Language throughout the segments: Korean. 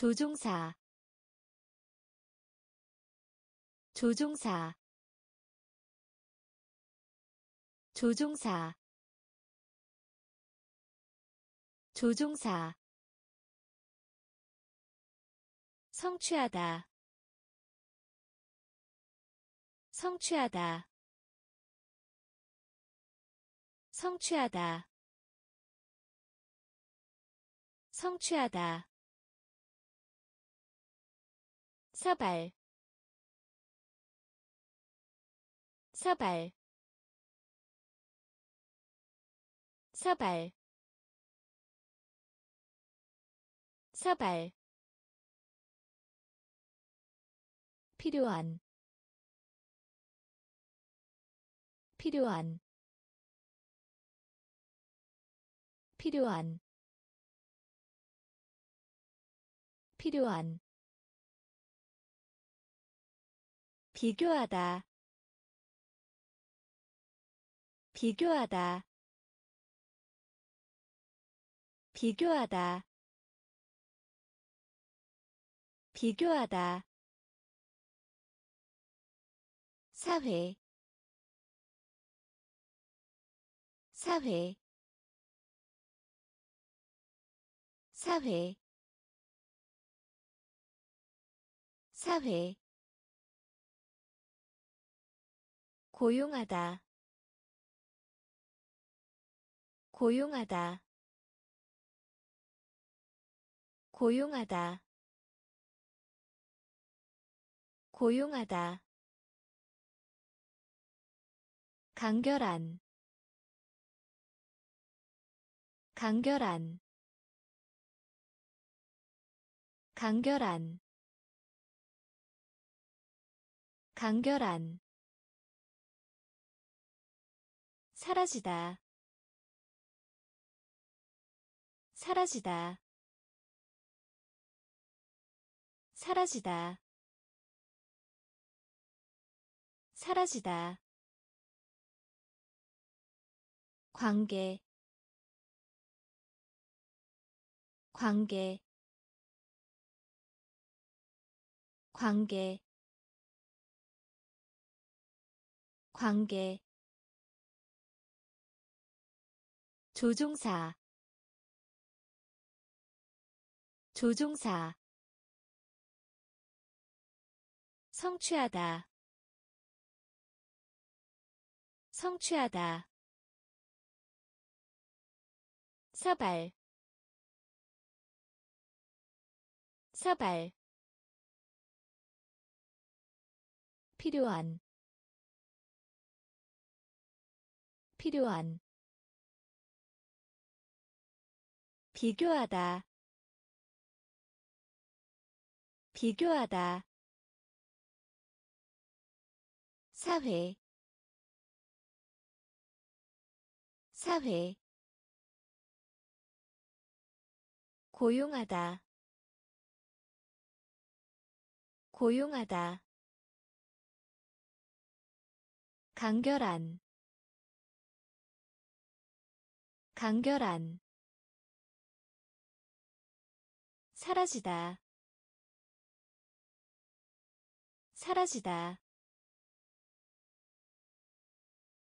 조종사 조종사 조종사 조종사. 성취하다 성취하다. 성취하다 성취하다 사발 사발 사발 사발. 필요한 필요한 필요한 필요한 비교하다. 비교하다. 비교하다. 비교하다. 사회. 사회. 사회. 사회 고용하다. 고용하다. 고용하다. 고용하다. 간결한. 간결한. 간결한. 간결한 사라지다. 사라지다. 사라지다. 사라지다. 관계. 관계. 관계. 관계 조종사 조종사 성취하다 성취하다 사발 사발 필요한 필요한 비교하다. 비교하다. 사회. 사회. 고용하다. 고용하다. 간결한. 간결한 사라지다. 사라지다.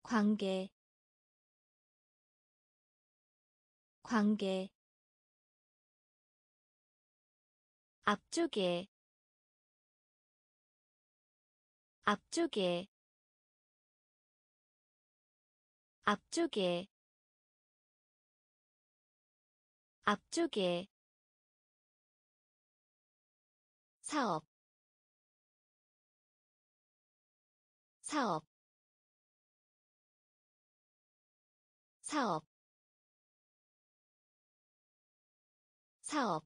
관계. 관계. 앞쪽에. 앞쪽에. 앞쪽에. 앞쪽에 사업 사업 사업 사업.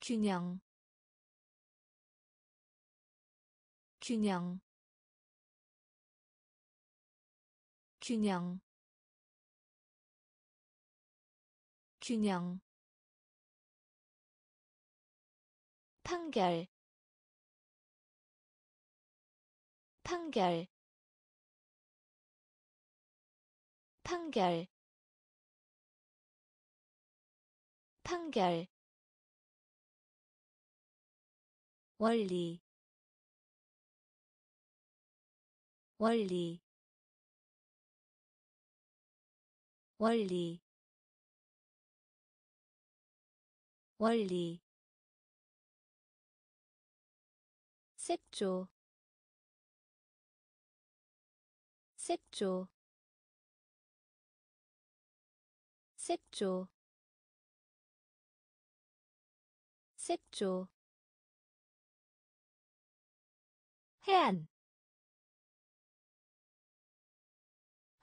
균형 균형. 균형 균형 판결. 판결. 판결. 판결. 원리. 원리. 원리. 원리 색조 색조 색조 색조. 해안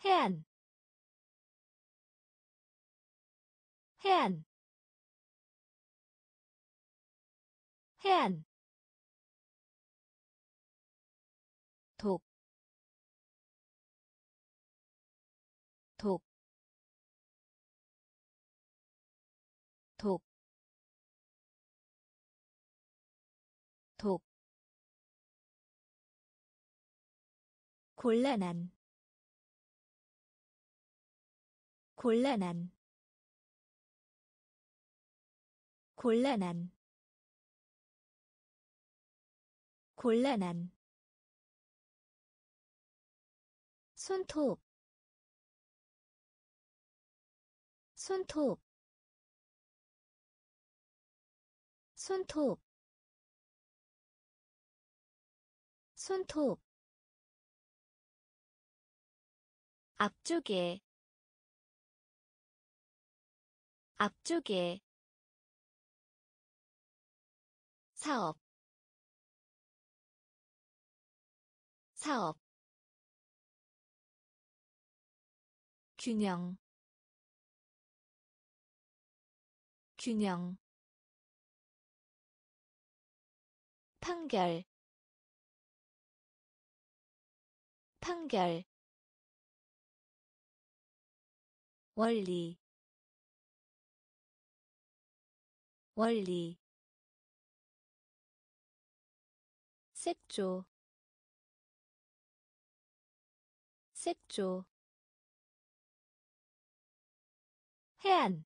해안. 해안 해안 곤란한, 곤란한, 곤란한, 곤란한. 손톱 손톱 손톱 손톱 앞쪽에 앞쪽에 사업 사업 균형 균형 판결 판결 원리 원리 색조 색조 해안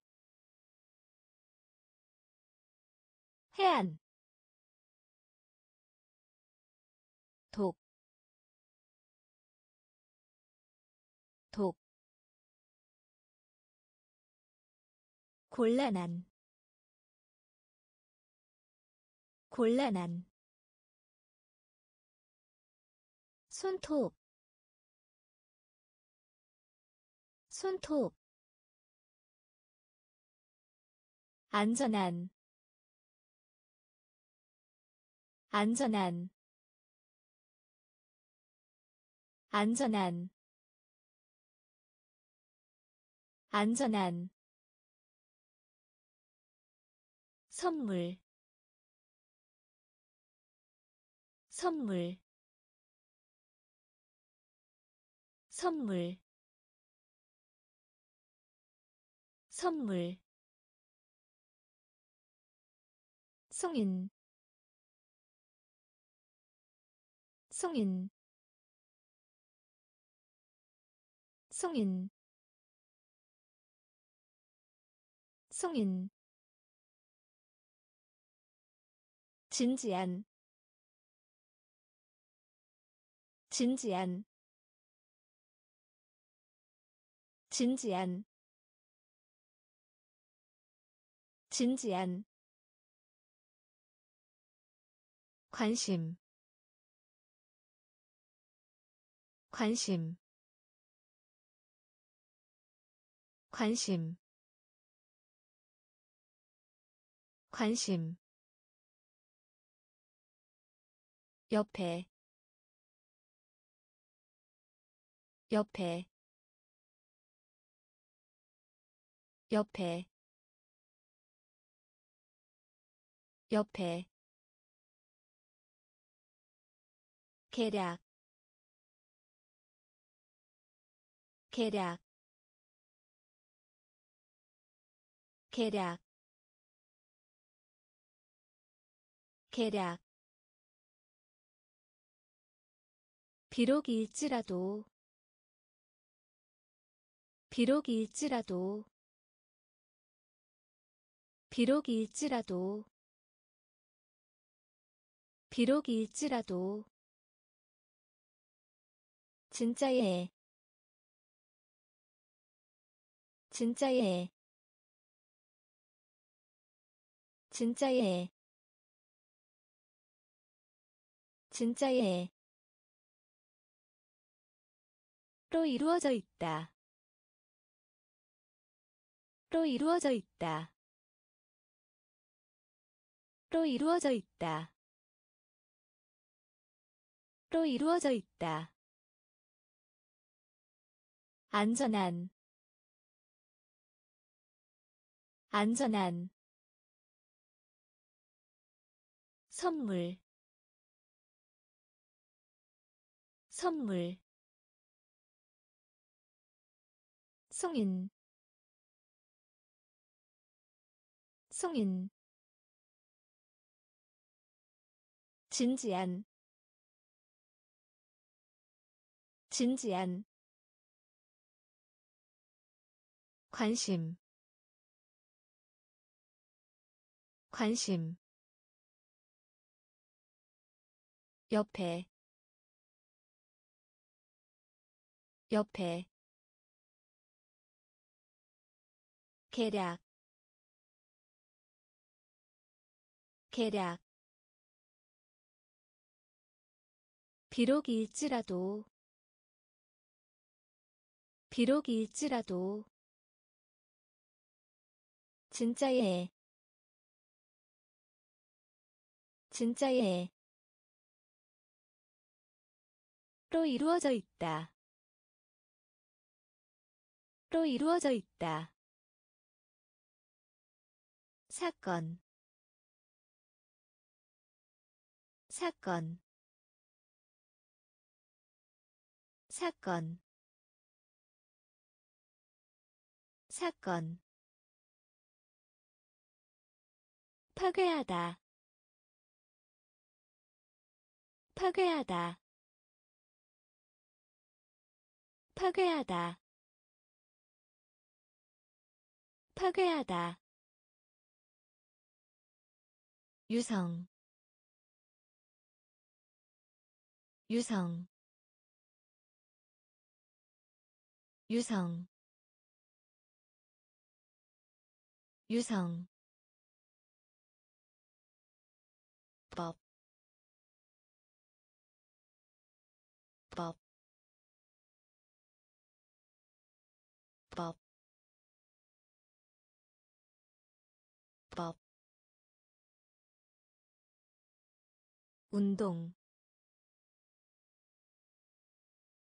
해안 곤란한, 곤란한, 손톱, 손톱, 안전한 안전한 안전한 안전한 선물 선물 선물 선물. 성인 성인. 성인 성인 진지한 진지한 진지한 진지한 관심 관심 관심 관심 옆에 옆에 옆에 옆에. 계략 계략. 계략 계략 비록일지라도 비록일지라도 비록일지라도 비록일지라도. 진짜예 진짜예 진짜예 진짜예 로 이루어져 있다. 로 이루어져 있다. 로 이루어져 있다. 로 이루어져 있다. 안전한 안전한 선물 선물 송인. 송인. 진지한. 진지한. 관심. 관심. 옆에. 옆에 계략 계략 비록일지라도 비록일지라도 진짜예 진짜예 로 이루어져 있다. 로 이루어져 있다. 사건. 사건. 사건. 사건. 파괴하다. 파괴하다. 파괴하다. 파괴하다 유성 유성 유성 유성 운동,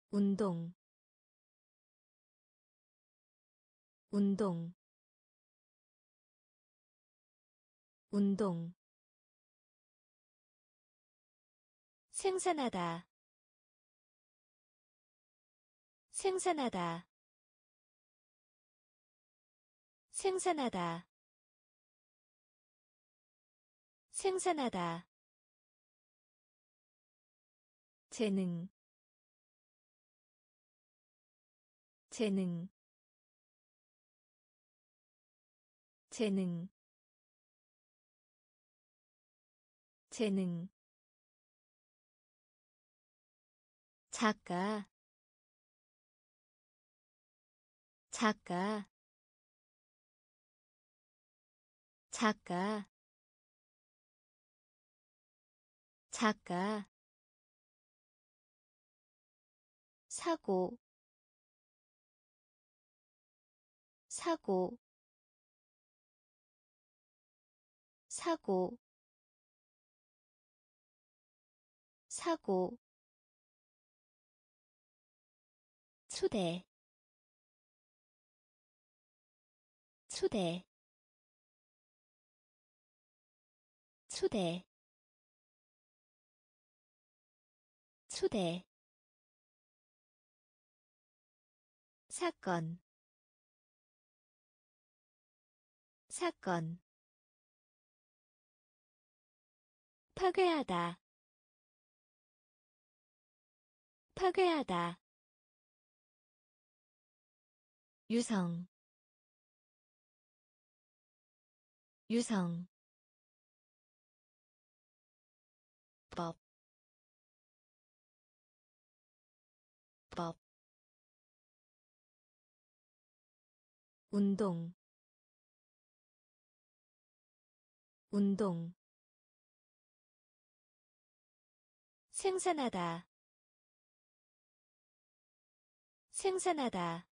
운동, 운동, 운동. 생산하다. 생산하다. 생산하다. 생산하다 재능 재능 재능 재능. 작가 작가. 작가 작가 사고 사고 사고 사고 초대 초대 초대 초대 사건. 사건. 파괴하다. 파괴하다. 유성. 유성 운동, 운동, 생산하다, 생산하다,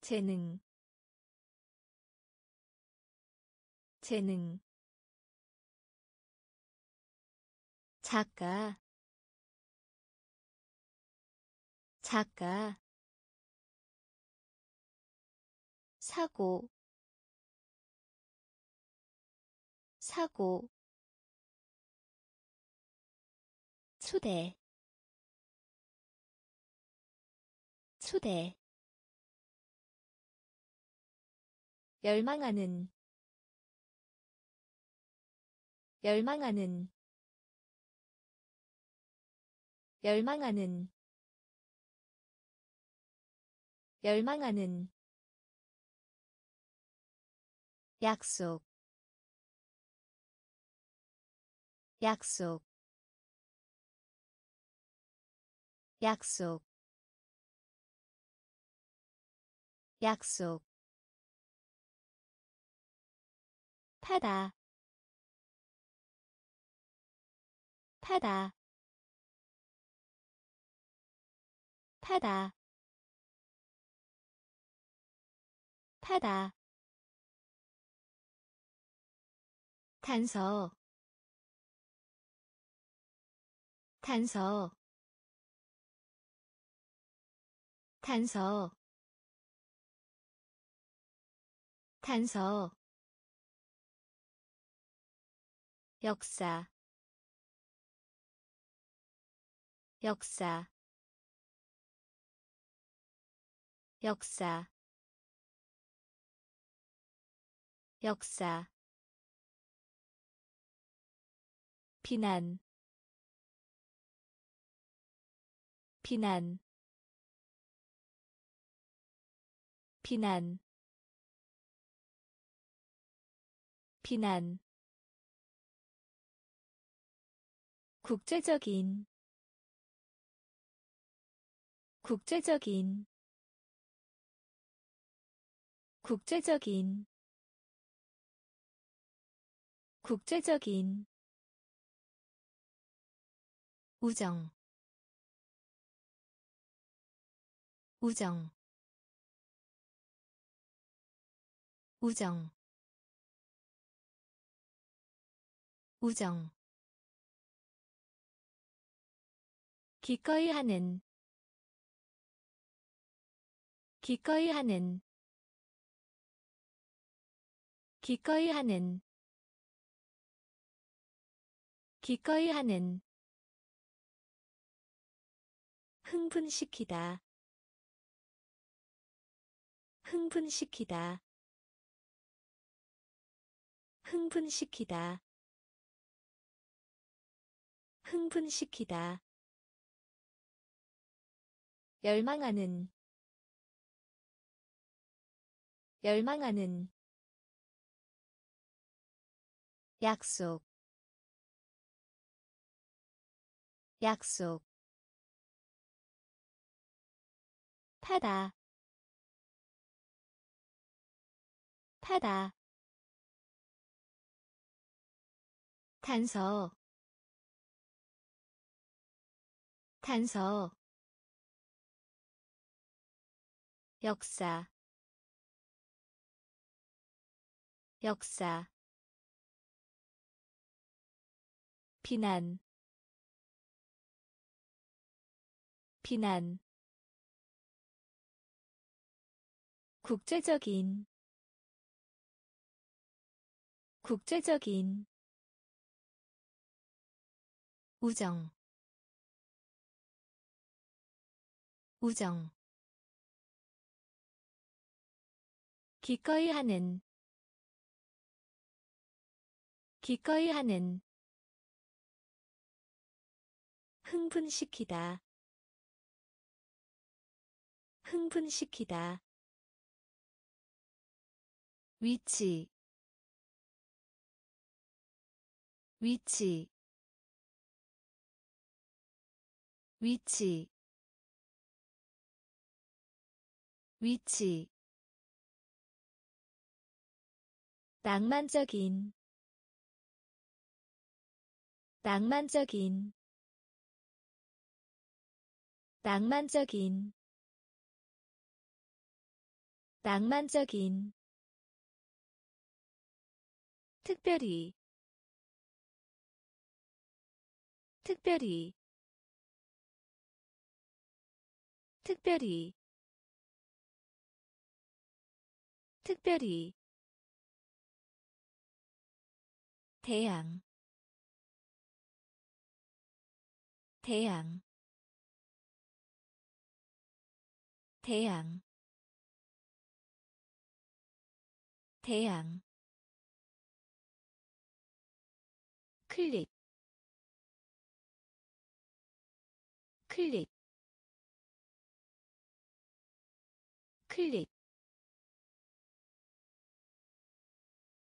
재능. 재능. 작가. 작가 사고 사고 초대 초대 열망하는 열망하는 열망하는 열망하는 약속 약속 약속 약속. 타다 타다. 타다 타다 단서 단서 단서 단서 역사 역사 역사 역사 비난. 비난. 비난. 비난. 국제적인. 국제적인. 국제적인. 국제적인 우정 우정 우정 우정. 기꺼이 하는 기꺼이 하는 기꺼이 하는 기꺼이 하는 흥분시키다. 흥분시키다. 흥분시키다. 흥분시키다. 열망하는. 열망하는. 약속. 약속 타다. 타다. 단서. 단서. 역사. 역사. 비난. 비난 국제적인 국제적인 우정 우정 기꺼이 하는 기꺼이 하는 흥분시키다 흥분시키다 위치 위치 위치 위치. 낭만적인 낭만적인 낭만적인 낭만적인 특별히 특별히 특별히 특별히. 태양 태양 태양 태양 클릭 클릭 클릭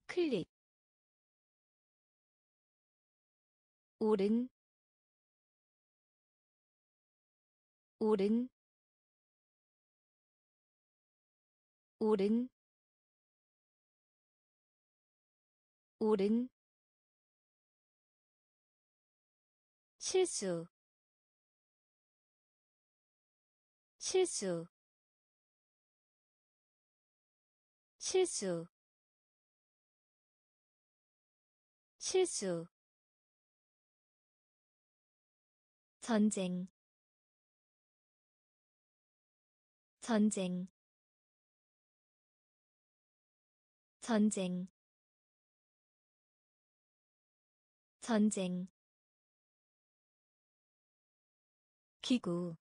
클릭 오른. 오른. 오른. 오른 실수 실수 실수 실수. 전쟁 전쟁. 전쟁. 전쟁 기구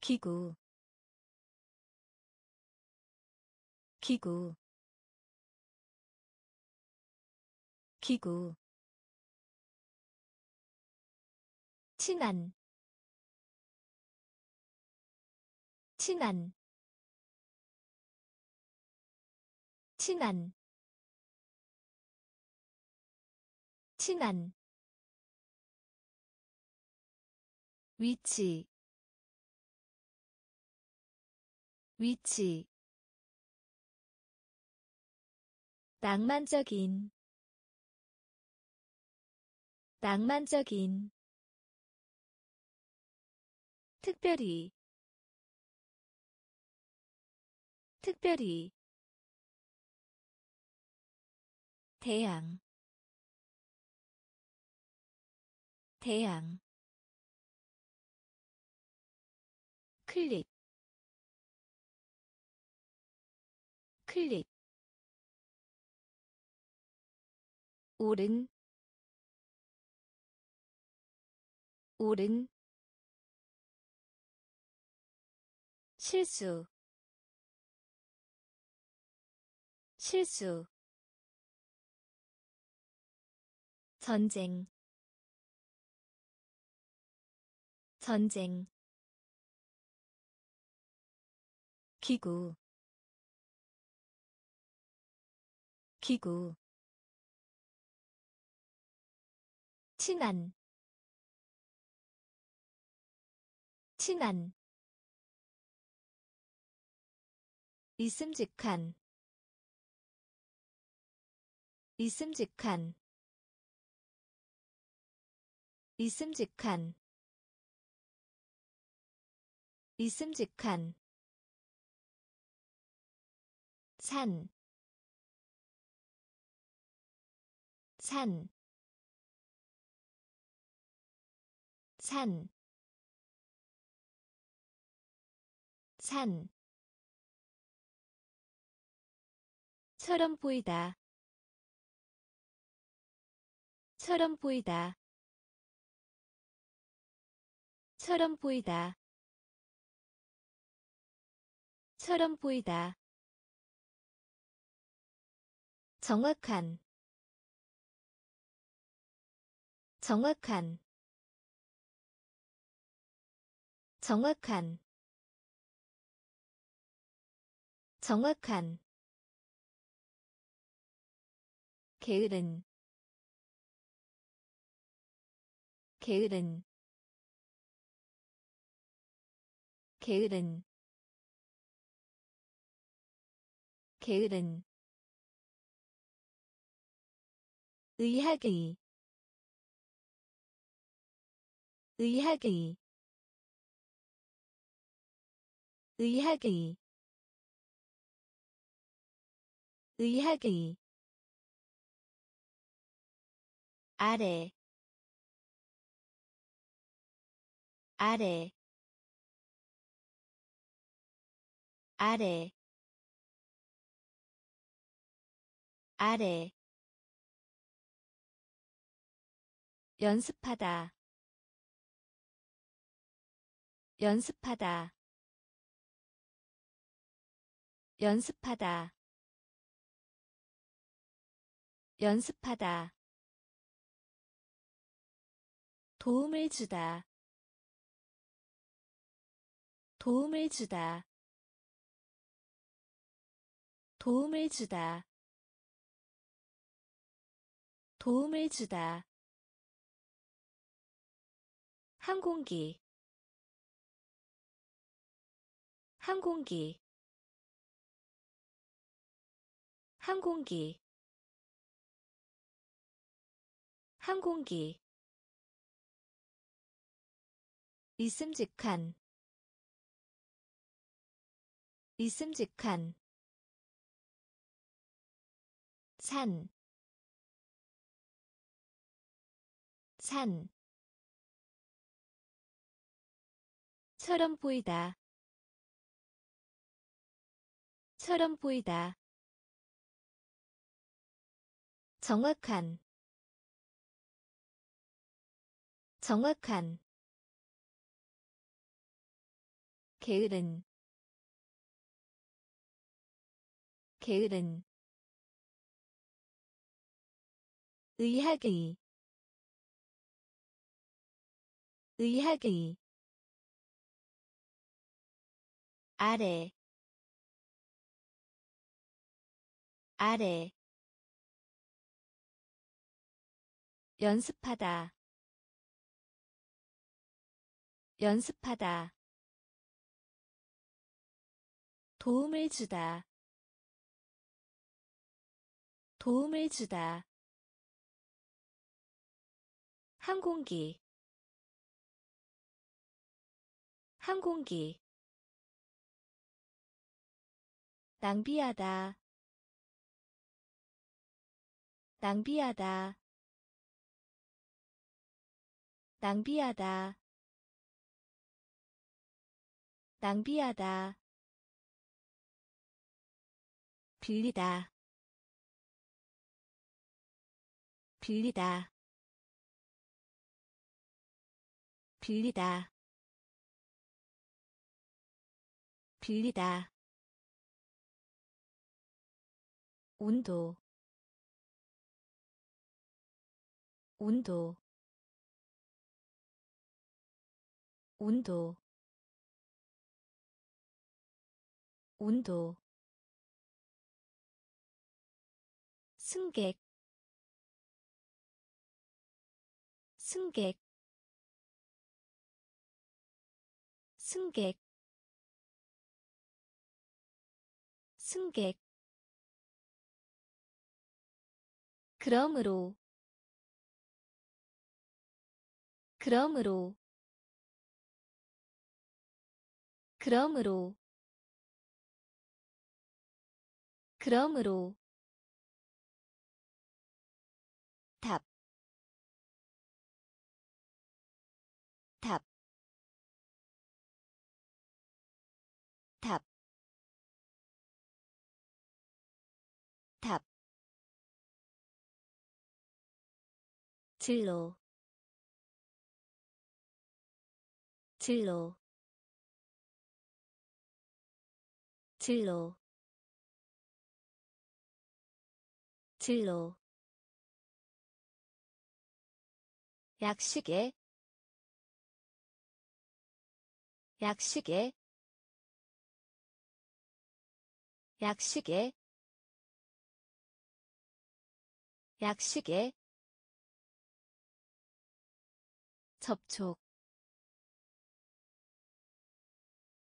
기구 기구 기구. 친한 친한 친한 친한 위치 위치 낭만적인 낭만적인 특별히 특별히 태양 태양 클릭 클릭 오른 오른. 실수 실수. 전쟁 전쟁 기구 기구 친한 친한 있음직한 있음직한 있음직한 있음직한 산, 산, 산, 산, 처럼 보이다, 처럼 보이다, 처럼 보이다, 처럼 보이다. 정확한 정확한 정확한 정확한. 게으른 게으른. 게으른 게으른 의학의 의학의 의학의 의학의. 아래 아래 아래 아래 연습하다. 연습하다. 연습하다. 연습하다. 도움을 주다. 도움을 주다. 도움을 주다. 도움을 주다 항공기. 항공기. 항공기. 항공기. 있음직한. 있음직한. 산, 산, 처럼 보이다, 처럼 보이다. 정확한, 정확한, 게으른, 게으른, 의학의. 의학의 아래 아래. 연습하다 연습하다. 도움을 주다 도움을 주다. 항공기 항공기 낭비하다. 낭비하다. 낭비하다. 낭비하다. 빌리다. 빌리다. 빌리다. 빌리다 온도 온도 온도 온도. 승객 승객. 승객. 승객 그러므로 그러므로 그러므로 그러므로. 답, 답, 진로. 진로. 진로. 진로. 약식에. 약식에. 약식에. 약식에 접촉.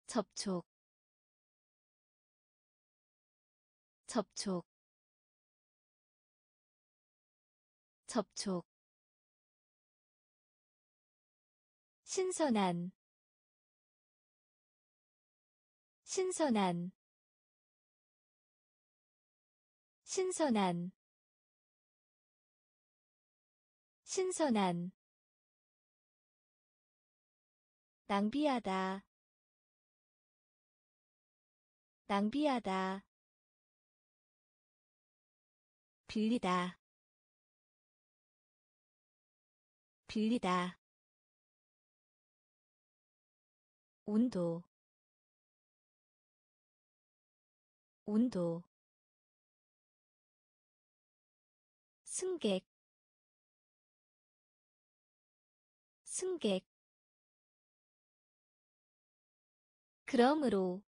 접촉. 접촉. 접촉. 신선한. 신선한. 신선한. 신선한 낭비하다. 낭비하다. 빌리다. 빌리다. 온도. 온도. 승객. 승객 그러므로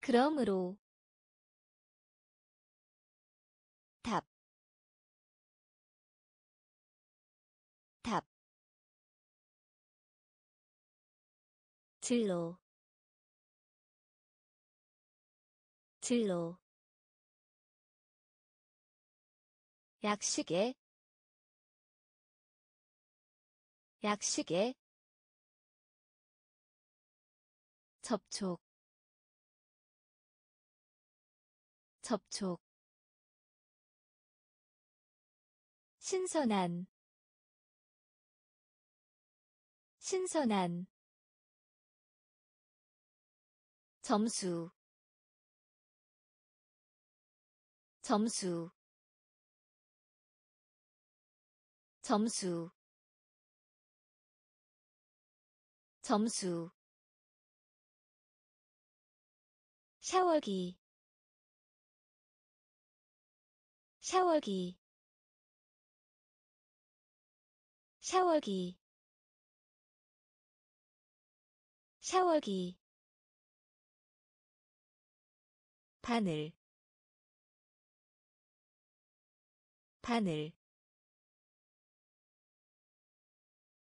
그러므로 답, 답, 진로, 진로, 약식에, 약식에, 접촉. 접촉. 신선한. 신선한. 점수. 점수. 점수. 점수 샤워기 샤워기 샤워기 샤워기 바늘 바늘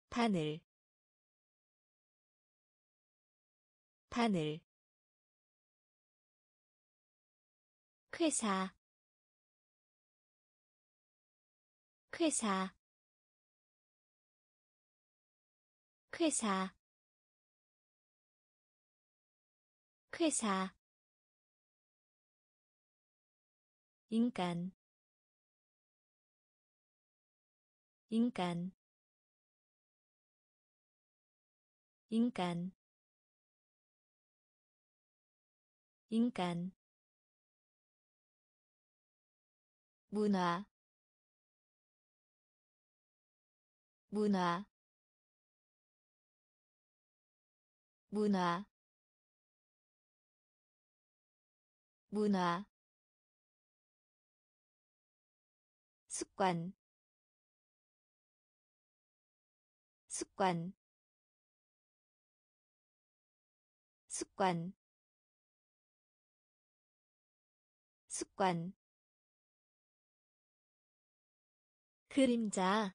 바늘 바늘 회사 회사 회사 회사. 인간 인간. 인간. 인간 문화 문화 문화 문화. 습관 습관. 습관 습관 그림자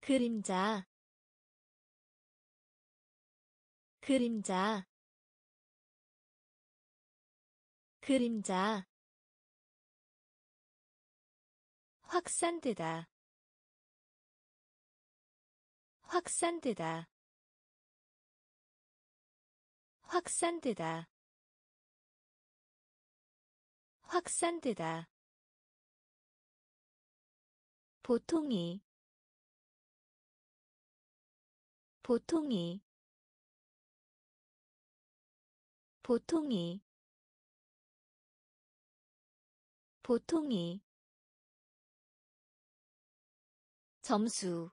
그림자 그림자 그림자. 확산되다 확산되다 확산되다 확산되다 보통이 보통이 보통이 보통이. 점수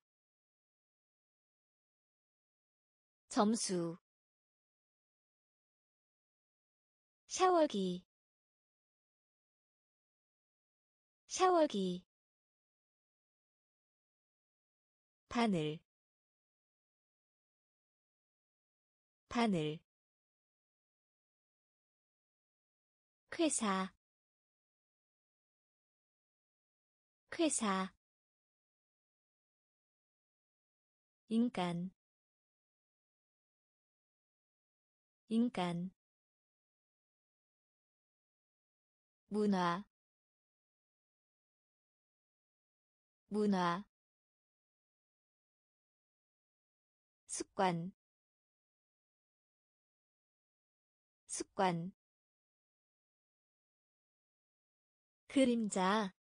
점수. 샤워기 샤워기 바늘 바늘 회사 회사 인간 인간 문화 문화 습관. 습관. 그림자.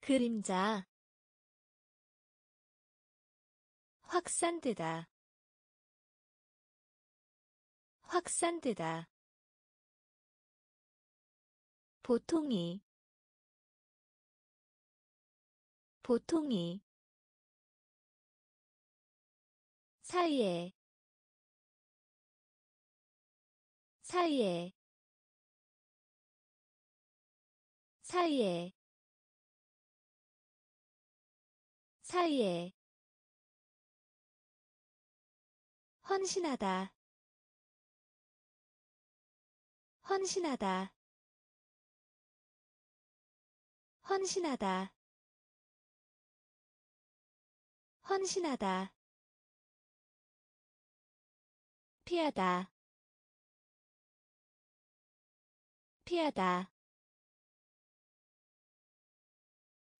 그림자. 확산되다. 확산되다. 보통이. 보통이 사이에 사이에 사이에 사이에. 헌신하다 헌신하다 헌신하다 헌신하다 피하다. 피하다.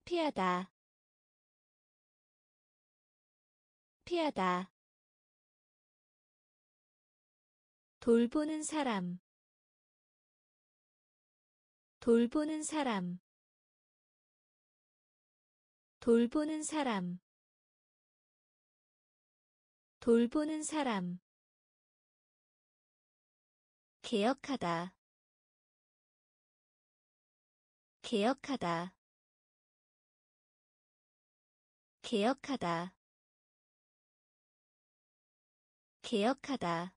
피하다. 피하다. 돌보는 사람. 돌보는 사람. 돌보는 사람. 돌보는 사람 개혁하다. 개혁하다. 개혁하다. 개혁하다.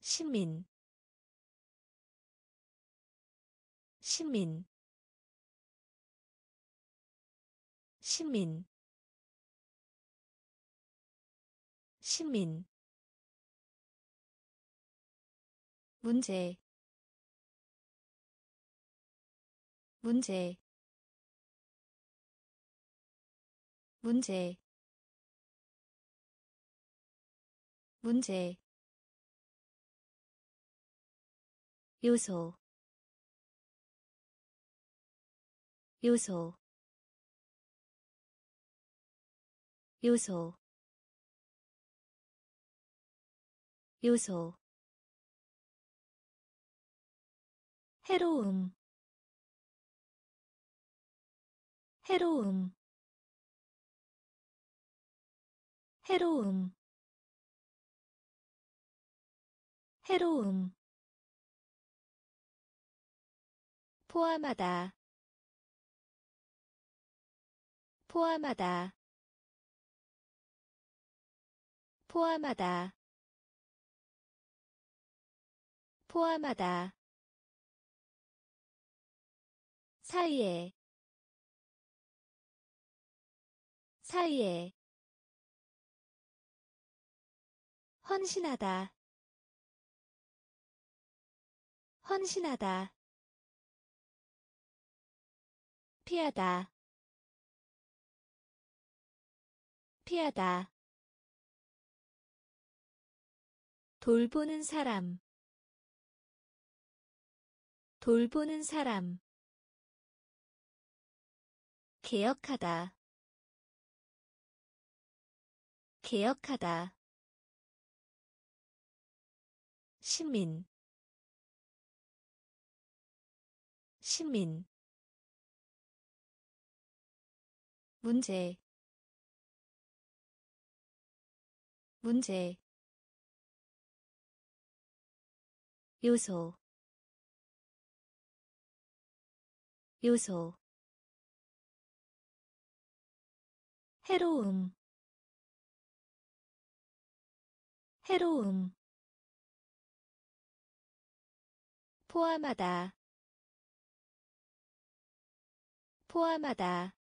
시민. 시민. 시민. 시민 문제 문제 문제 문제. 요소 요소 요소 요소 해로움. 해로움. 해로움. 해로움. 포함하다. 포함하다. 포함하다. 포함하다 사이에 사이에 헌신하다 헌신하다 피하다 피하다. 돌보는 사람 돌보는 사람 개혁하다. 개혁하다. 시민. 시민. 문제. 문제. 요소. 요소 해로움. 해로움. 포함하다. 포함하다.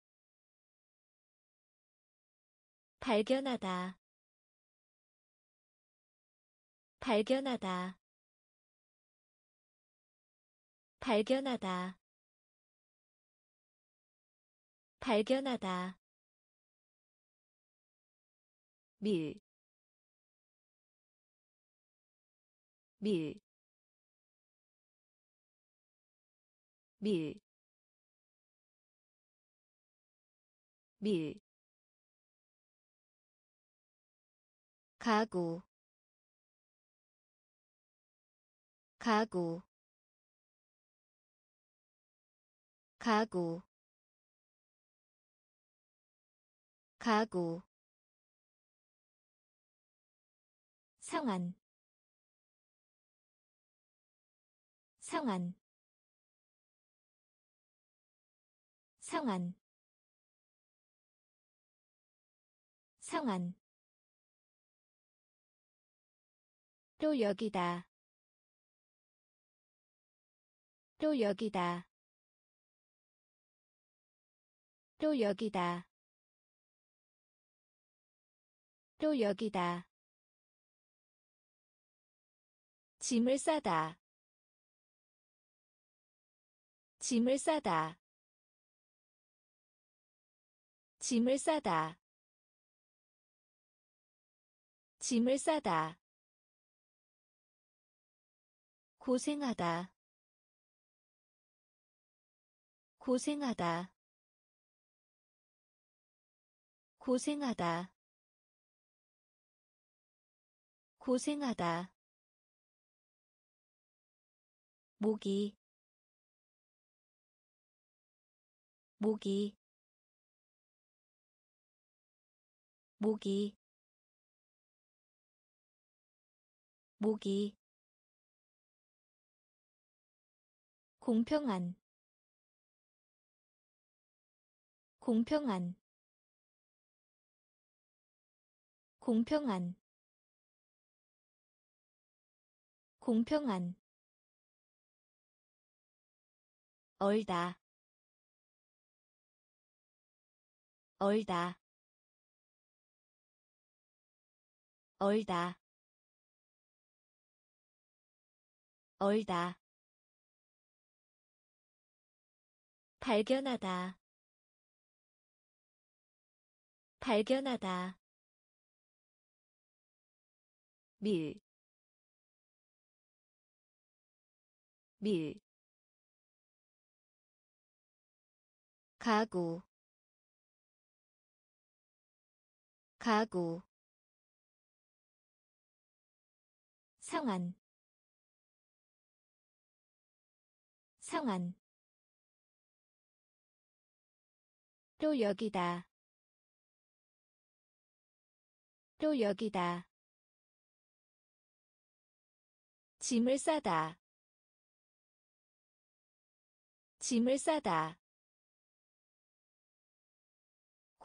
발견하다. 발견하다. 발견하다. 발견하다 밀, 밀, 밀, 밀, 가구, 가구, 가구, 가구 상한 상한 상한 상한 또 여기다. 또 여기다. 또 여기다. 또 여기다 짐을 싸다. 짐을 싸다. 짐을 싸다. 짐을 싸다. 고생하다. 고생하다. 고생하다. 고생하다 모기 모기 모기 모기 공평한 공평한 공평한 공평한 얼다. 얼다. 얼다. 얼다. 발견하다. 발견하다. 밀, 밀, 가구. 가구. 상한 상한 또 여기다. 또 여기다. 짐을 싸다. 짐을 싸다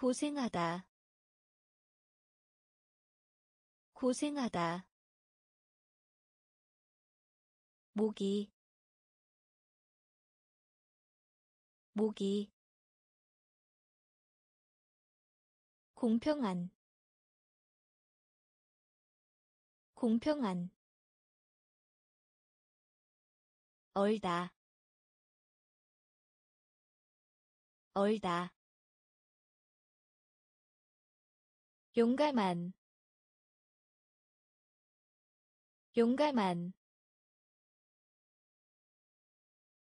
고생하다. 고생하다. 모기. 모기. 공평한. 공평한. 얼다. 얼다 용감한 용감한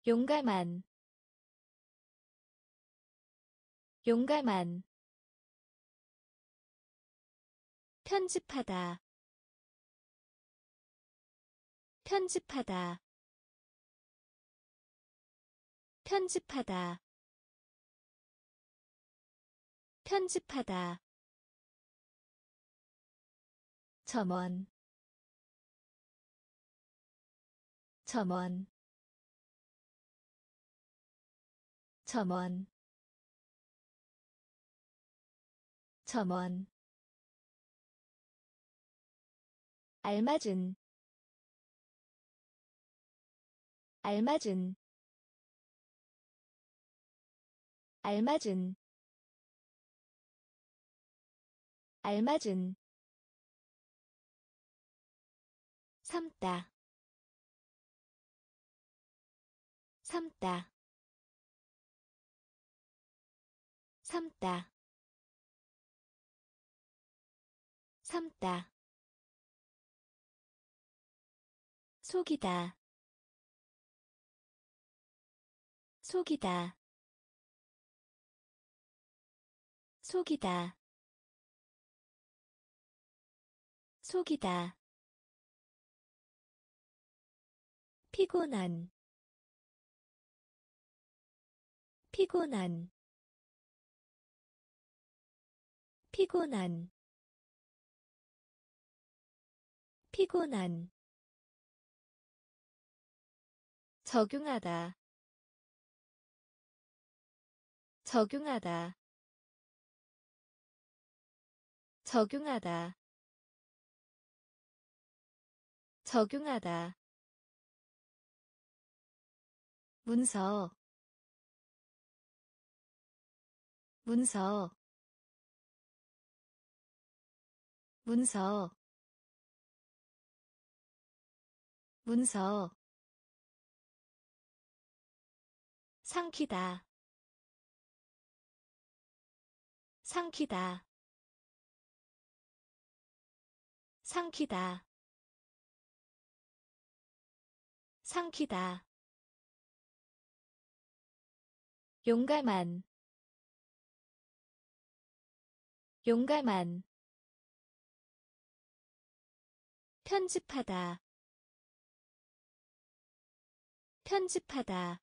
용감한 용감한. 편집하다 편집하다. 편집하다 편집하다 점원. 점원. 점원. 점원. 알맞은. 알맞은. 알맞은. 알맞은 삶다. 삶다. 삶다. 삶다. 속이다. 속이다. 속이다. 속이다 피곤한 피곤한 피곤한 피곤한. 적용하다 적용하다. 적용하다 적용하다 문서 문서 문서 문서. 삼키다 삼키다 삼키다 삼키다 용감한 용감한 편집하다 편집하다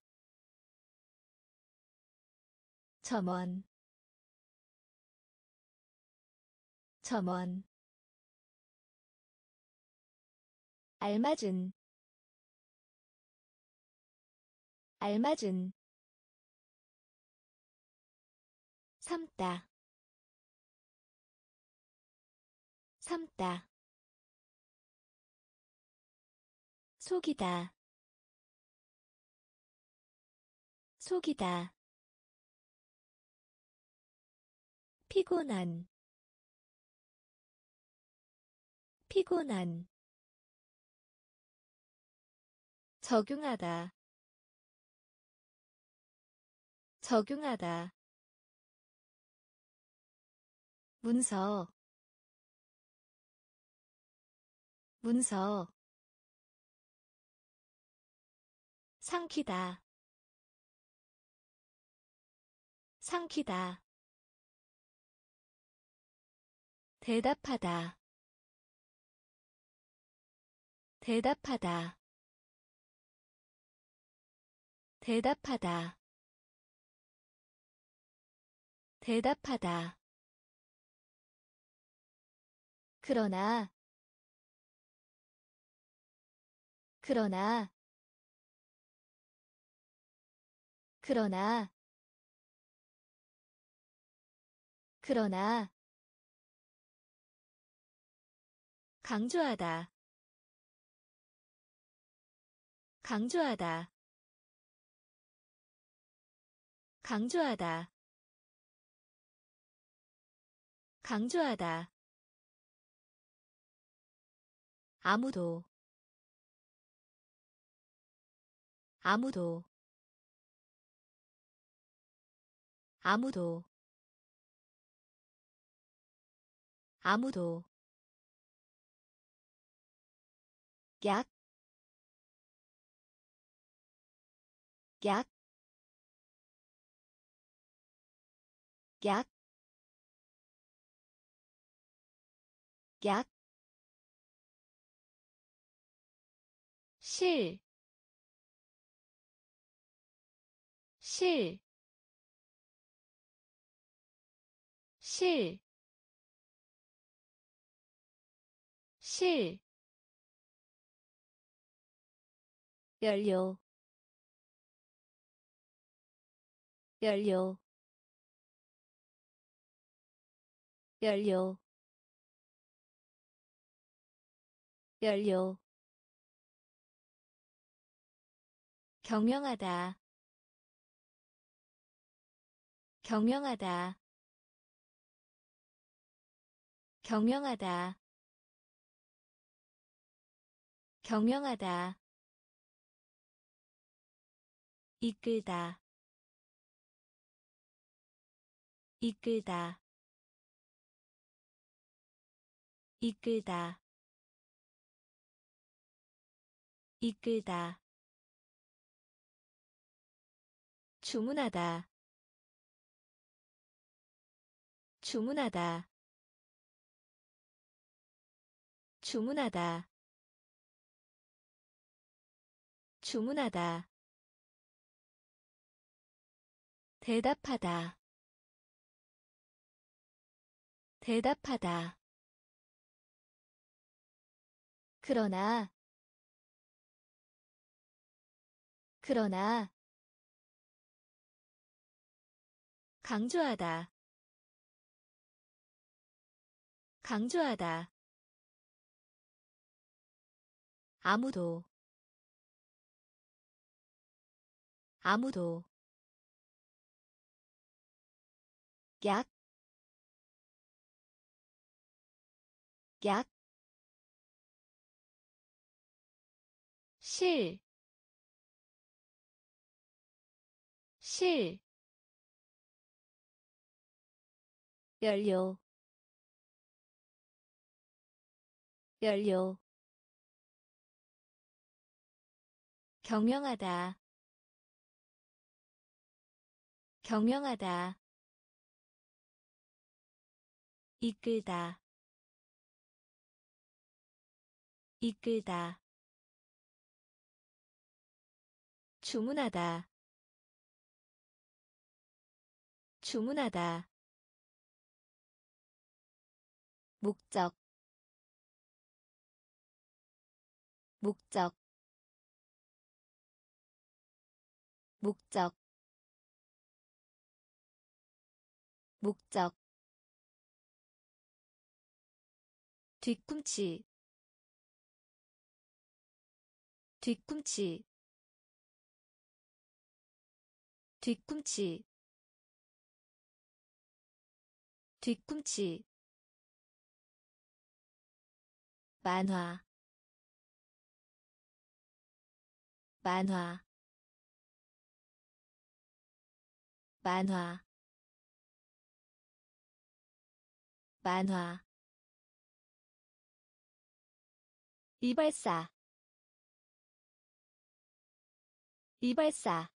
점원 점원 알맞은 알맞은 삶다. 삶다. 속이다. 속이다. 피곤한. 피곤한. 적용하다. 적용하다 문서 문서 삼키다 삼키다 대답하다 대답하다 대답하다 대답하다 그러나 그러나 그러나 그러나 강조하다 강조하다 강조하다 강조하다 아무도 아무도 아무도 아무도. 약, 약, 약, 약, 실, 실, 실, 실, 연료 연료 연료 연료 경영하다. 경영하다. 경영하다. 경영하다. 이끌다. 이끌다. 이끌다. 이끌다 주문하다. 주문하다. 주문하다. 주문하다. 대답하다. 대답하다. 그러나 그러나 강조하다. 강조하다. 아무도. 아무도. 약, 약, 실, 실, 연료, 연료, 경영하다, 경영하다. 이끌다. 이끌다. 주문하다. 주문하다 목적 목적 목적 목적. 뒤꿈치 뒤꿈치 뒤꿈치 뒤꿈치 만화. 만화. 만화. 만화. 이발사. 이발사.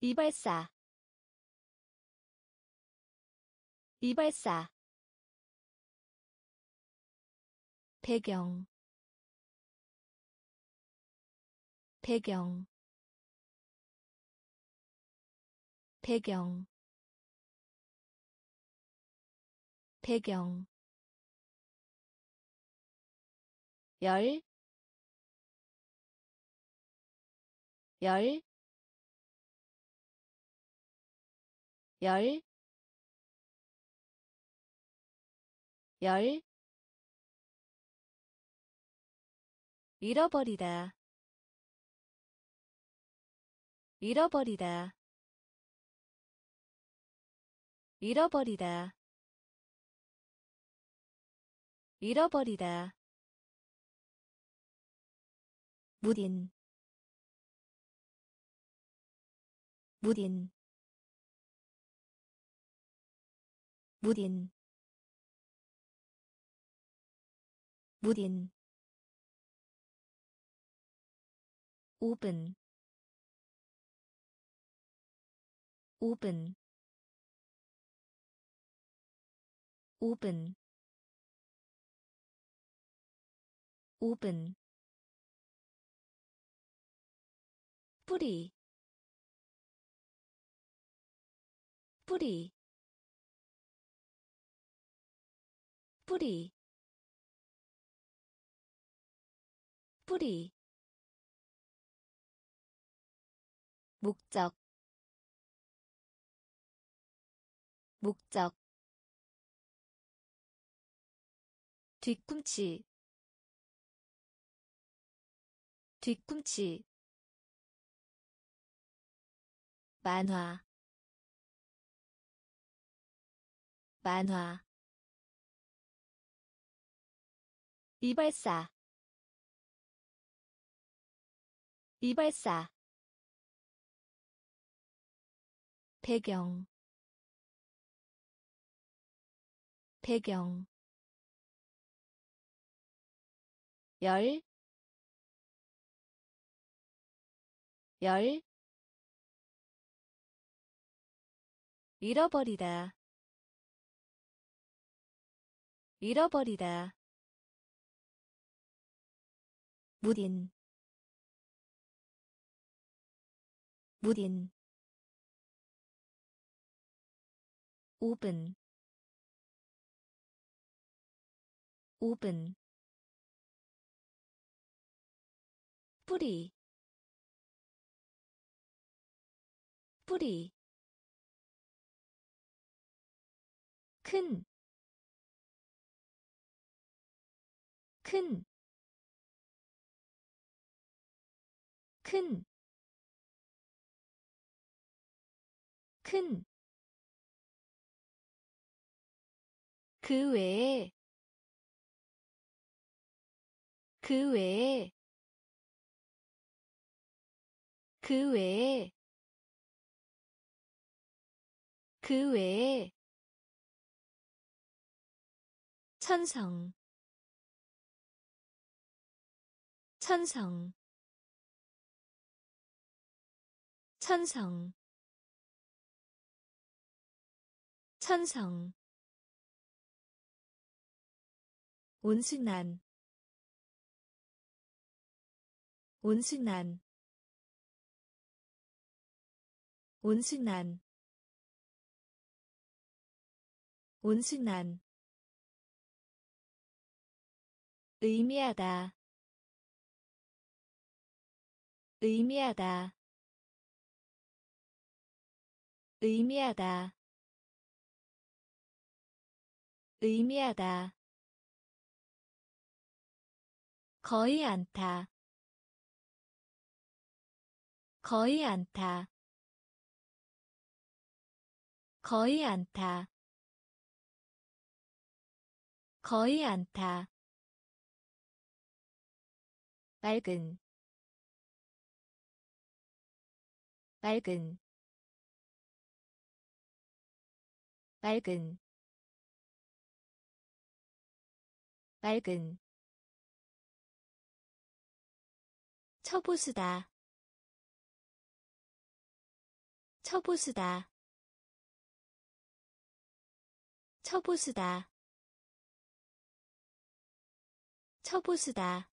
이발사. 이발사 배경 배경 배경 배경. 열, 열, 열, 열, 잃어버리다, 잃어버리다, 잃어버리다, 잃어버리다. 무딘. 무딘. 무딘. 무딘 5분 5분 5분 5분 뿌리 뿌리 뿌리 뿌리 목적 목적 뒤꿈치 뒤꿈치 만화 만화 이발사 이발사 배경 배경. 열, 열, 잃어버리다, 잃어버리다, 무딘, 무딘, 5분 5분 뿌리. 뿌리. 큰, 큰, 큰, 큰, 그 외에, 그 외에, 그 외에, 그 외에, 천성 천성 천성 천성 온순한 온순한 온순한 온순한. 의미하다 의미하다 의미하다 의미하다 거의 않다 거의 않다 거의 않다 거의 않다 맑은. 맑은. 맑은. 맑은 처보수다. 처보수다. 처보수다. 처보수다.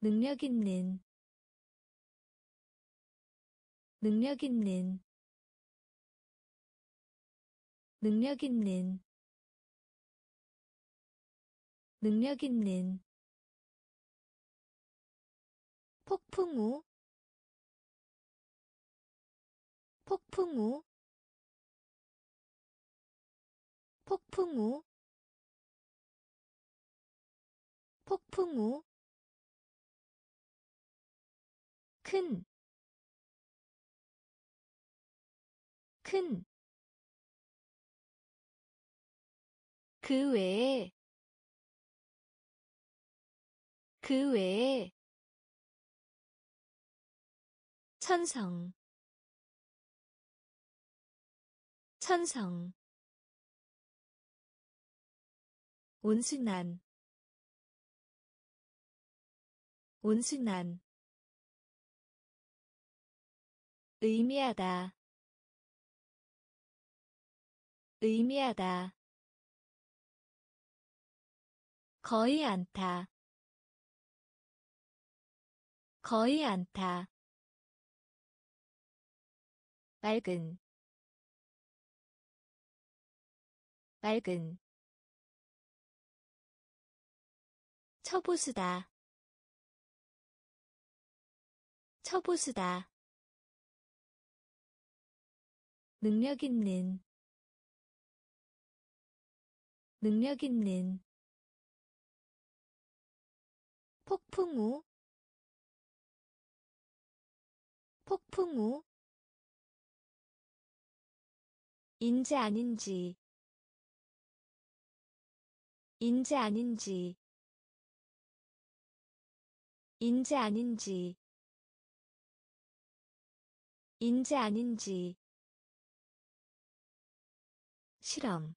능력 있는. 능력 있는. 능력 있는. 능력 있는 폭풍우 폭풍우 폭풍우 폭풍우. 큰, 큰, 그 외에, 그 외에, 천성, 천성, 온순한, 온순한, 의미하다. 의미하다. 거의 않다 거의 않다 맑은 맑은. 처보수다. 처보수다. 능력 있는 능력 있는. 폭풍우 폭풍우 인재 아닌지. 인재 아닌지. 인재 아닌지. 인재 아닌지. 실험.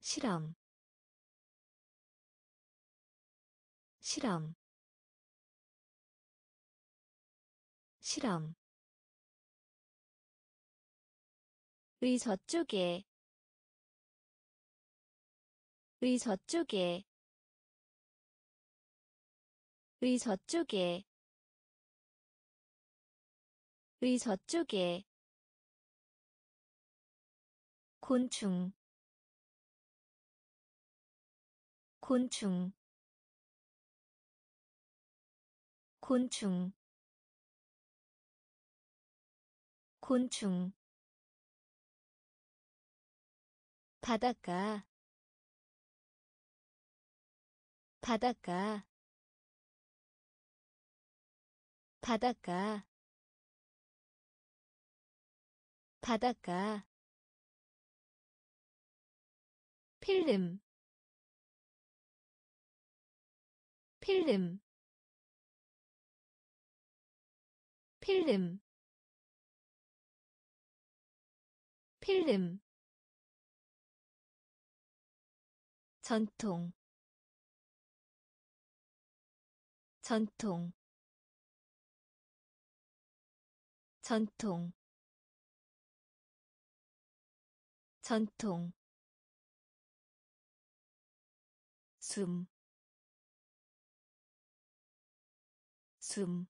실험. 실험. 실험 의 저쪽에 의 저쪽에 의 저쪽에 의 저쪽에. 곤충 곤충 곤충 곤충 바닷가 바닷가 바닷가 바닷가. 필름 필름. 필름. 필름 전통 전통 전통 전통. 숨, 숨,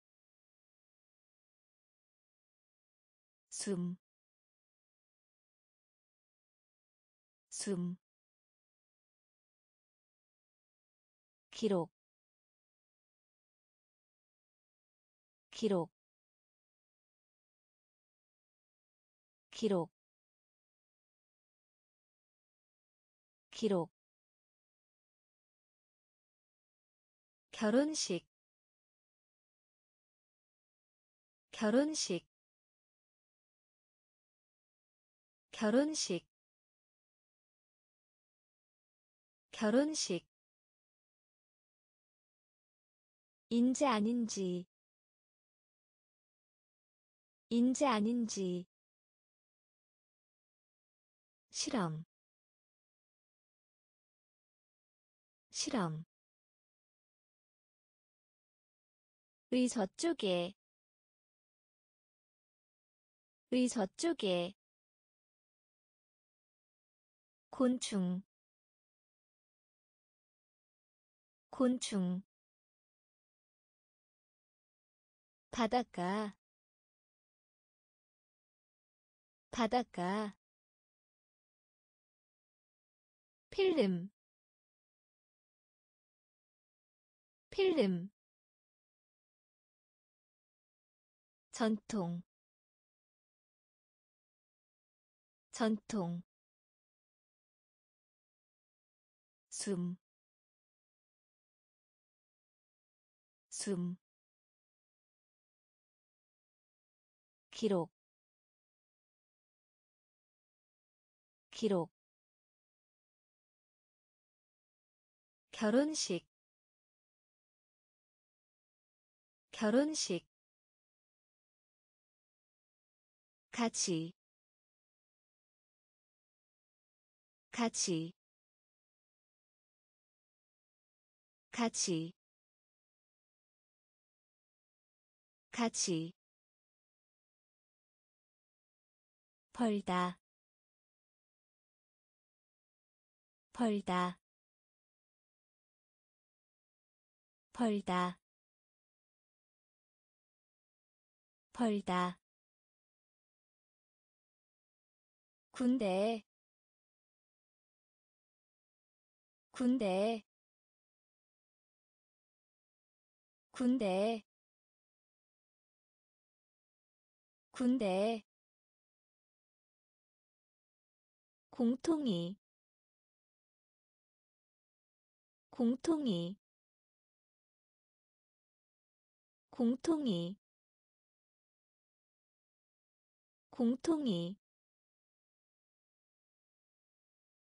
숨, 숨, 기록, 기록, 기록, 기록. 결혼식 결혼식. 결혼식 결혼식 인재 아닌지. 인재 아닌지. 실험. 실험. 의 저쪽에. 의 저쪽에. 곤충. 곤충 바닷가 바닷가 필름 필름 전통 전통 숨, 숨, 기록, 기록, 결혼식, 결혼식, 같이 같이 같이 같이 벌다. 벌다. 벌다. 벌다. 군대. 군대. 군대. 군대 공통이 공통이 공통이 공통이.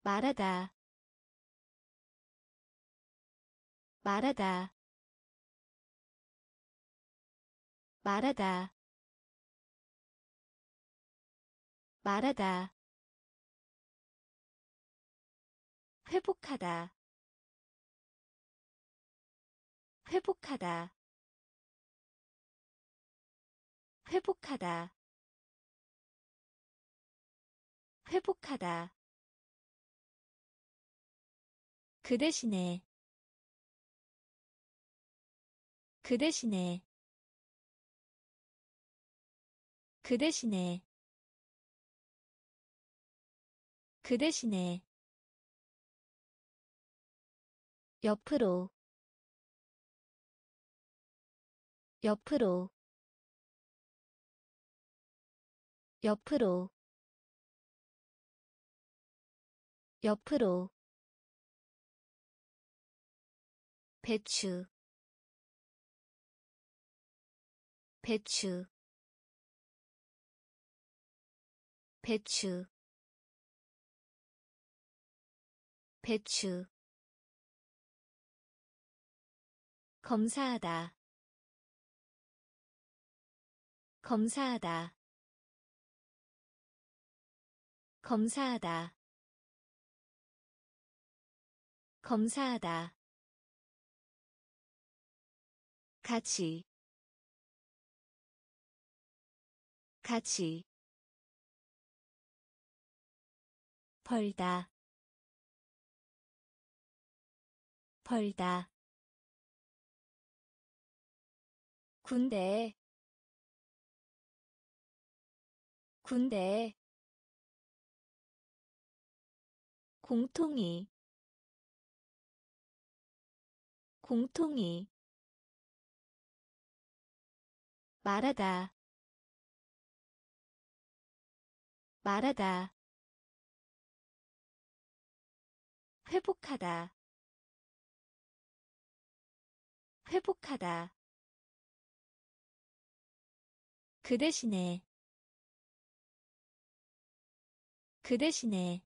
말하다 말하다 말하다. 말하다 회복하다. 회복하다. 회복하다. 회복하다. 그 대신에. 그 대신에. 그 대신에. 그 대신에 옆으로 옆으로 옆으로 옆으로. 배추 배추 배추 배추 검사하다. 검사하다. 검사하다. 검사하다. 같이. 같이. 벌다. 벌다 군대 군대 공통이 공통이 말하다 말하다 회복하다 회복하다 그 대신에 그 대신에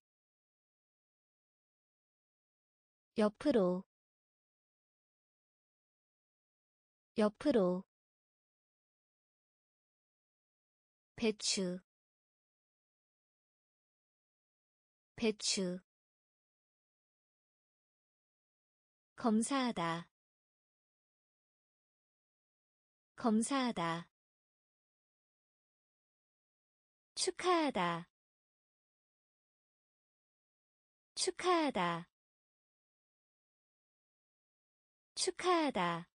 옆으로 옆으로 배추 배추. 검사하다. 검사하다 축하하다. 축하하다. 축하하다.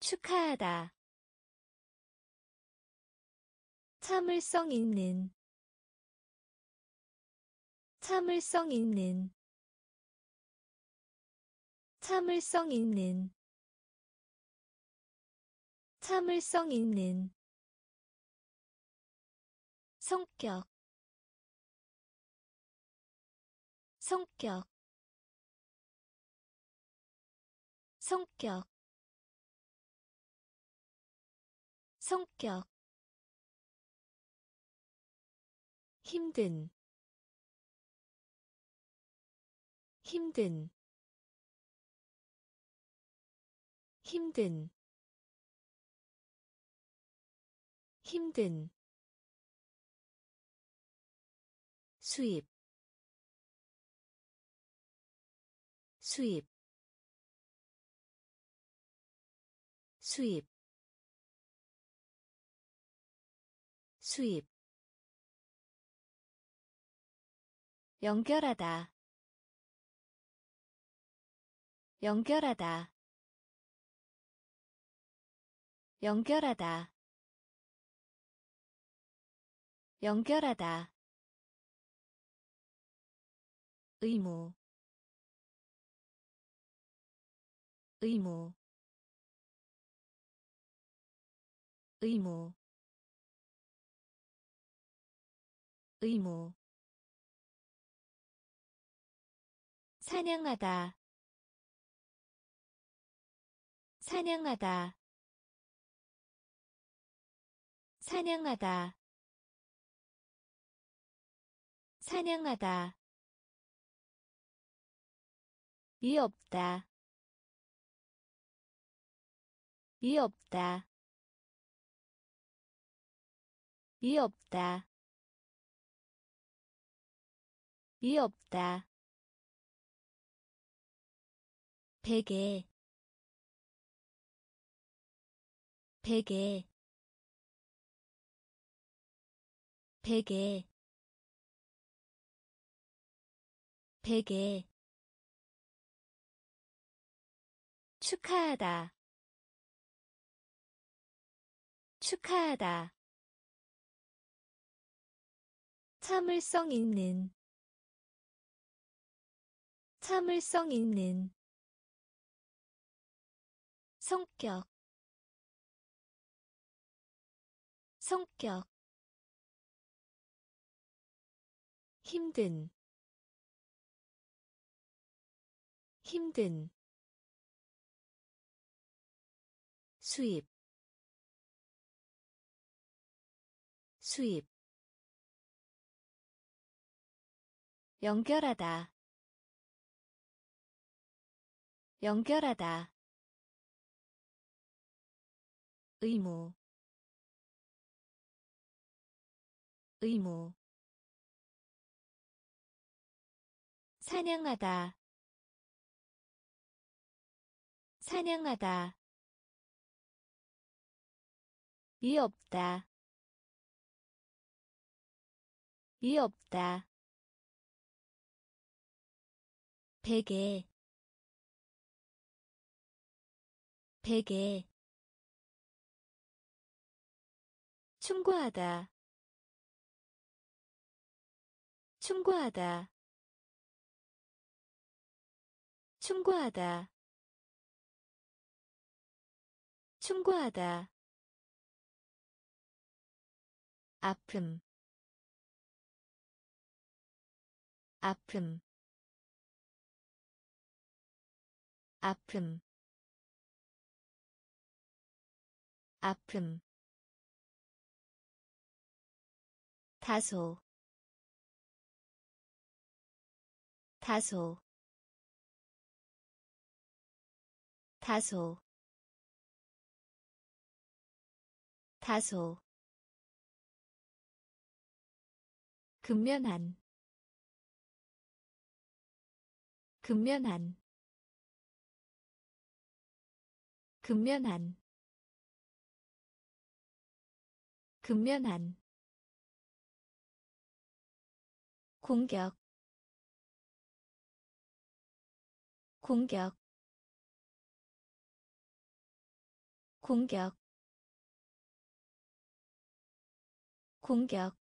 축하하다. 참을성 있는. 참을성 있는. 참을성 있는. 참을성 있는 성격. 성격. 성격. 성격. 힘든. 힘든. 힘든. 힘든 수입 수입 수입 수입. 연결하다 연결하다 연결하다 연결하다 의무 의무 의무 의무. 사냥하다 사냥하다 사냥하다 사냥하다 이 없다. 이 없다. 이 없다. 이 없다. 베개. 베개. 베개. 베개 축하하다. 축하하다. 참을성 있는. 참을성 있는. 성격. 성격. 힘든. 힘든 수입 수입 연결하다 연결하다 의무 의무 사냥하다 사냥하다 이 없다. 이 없다. 베개. 베개. 충고하다. 충고하다. 충고하다. 충고하다 아픔 아픔 아픔 아픔. 다소 다소 다소 다소 근면한 근면한 근면한 근면한 공격. 공격. 공격. 공격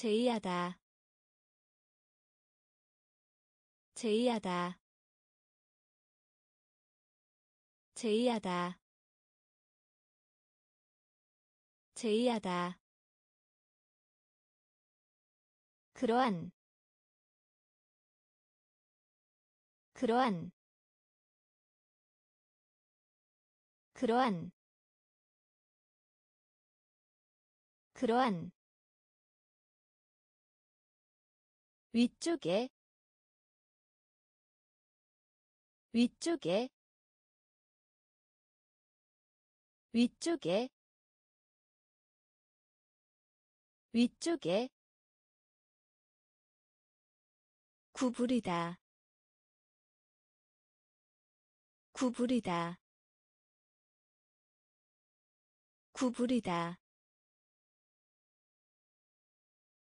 제의하다. 제의하다. 제의하다. 제의하다. 그러한. 그러한. 그러한. 그러한 위쪽에 위쪽에 위쪽에 위쪽에. 구부리다. 구부리다. 구부리다.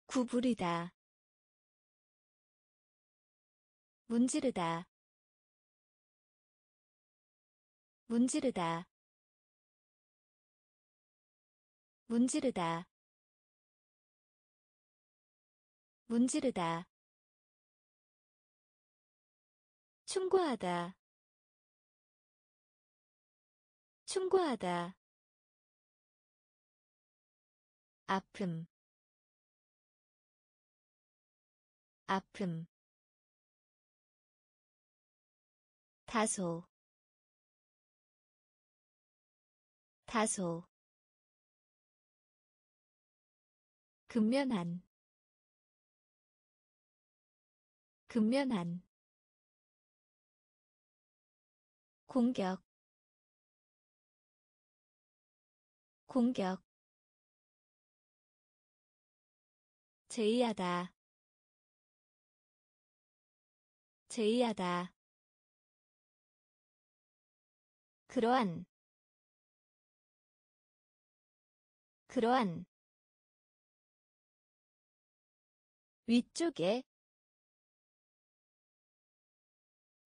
구부리다 문지르다. 문지르다. 문지르다. 문지르다. 충고하다. 충고하다. 아픔. 아픔 다소 다소 근면한 근면한 공격 공격 제의하다 제의하다 그러한 그러한 위쪽에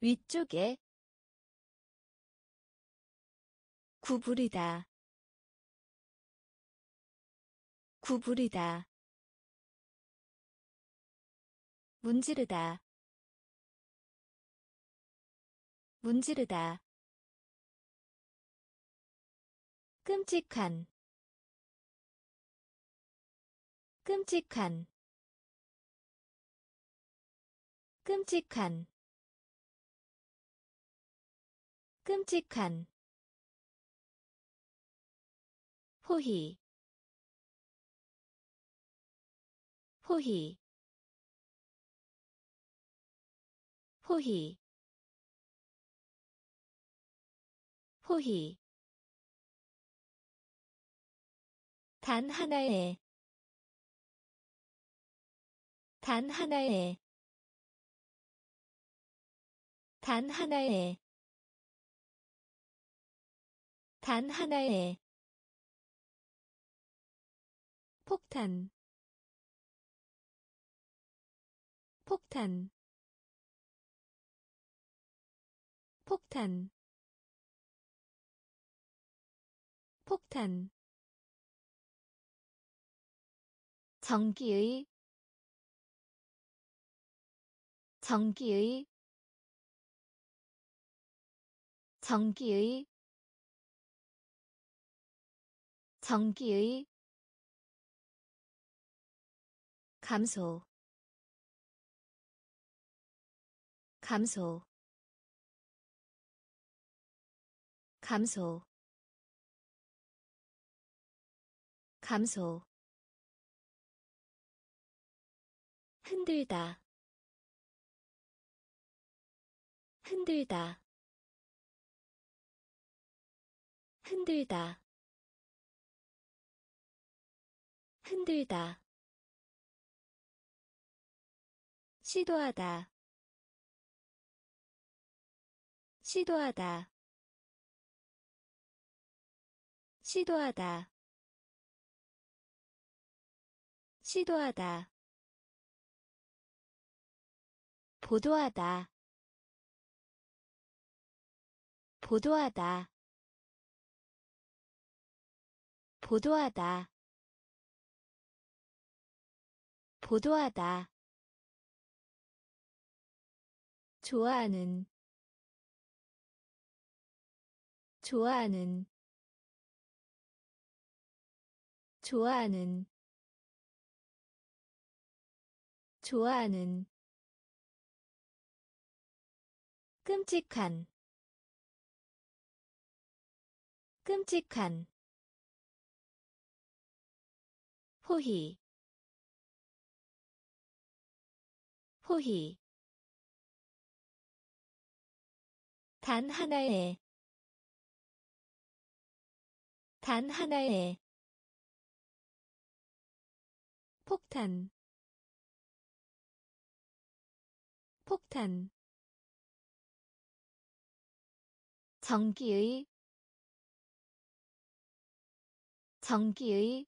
위쪽에 구부리다 구부리다 문지르다 문지르다 끔찍한 끔찍한 끔찍한 끔찍한 포희 포희 포희 포희 단 하나의 단 하나의 단 하나의 단 하나의 폭탄. 폭탄. 폭탄. 폭탄 전기의 전기의 전기의 전기의 감소 감소 감소 감소 흔들다. 흔들다. 흔들다. 흔들다. 시도하다. 시도하다. 시도하다. 시도하다 보도하다. 보도하다. 보도하다. 보도하다. 좋아하는. 좋아하는. 좋아하는. 좋아하는 끔찍한 끔찍한 포희 포희. 단 하나의 단 하나의 폭탄 폭탄 전기의 전기의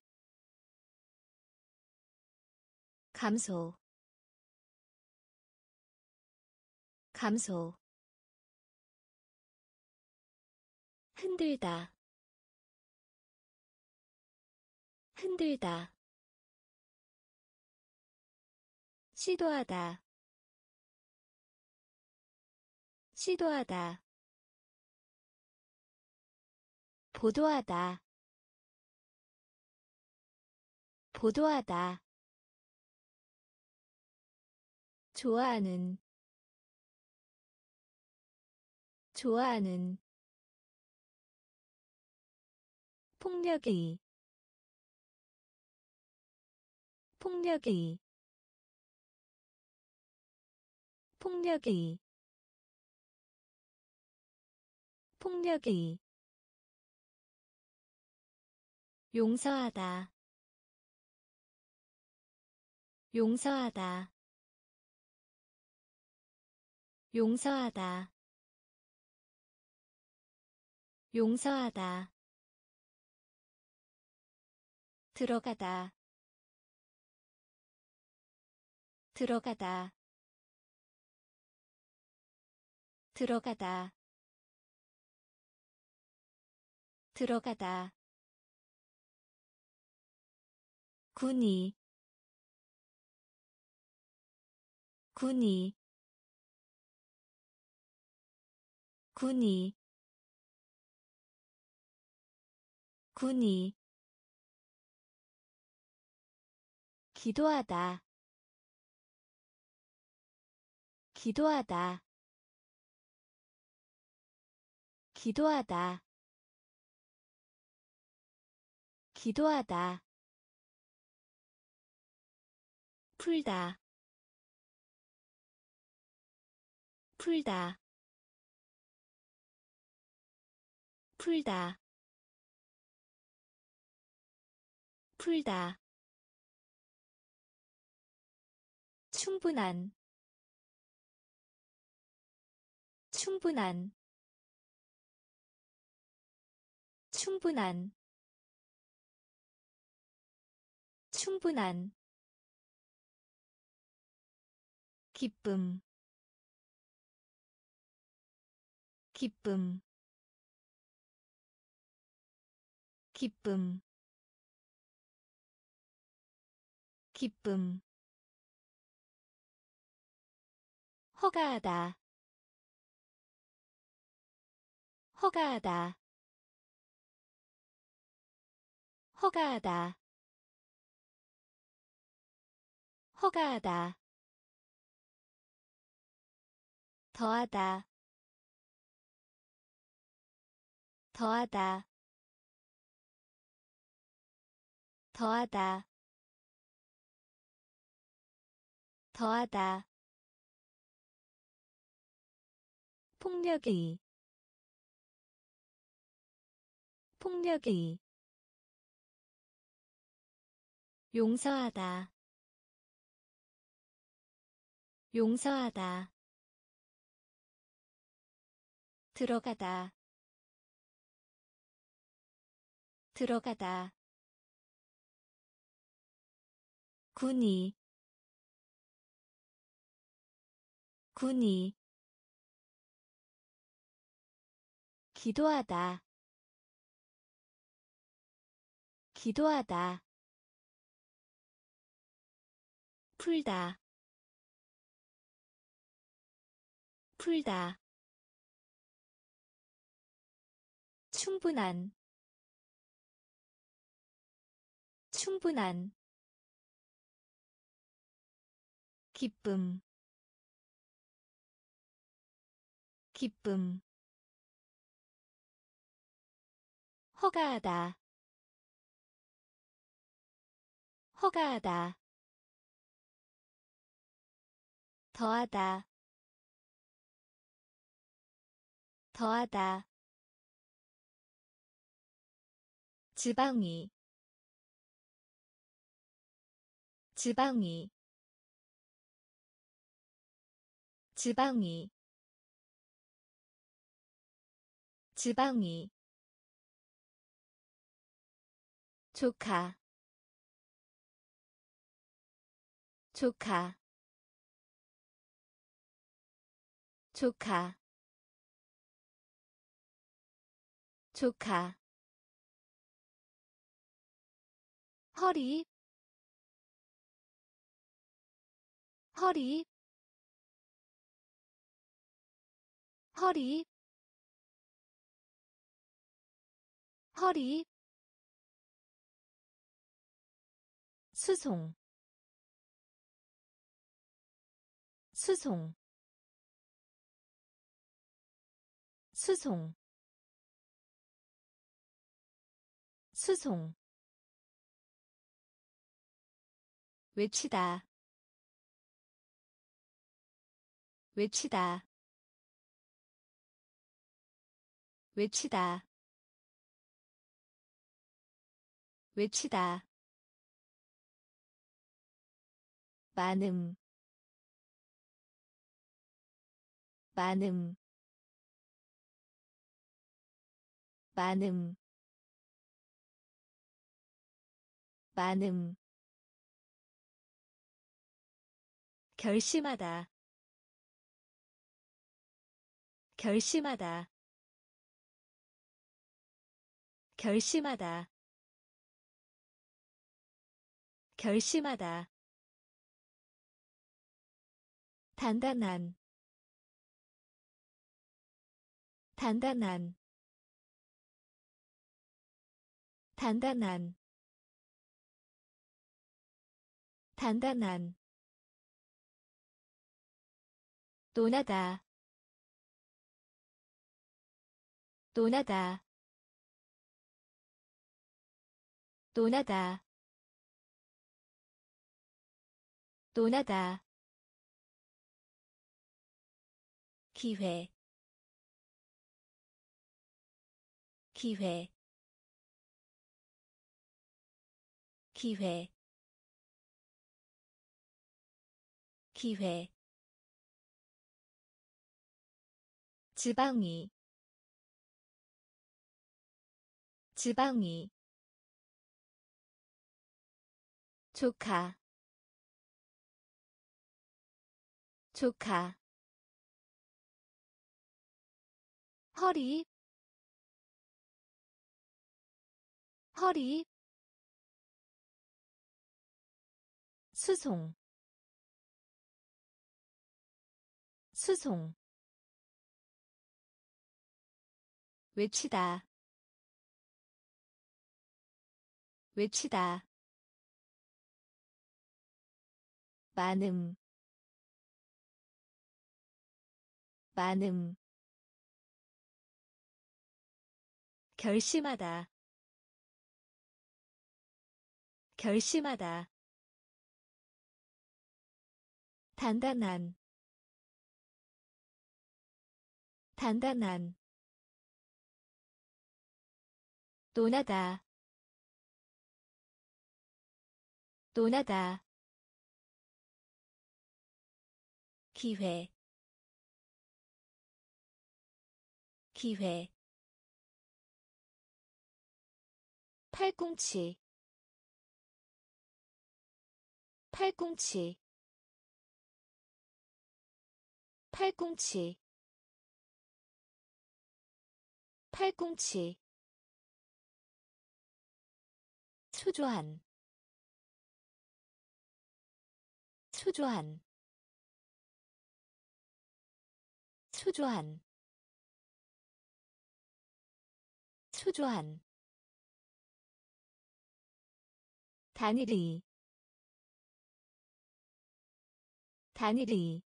감소 감소. 흔들다 흔들다. 시도하다 시도하다 보도하다. 보도하다. 좋아하는. 좋아하는. 폭력의. 폭력의. 폭력의. 폭력의 용서하다. 용서하다. 용서하다. 용서하다. 들어가다. 들어가다. 들어가다. 들어가다 군이 군이 군이 군이. 기도하다 기도하다 기도하다 기도하다 풀다. 풀다. 풀다. 풀다. 충분한. 충분한. 충분한. 충분한 기쁨. 기쁨. 기쁨. 기쁨. 허가하다. 허가하다. 허가하다. 허가하다 더하다. 더하다. 더하다. 더하다. 폭력의 폭력의 용서하다. 용서하다 들어가다. 들어가다. 군이. 군이. 기도하다. 기도하다. 풀다. 풀다 충분한 충분한 기쁨 기쁨 허가하다 허가하다 더하다 더하다 지방이 지방이 지방이 지방이. 조카 조카 조카. 조카 허리 허리 허리 허리. 수송 수송 수송 수송 외치다. 외치다. 외치다. 외치다. 많음. 많음. 많음. 많음 결심하다. 결심하다. 결심하다. 결심하다. 단단한. 단단한. 단단한. 단단한 논하다. 논하다. 논하다. 논하다. 기회. 기회. 기회. 기회 지방이 지방이 조카 조카 허리 허리 수송 수송 외치다. 외치다. 많음. 많음. 결심하다. 결심하다. 단단한. 단단한 논하다. 논하다. 기회. 기회. 팔꿈치. 팔꿈치. 팔꿈치. 팔꿈치 초조한 초조한 초조한 초조한. 단일이 단일이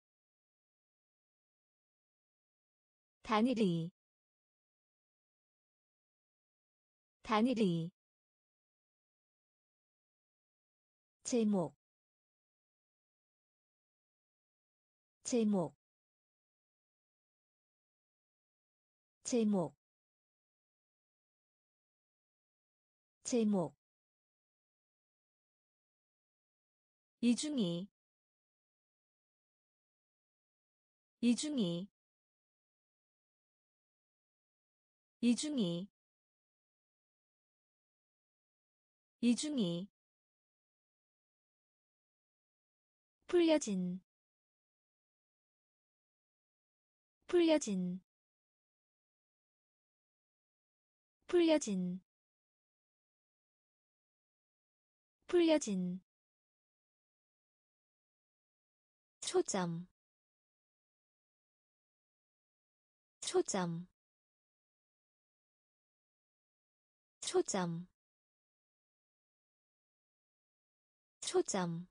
단일이 단일이 제목 제목 제목 제목. 이중이 이중이 이중이 이중이 풀려진 풀려진 풀려진 풀려진. 초점 초점 초점 초점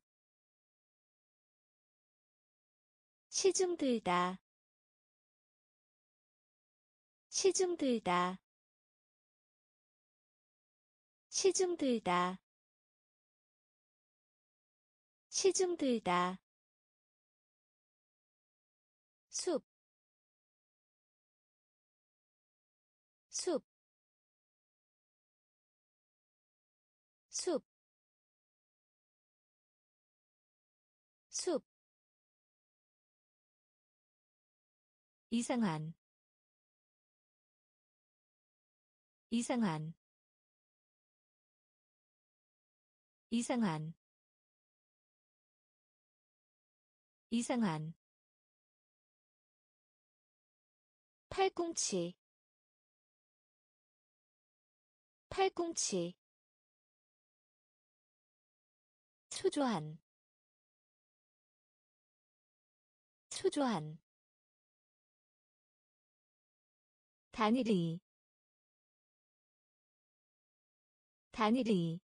시중 들다. 시중 들다. 시중 들다. 시중 들다. 숲, 숲, 이상한, 이상한, 이상한, 이상한. 팔꿈치 팔꿈치 초조한 초조한 단일이. 단일이.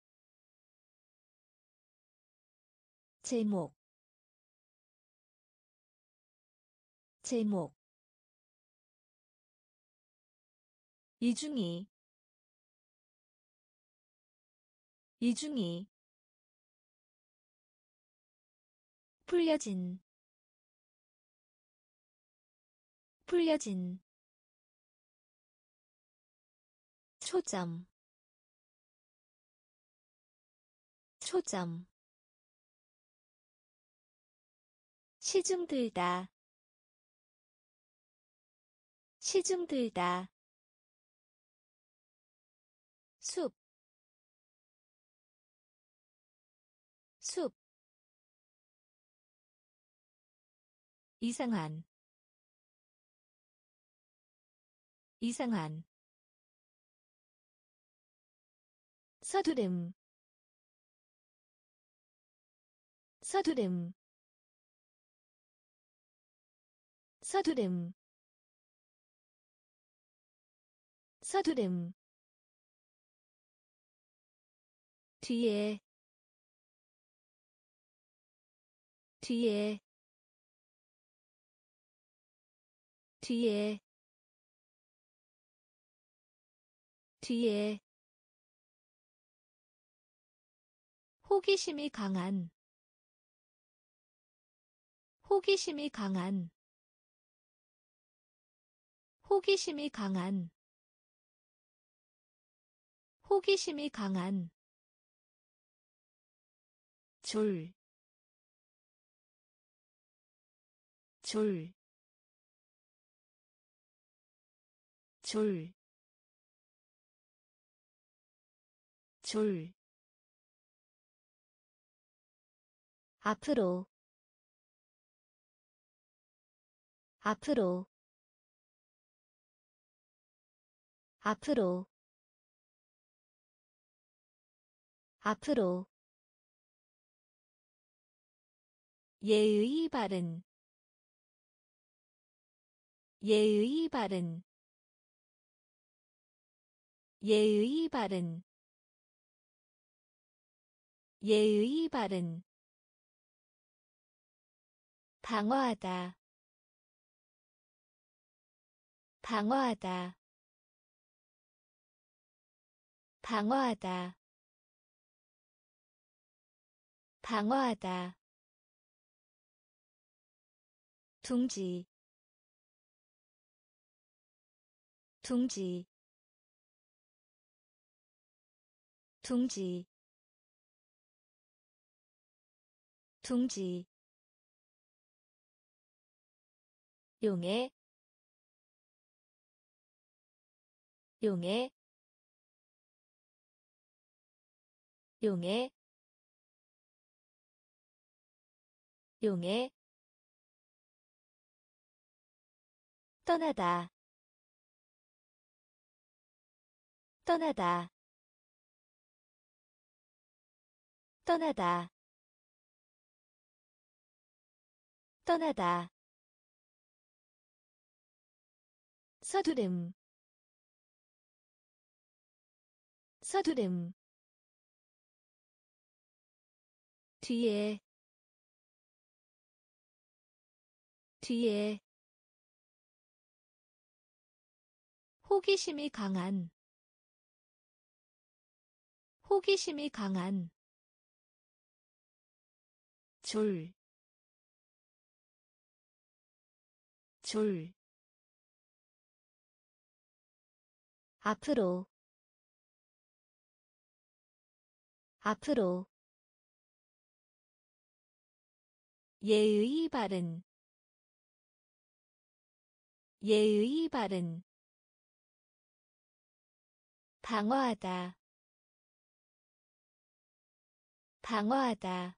제목. 제목. 이중이. 이중이. 풀려진. 풀려진 초점. 초점. 시중 들다. 시중 들다. 숲, 숲, 이상한, 이상한, 서두름, 서두름, 서두름, 서두름. 뒤에. 뒤에. 뒤에. 뒤에 호기심이 강한. 호기심이 강한. 호기심이 강한. 호기심이 강한. 줄, 줄, 줄, 줄. 앞으로, 앞으로, 앞으로, 앞으로. 예의 바른. 예의 바른. 예의 바른. 예의 바른 방어하다. 방어하다. 방어하다. 방어하다. 둥지. 둥지. 둥지. 둥지 용해 용해 용해 용해 떠나다 떠나다 떠나다 떠나다 서두름. 서두름. 뒤에. 뒤에. 호기심이 강한. 호기심이 강한. 줄, 줄, 앞으로, 앞으로, 예의 바른, 예의 바른, 방어하다. 방어하다.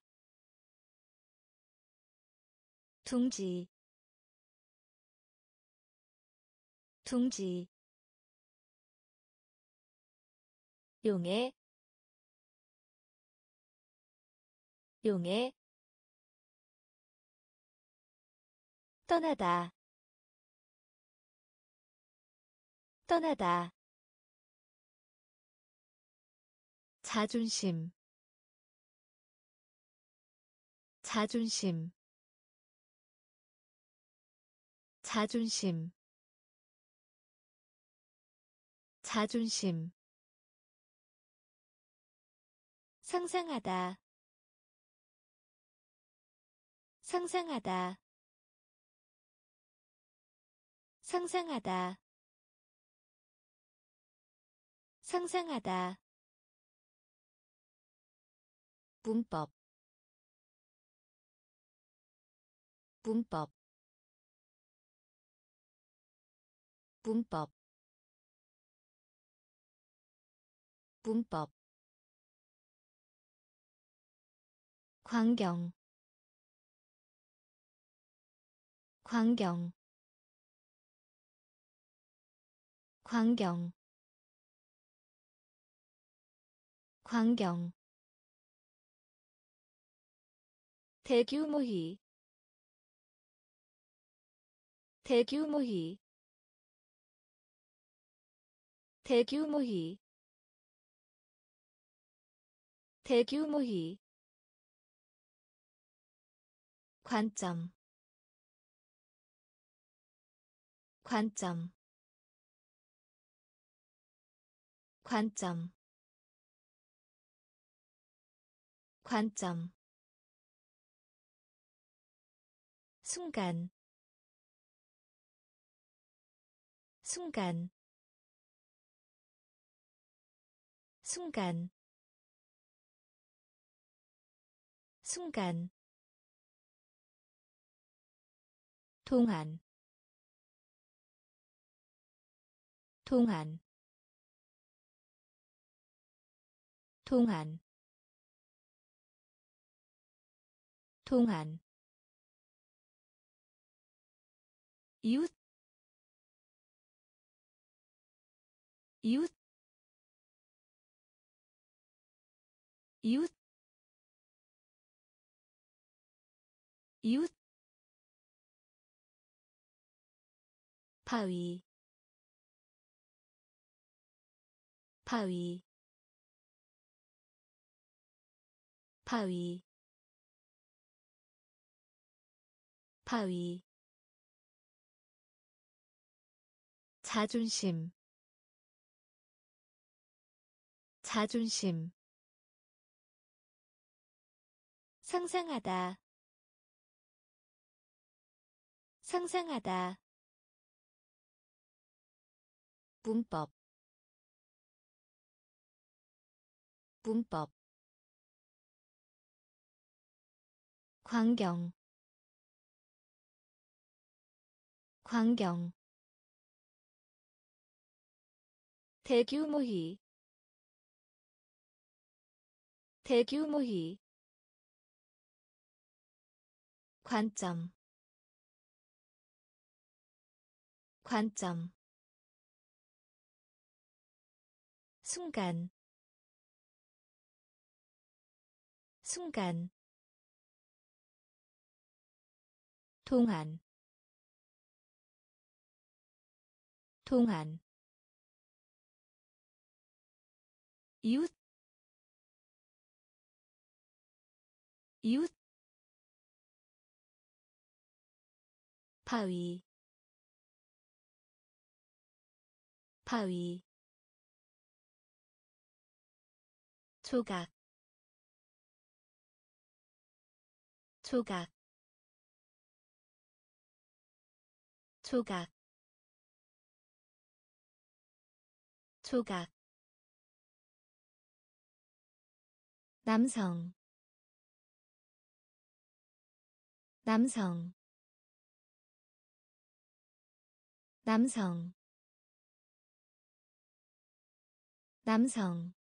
둥지. 둥지 용해 용해 떠나다 떠나다 자존심 자존심 자존심 자존심 상상하다. 상상하다. 상상하다. 상상하다. 문법. 문법. 문법. 문법 광경. 광경. 광경. 광경. 대규모히. 대규모히. 대규모히. 대규모히 관점. 관점. 관점. 관점. 순간. 순간. 순간. 순간 동안 동안 동안 동안 이웃 이웃 이웃 이웃 바위. 바위. 바위. 바위. 자존심. 자존심. 상상하다. 상상하다 문법 문법 광경 광경 대규모히 대규모히 관점 관점 순간. 순간. 동안. 동안. 이웃. 이웃. 바위. 바위 조각 조각 조각 조각. 남성 남성 남성 남성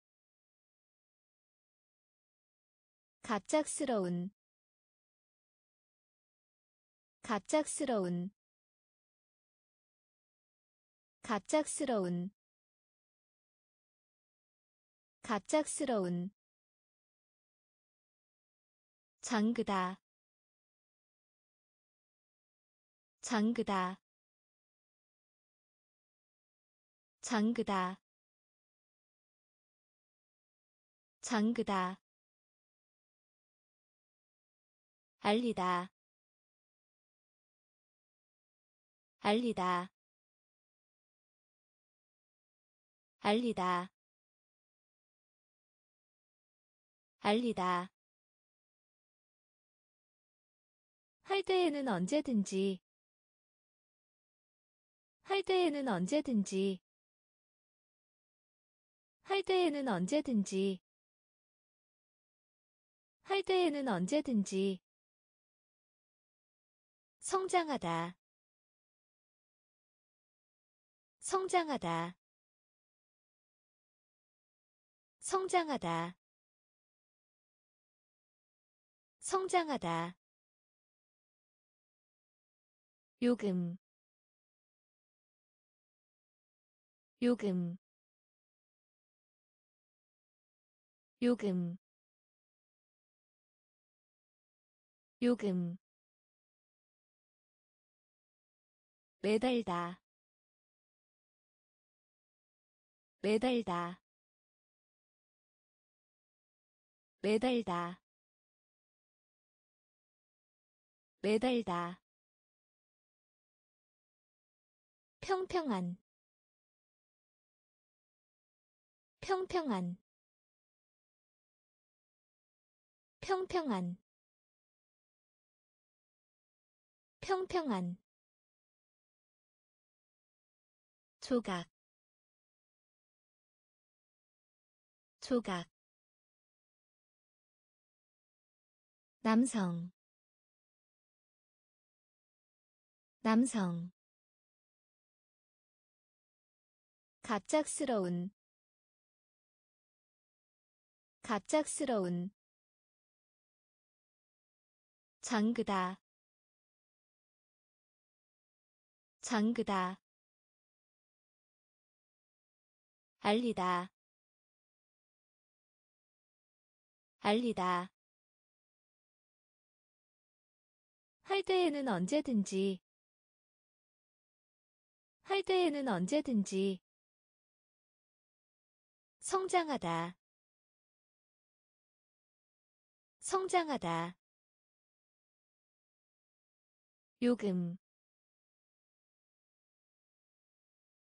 갑작스러운 갑작스러운 갑작스러운 갑작스러운. 잠그다 잠그다 잠그다 잠그다 알리다. 알리다. 알리다. 알리다. 할 때에는 언제든지. 할 때에는 언제든지. 할 때에는 언제든지. 할 때에는 언제든지 성장하다. 성장하다. 성장하다. 성장하다. 요금. 요금. 요금. 요금 매달다. 매달다. 매달다. 매달다. 평평한. 평평한. 평평한. 평평한 조각 조각 남성 남성 갑작스러운 갑작스러운 잠그다 잠그다 알리다. 알리다. 할 때에는 언제든지. 할 때에는 언제든지. 성장하다. 성장하다. 요금.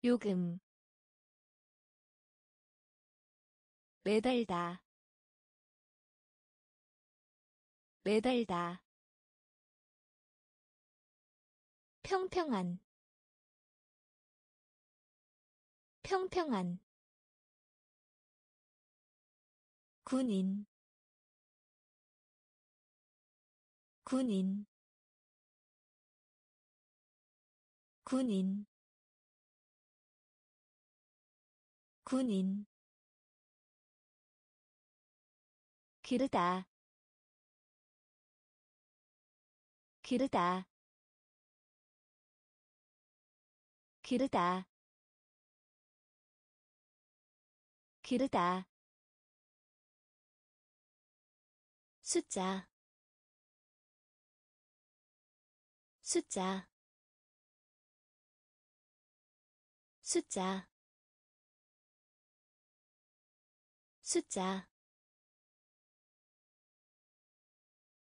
요금 매달다. 매달다. 평평한. 평평한. 군인. 군인. 군인. 군인 기르다. 기르다. 기르다. 기르다. 숫자. 숫자. 숫자. 숫자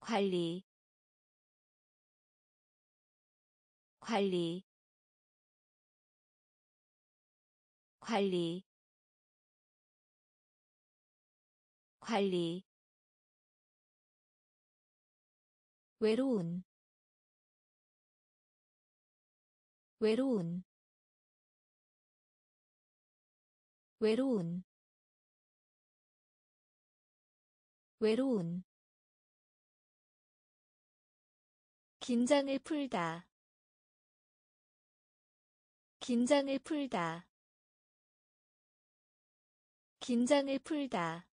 관리 관리 관리 관리. 외로운 외로운. 외로운. 외로운 긴장을 풀다. 긴장을 풀다. 긴장을 풀다.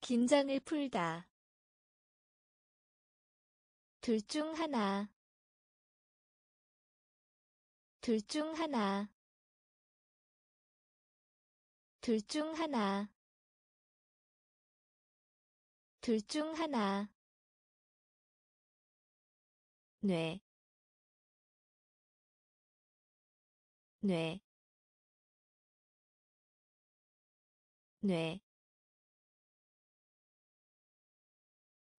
긴장을 풀다. 둘 중 하나. 둘 중 하나. 둘 중 하나. 둘 중 하나 뇌, 뇌, 뇌,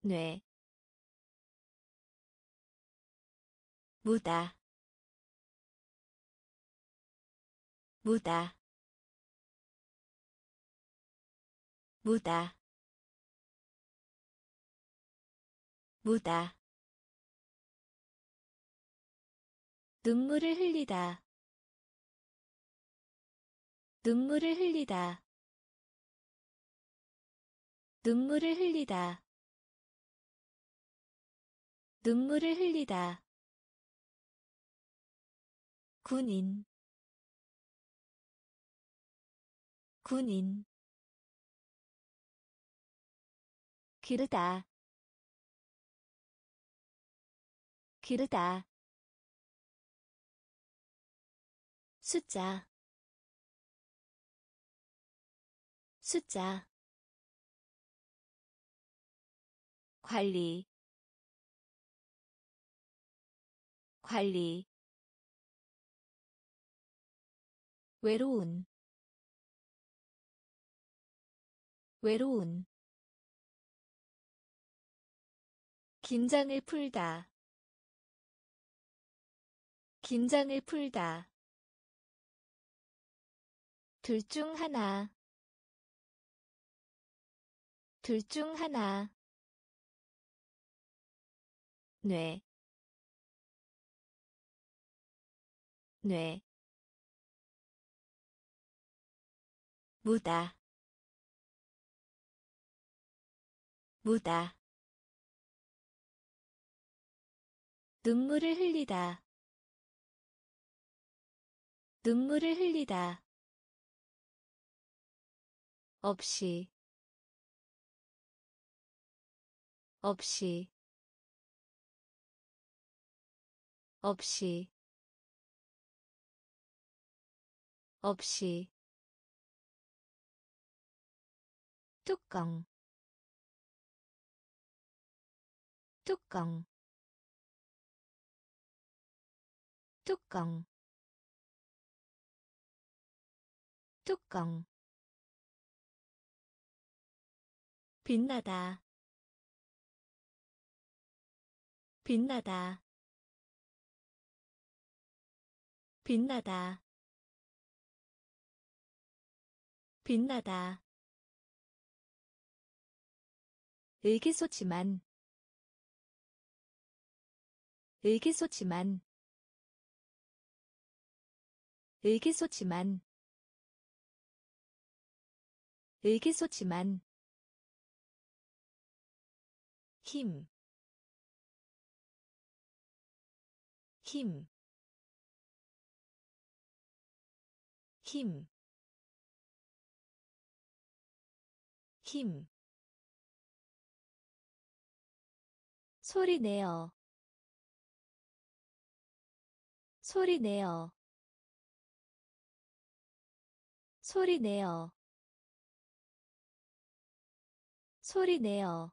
뇌, 무다, 무다, 무다, 무다. 눈물을 흘리다. 눈물을 흘리다. 눈물을 흘리다. 눈물을 흘리다. 군인. 군인. 기르다. 기르다 숫자. 숫자. 관리. 관리. 외로운. 외로운. 긴장을 풀다. 긴장을 풀다 둘 중 하나. 둘 중 하나. 뇌, 뇌, 무다, 무다, 눈물을 흘리다, 눈물을 흘리다, 없이, 없이, 없이 없이. 뚜껑 뚜껑 뚜껑 뚜껑 빛나다. 빛나다. 빛나다. 빛나다. 의기소침한. 의기소침한. 의기소침한. 의기소침한 힘, 힘, 힘, 힘. 소리 내어 소리 내어 소리 내어 소리 내어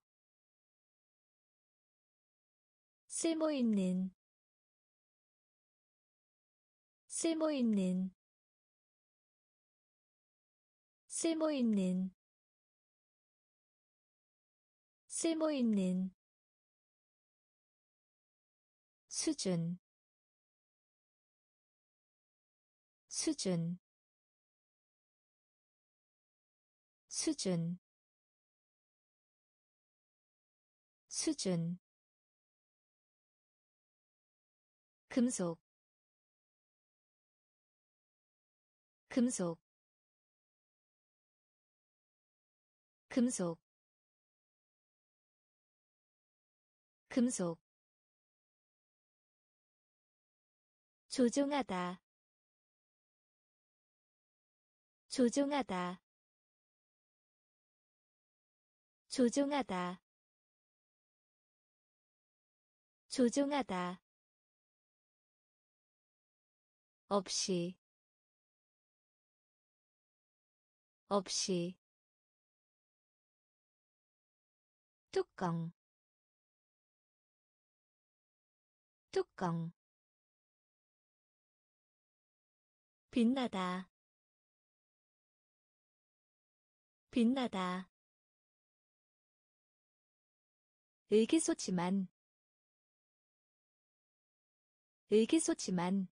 쓸모있는 쓸모있는 쓸모있는 쓸모있는 수준 수준 수준 수준 금속 금속 금속 금속. 조종하다 조종하다 조종하다 조종하다 없이 없이 뚜껑 뚜껑 빛나다 빛나다. 의기소침한 의기소침한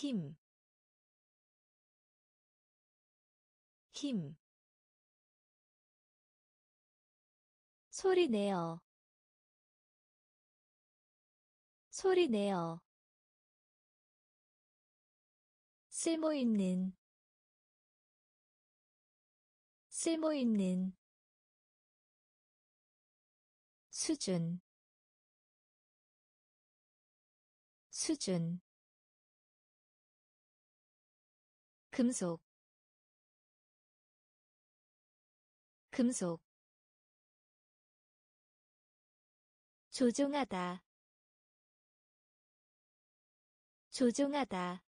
힘, 힘, 소리 내어, 소리 내어, 쓸모 있는, 쓸모 있는, 수준, 수준 금속 금속 조종하다 조종하다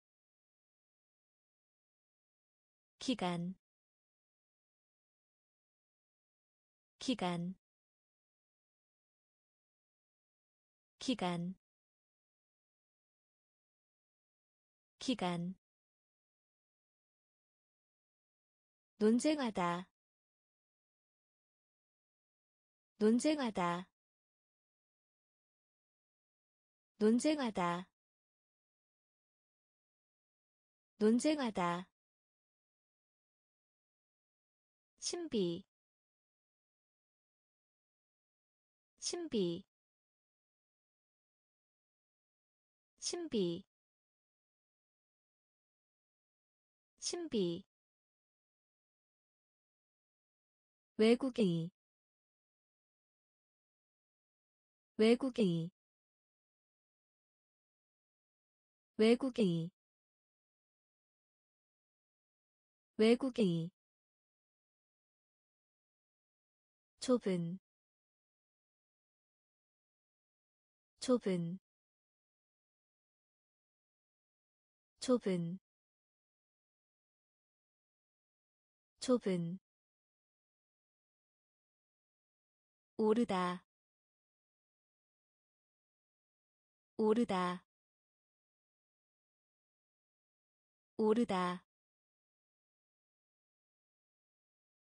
기간 기간 기간 기간 논쟁하다. 논쟁하다. 논쟁하다. 논쟁하다. 신비. 신비. 신비. 신비 외국의 외국의 외국의 외국의 좁은 좁은 좁은 좁은 오르다. 오르다. 오르다.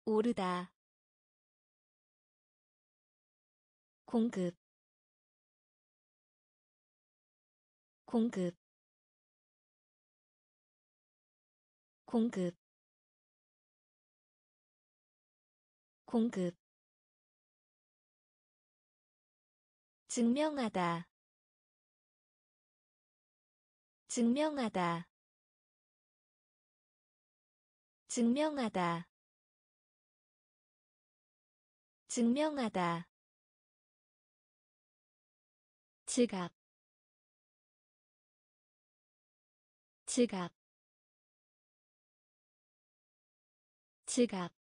오르다. 공급. 공급. 공급. 공급 증명하다. 증명하다. 증명하다. 증명하다. 지갑. 지갑. 지갑.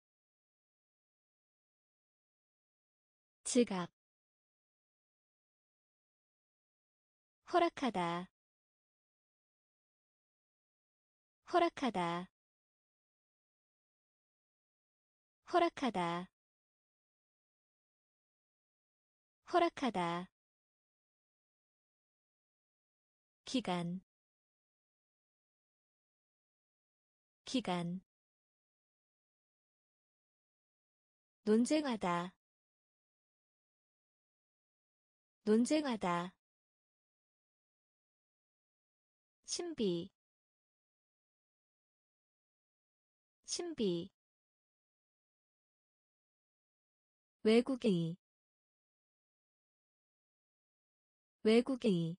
지갑 허락하다. 허락하다. 허락하다. 허락하다. 기간. 기간. 논쟁하다. 논쟁하다 신비. 신비. 외국의 외국의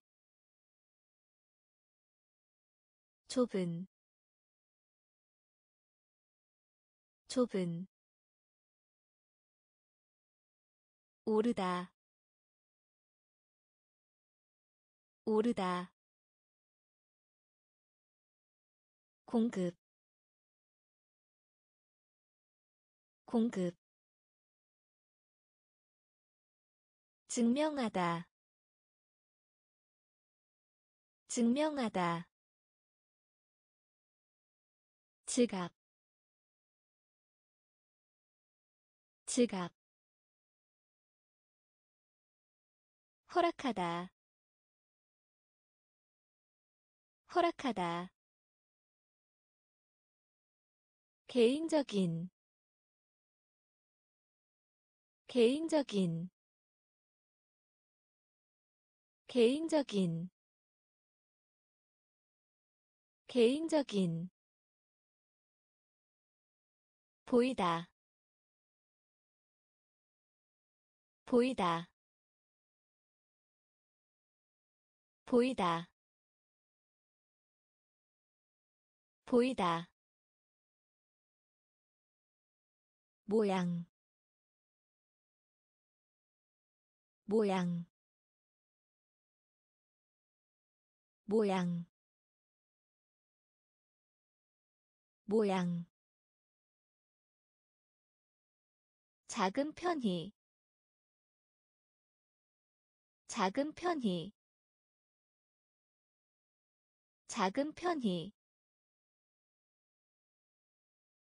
좁은. 좁은. 오르다. 오르다 공급 공급 증명하다 증명하다 지갑 지갑 허락하다 허락하다 개인적인 개인적인 개인적인 개인적인. 보이다. 보이다. 보이다. 보이다 모양 모양 모양 모양. 작은 편히 작은 편히 작은 편히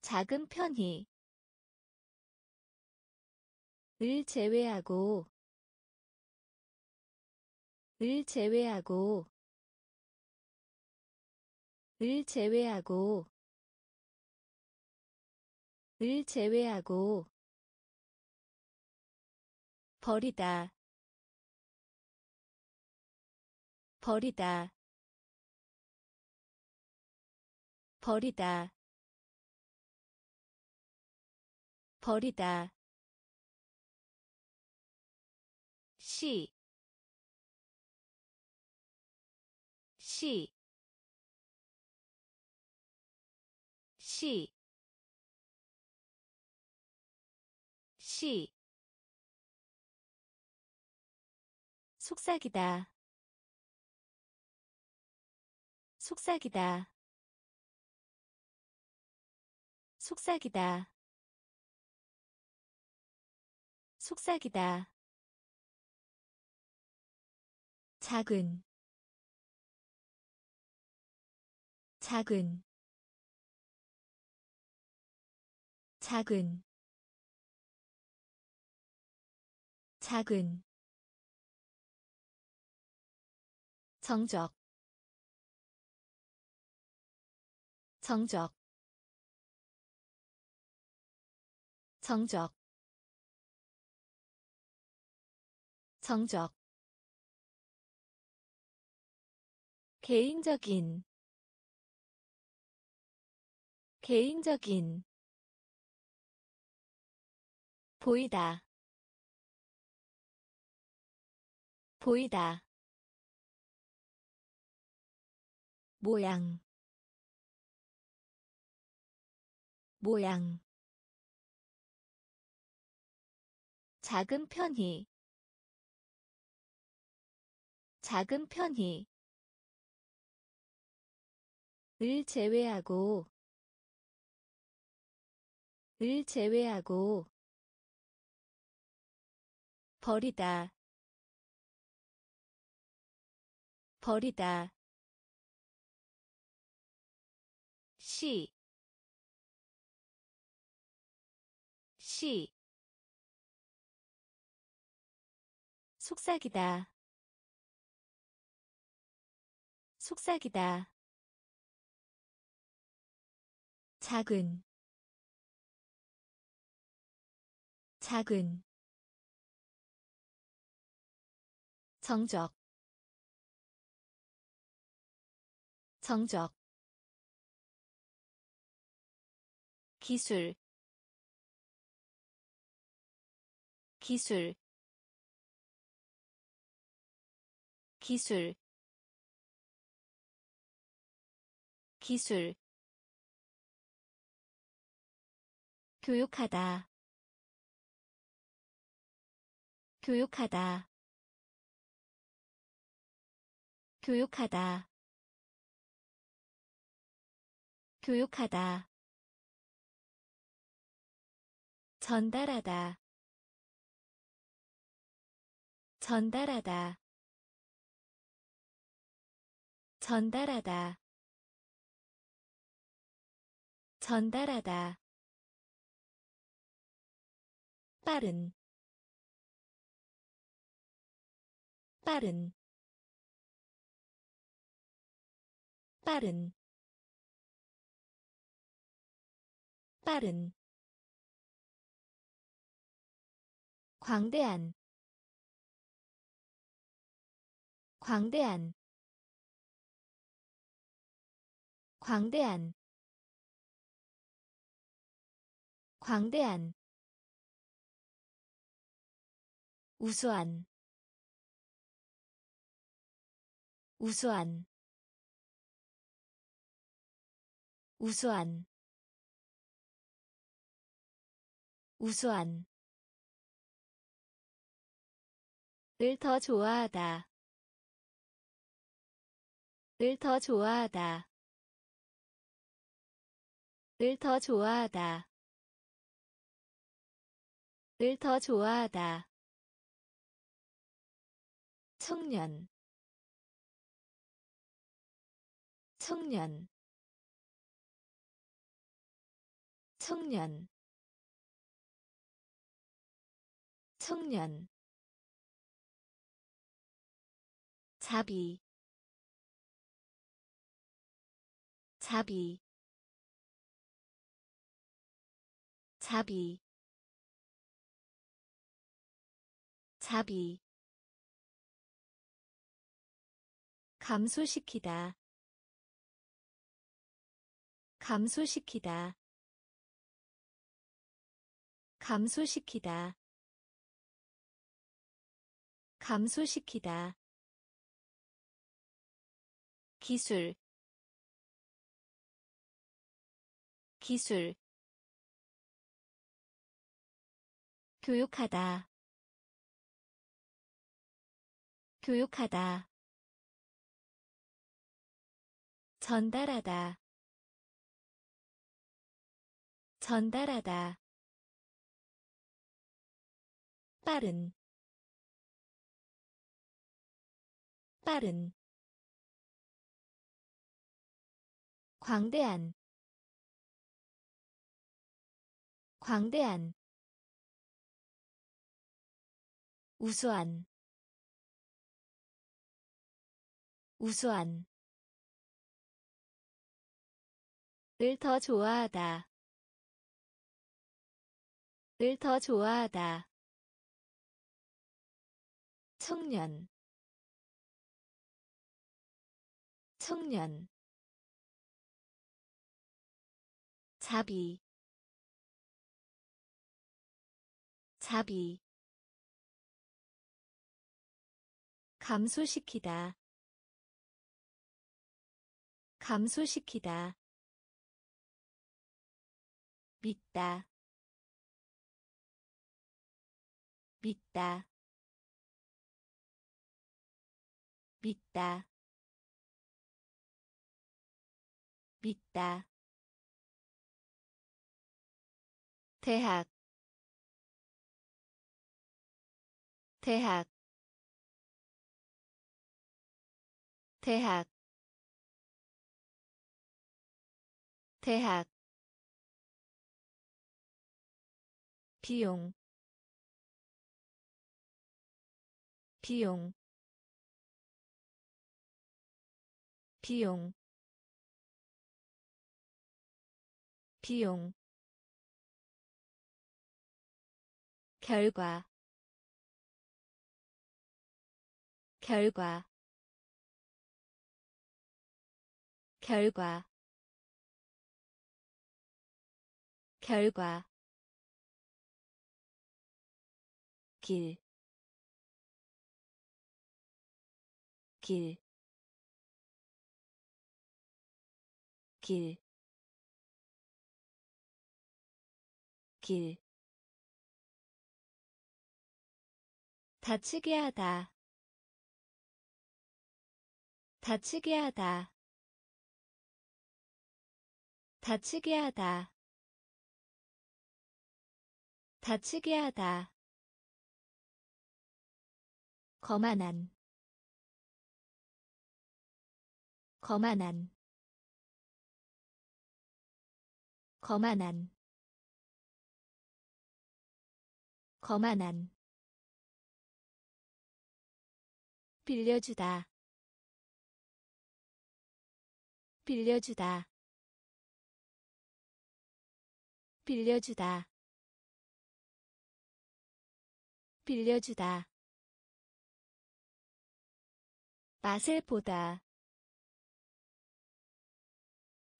작은 편히 을 제외하고 을 제외하고 을 제외하고 을 제외하고 버리다 버리다 버리다 버리다 시, 시, 시, 시, 속삭이다, 속삭이다, 속삭이다, 속삭이다. 작은 작은 작은 작은. 정적 정적. 정적. 정적 개인적인 개인적인 보이다 보이다 모양 모양. 작은 편히 작은 편히 을 제외하고 을 제외하고 버리다 버리다. 시, 시, 속삭이다, 속삭이다. 작은 작은 정적 정적 기술 기술 기술 기술 교육하다. 교육하다. 교육하다. 교육하다. 전달하다. 전달하다. 전달하다. 전달하다 빠른 빠른 빠른 빠른. 광대한 광대한 광대한 광대한 우수한 우수한 우수한 우수한. 을더 좋아하다. 을더 좋아하다. 을더 좋아하다. 을더 좋아하다 청년. 청년. 청년. 청년. 자비. 자비. 자비. 자비 감소시키다. 감소시키다. 감소시키다. 감소시키다. 기술. 기술. 교육하다. 교육하다 전달하다. 전달하다. 빠른. 빠른. 광대한. 광대한. 우수한. 우수한 을더 좋아하다. 을더 좋아하다. 청년. 청년. 자비. 자비. 감소시키다. 감소시키다 믿다. 믿다. 믿다. 믿다. 대학. 대학. 대학. 대학 비용 비용 비용 비용. 결과 결과. 결과. 결과 길, 길, 길, 길. 다치게 하다. 다치게 하다. 다치게 하다. 다치게 하다 거만한 거만한 거만한 거만한. 빌려주다 빌려주다 빌려주다 빌려주다 맛을 보다.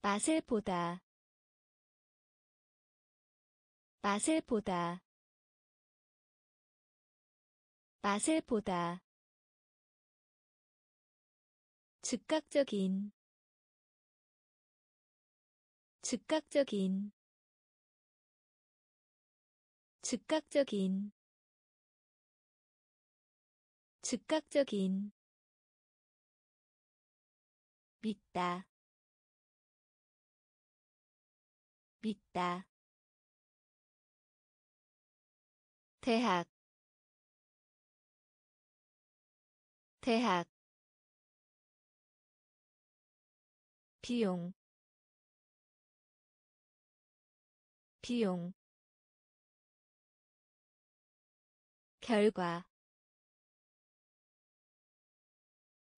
맛을 보다. 맛을 보다. 맛을 보다. 즉각적인. 즉각적인. 즉각적인. 즉각적인 믿다. 믿다. 대학. 대학. 비용. 비용. 결과.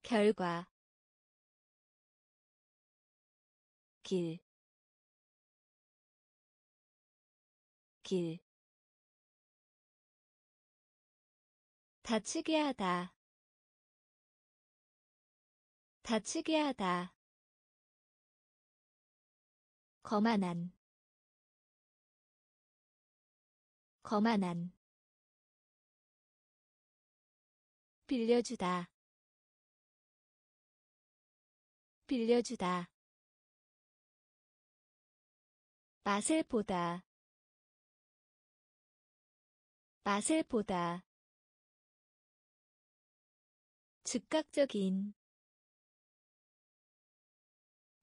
결과 길, 길. 다치게 하다. 다치게 하다. 거만한 거만한 빌려주다 빌려주다 맛을 보다. 맛을 보다. 즉각적인.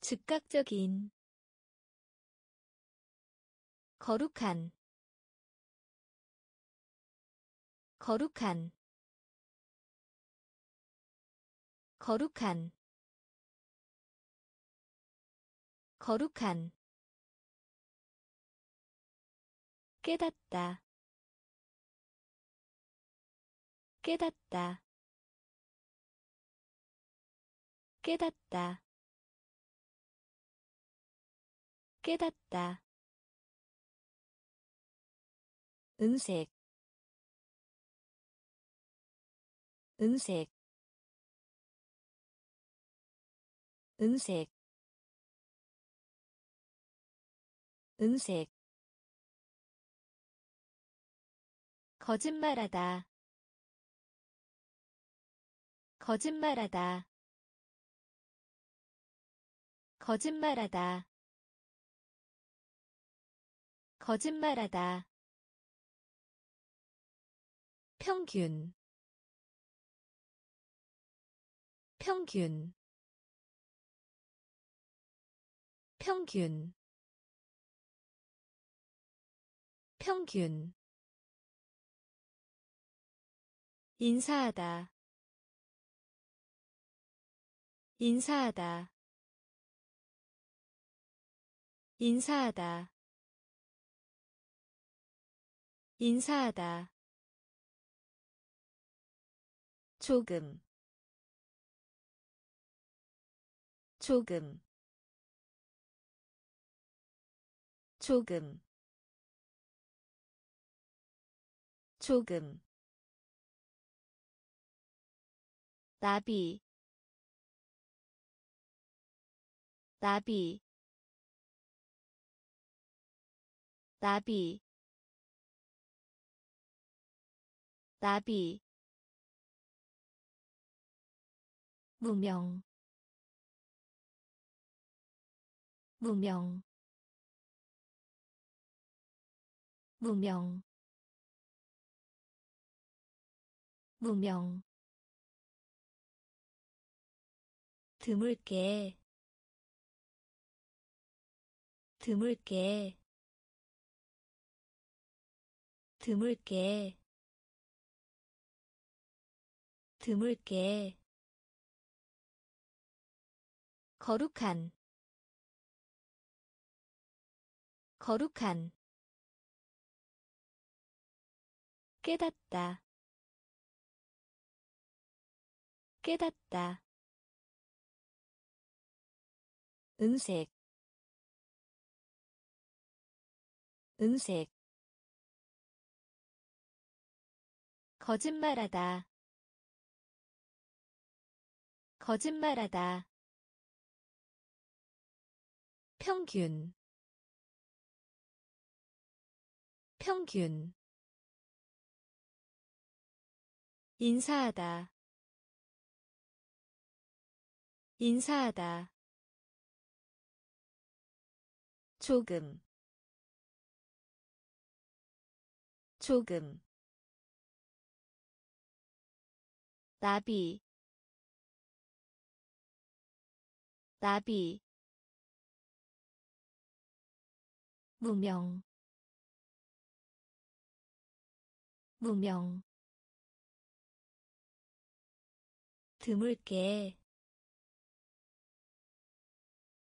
즉각적인. 거룩한. 거룩한. 거룩한. 거룩한 깨닫다. 깨닫다. 깨닫다. 깨닫다. 은색. 은색. 은색. 은색 거짓말하다. 거짓말하다. 거짓말하다. 거짓말하다. 평균. 평균. 평균. 평균 인사하다. 인사하다. 인사하다. 인사하다. 조금. 조금. 조금. 조금 나비. 나비. 나비. 나비. 무명. 무명. 무명. 무명 드물게. 드물게. 드물게. 드물게. 거룩한. 거룩한. 깨닫다. 깨닫다 은색 은색. 거짓말하다 거짓말하다. 평균 평균. 인사하다 인사하다 조금 조금 나비 나비 무명 무명 드물게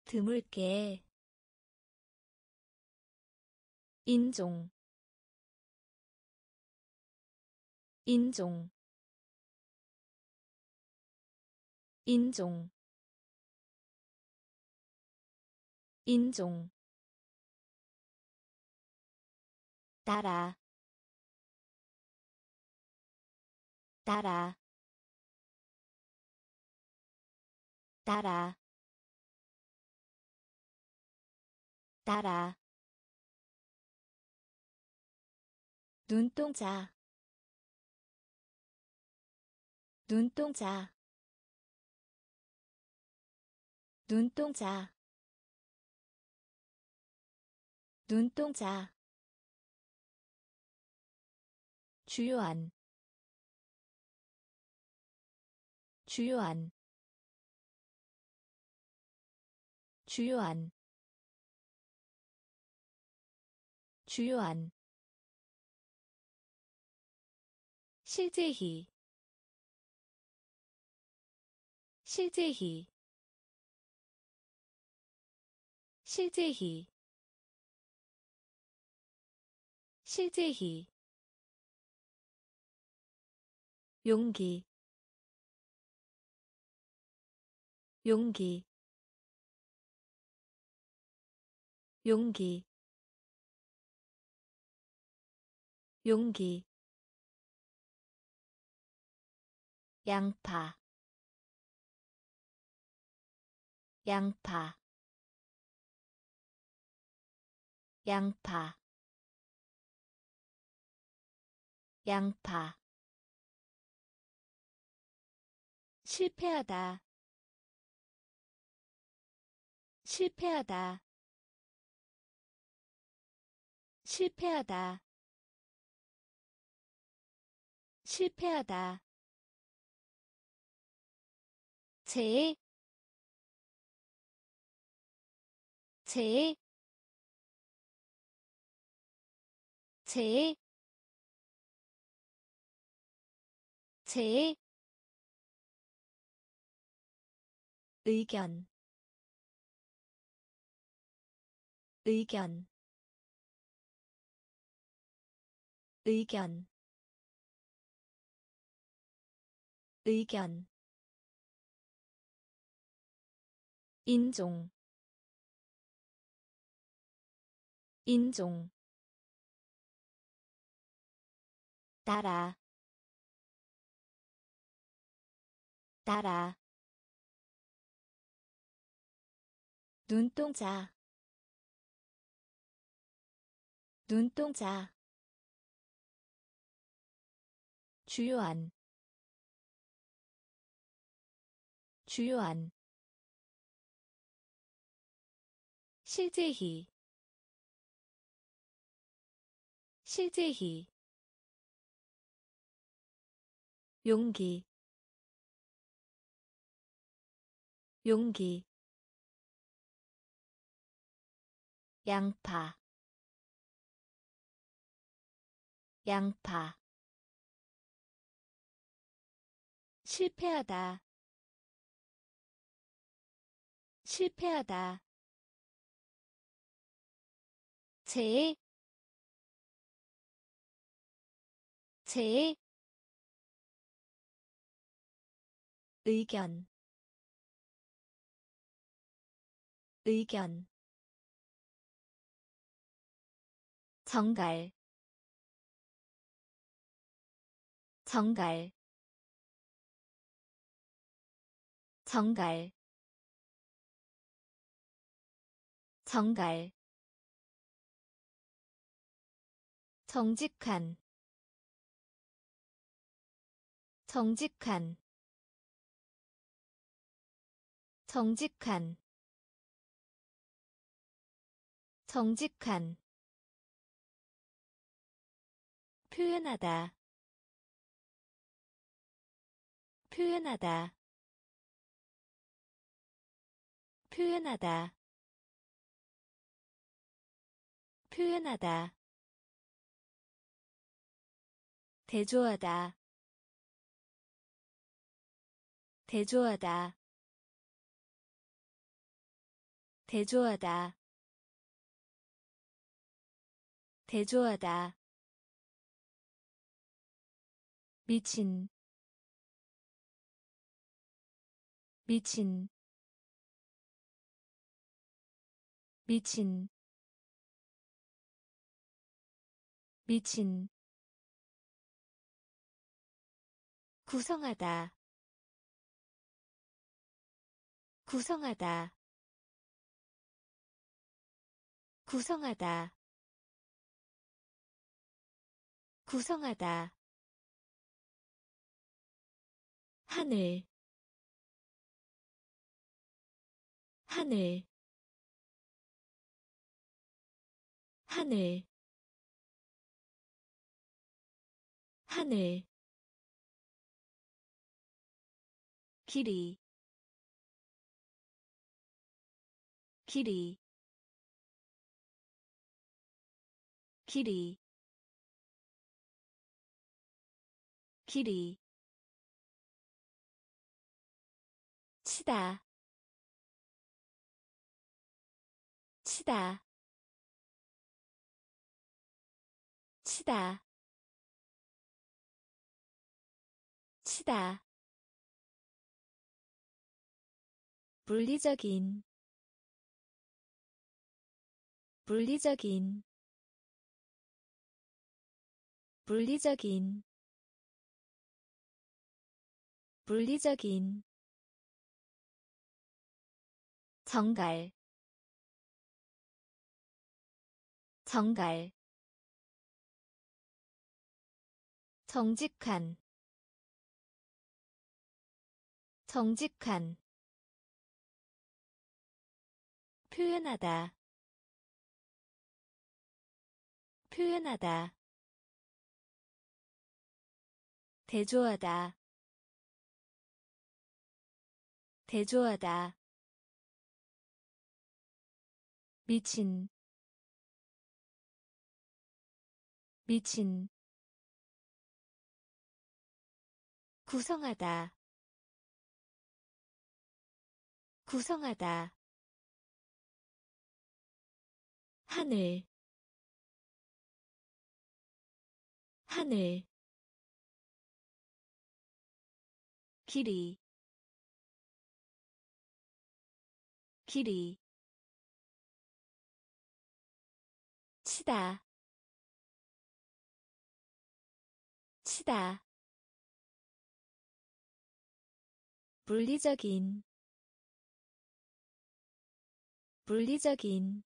드물게 인종 인종 인종 인종. 따라 따라 따라. 따라 눈동자. 눈동자. 눈동자. 눈동자. 주요한. 주요한. 주요한. 주요한 실제히 실제히 실제히 실제히. 용기 용기 용기. 용기 양파 양파 양파 양파. 실패하다 실패하다 실패하다 실패하다 제, 제, 제, 제, 의견, 의견, 의견, 의견 인종 인종 따라 따라 눈동자 눈동자 주요한 주요한 실제히 실제히 용기 용기 양파 양파. 실패하다 실패하다 제, 제, 의견, 의견, 정갈, 정갈, 정갈, 정갈 정직한 정직한 정직한 정직한. 표현하다 표현하다 표현하다 표현하다 대조하다. 대조하다. 대조하다. 대조하다. 미친. 미친. 미친. 미친 구성하다. 구성하다. 구성하다. 구성하다. 하늘. 하늘. 하늘. 하늘 길이 길이 길이 길이. 치다 치다. 치다 치다 물리적인 물리적인 물리적인 물리적인. 정갈 정갈. 정직한 정직한 표현하다. 표현하다. 대조하다. 대조하다. 미친. 미친. 구성하다. 구성하다 하늘 하늘 길이 길이 치다 치다 물리적인 물리적인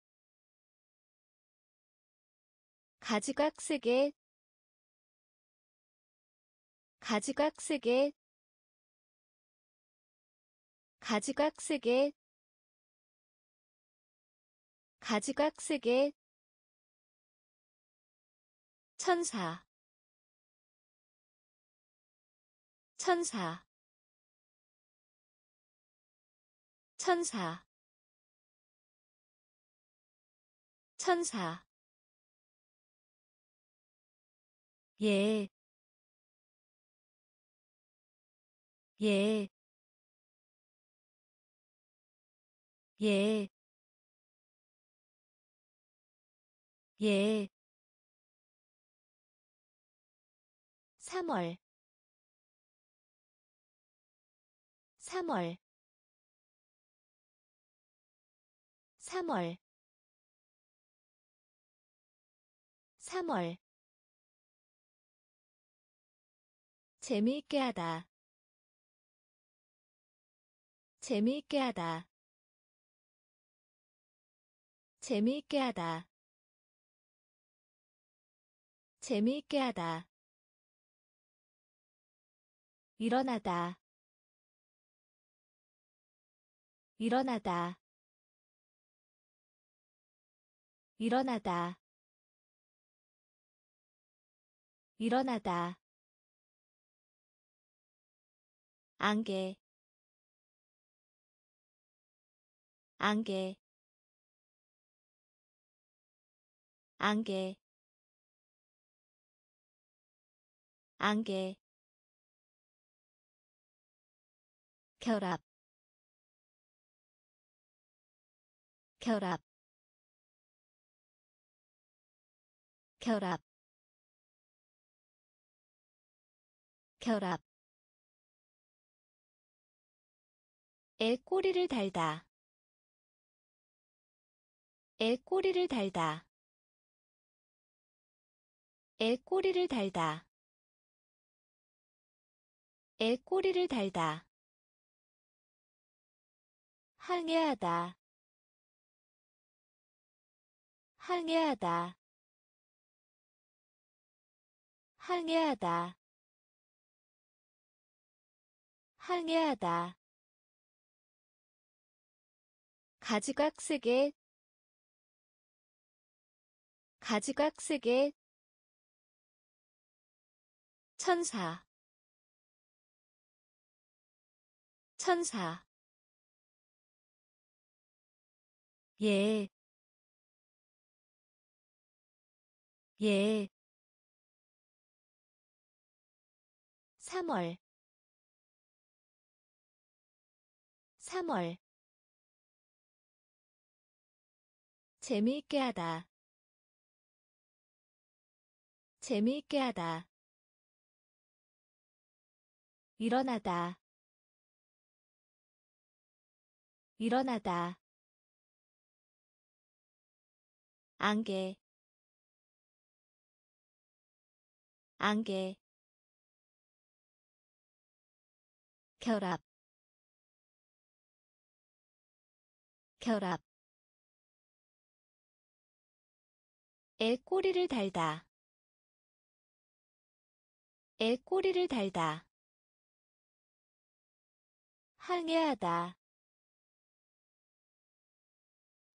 가지각색의 가지각색의 가지각색의 가지각색의 천사. 천사. 천사. 천사 예, 예, 예, 예. 3월. 3월. 3월. 3월 재미있게 하다. 재미있게 하다. 재미있게 하다. 재미있게 하다. 일어나다. 일어나다. 일어나다. 일어나다 안개 안개 안개 안개. 결합 결합. 결합 결합 애 꼬리를 달다. 애 꼬리를 달다. 애 꼬리를 달다. 애 꼬리를 달다. 항해하다. 항해하다. 항해하다. 항해하다 가지각색의 가지각색의 천사. 천사. 예, 예. 3월. 3월 재미있게 하다. 재미있게 하다. 일어나다. 일어나다. 안개. 안개. 결합. 결합 애 꼬리를 달다. 애 꼬리를 달다. 항해하다.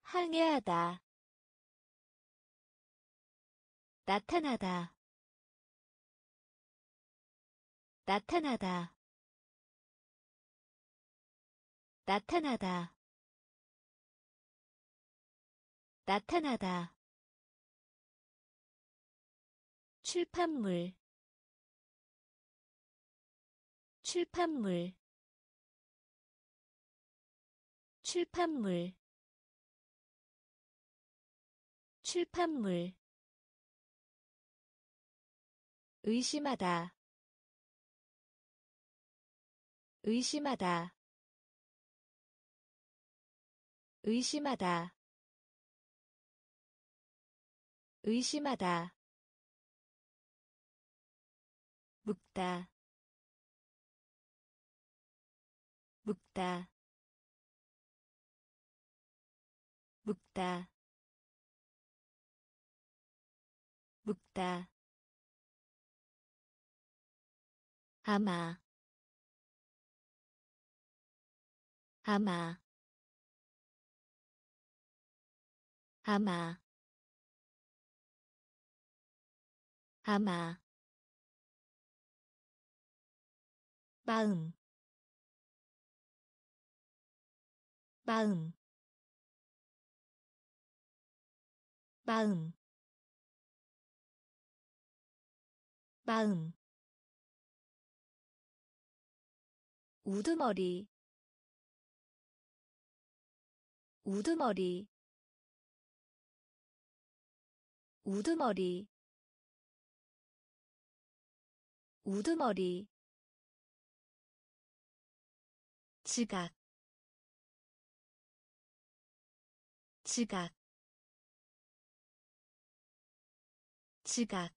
항해하다. 나타나다. 나타나다. 나타나다. 나타나다 출판물. 출판물. 출판물. 출판물. 의심하다. 의심하다. 의심하다. 의심하다 묵다. 묵다. 묵다. 묵다. 아마. 아마. 아마. 아마 마음. 마음. 마음. 마음. 우두머리. 우두머리. 우두머리. 우두머리 지각 지각 지각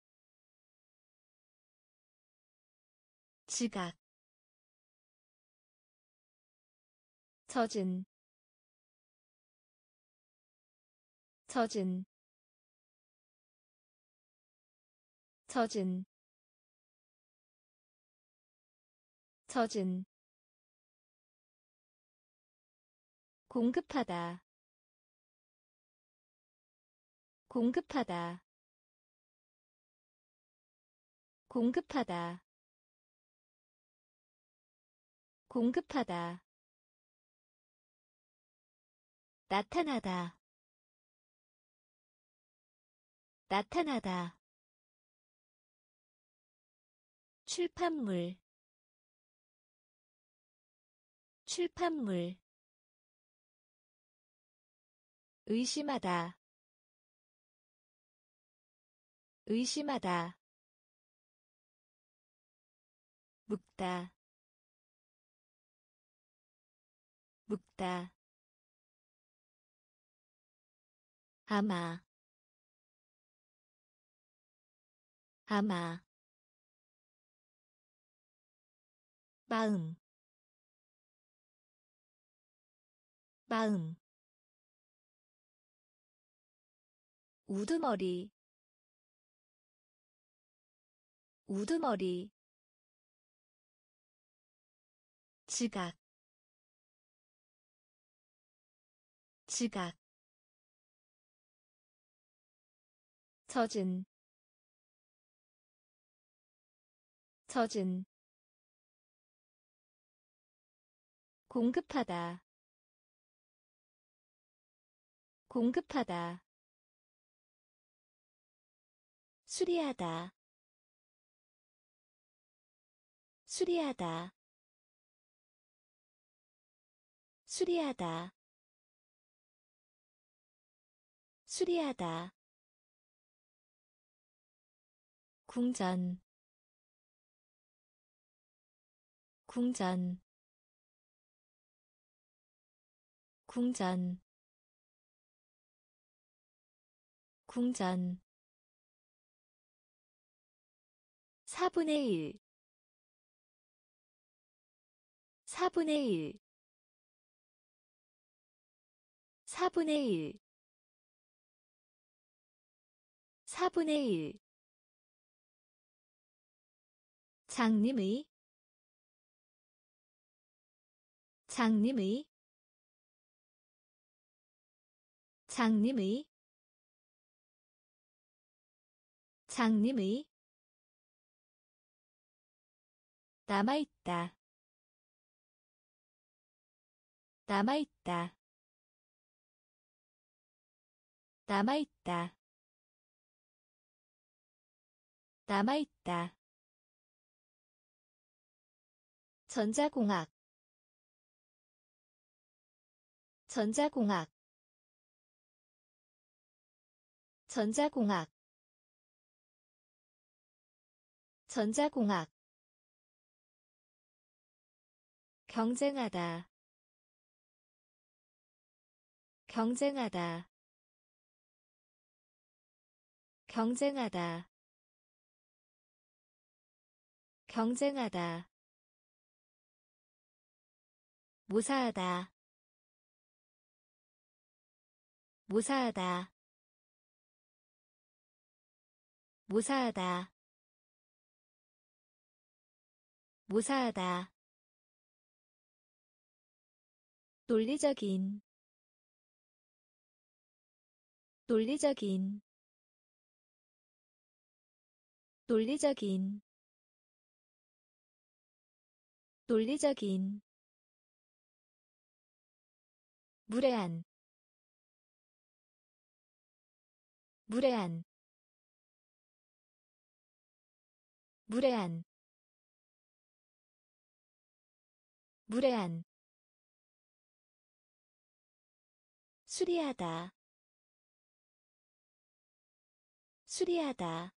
지각. 젖은 젖은 젖은 젖은 공급하다. 공급하다. 공급하다. 공급하다. 나타나다. 나타나다. 출판물. 출판물 의심하다. 의심하다. 묵다. 묵다. 아마. 아마. 마음. 마음 우두머리 우두머리 지각 지각 젖은 젖은 공급하다 공급하다 수리하다. 수리하다. 수리하다. 수리하다. 궁전. 궁전. 궁전. 궁전 4분의 1 4분의 1 4분의 1 4분의 1 장님의. 장님의. 장님의. 장님의 남아있다. 남아있다. 남아있다. 남아있다. 전자공학. 전자공학. 전자공학. 전자공학 경쟁하다. 경쟁하다. 경쟁하다. 경쟁하다. 무사하다. 무사하다. 무사하다. 무사하다 논리적인 논리적인 논리적인 논리적인. 무례한 무례한. 무례한. 무례한 수리하다. 수리하다.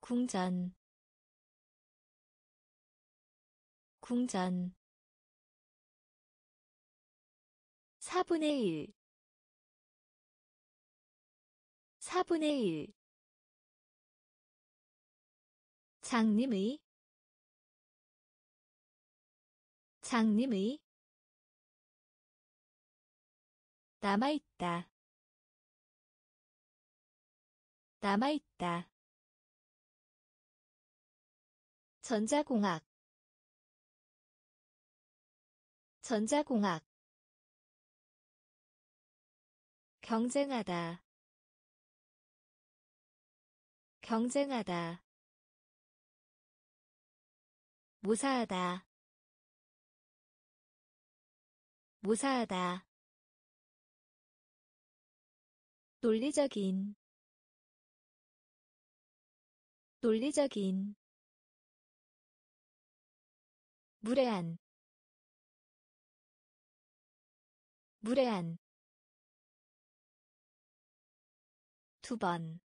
궁전. 궁전. 4분의 1 4분의 1 장님의. 장님의 남아있다. 남아있다. 전자공학. 전자공학. 경쟁하다. 경쟁하다. 무사하다. 무사하다 논리적인 논리적인 무례한 무례한 두 번,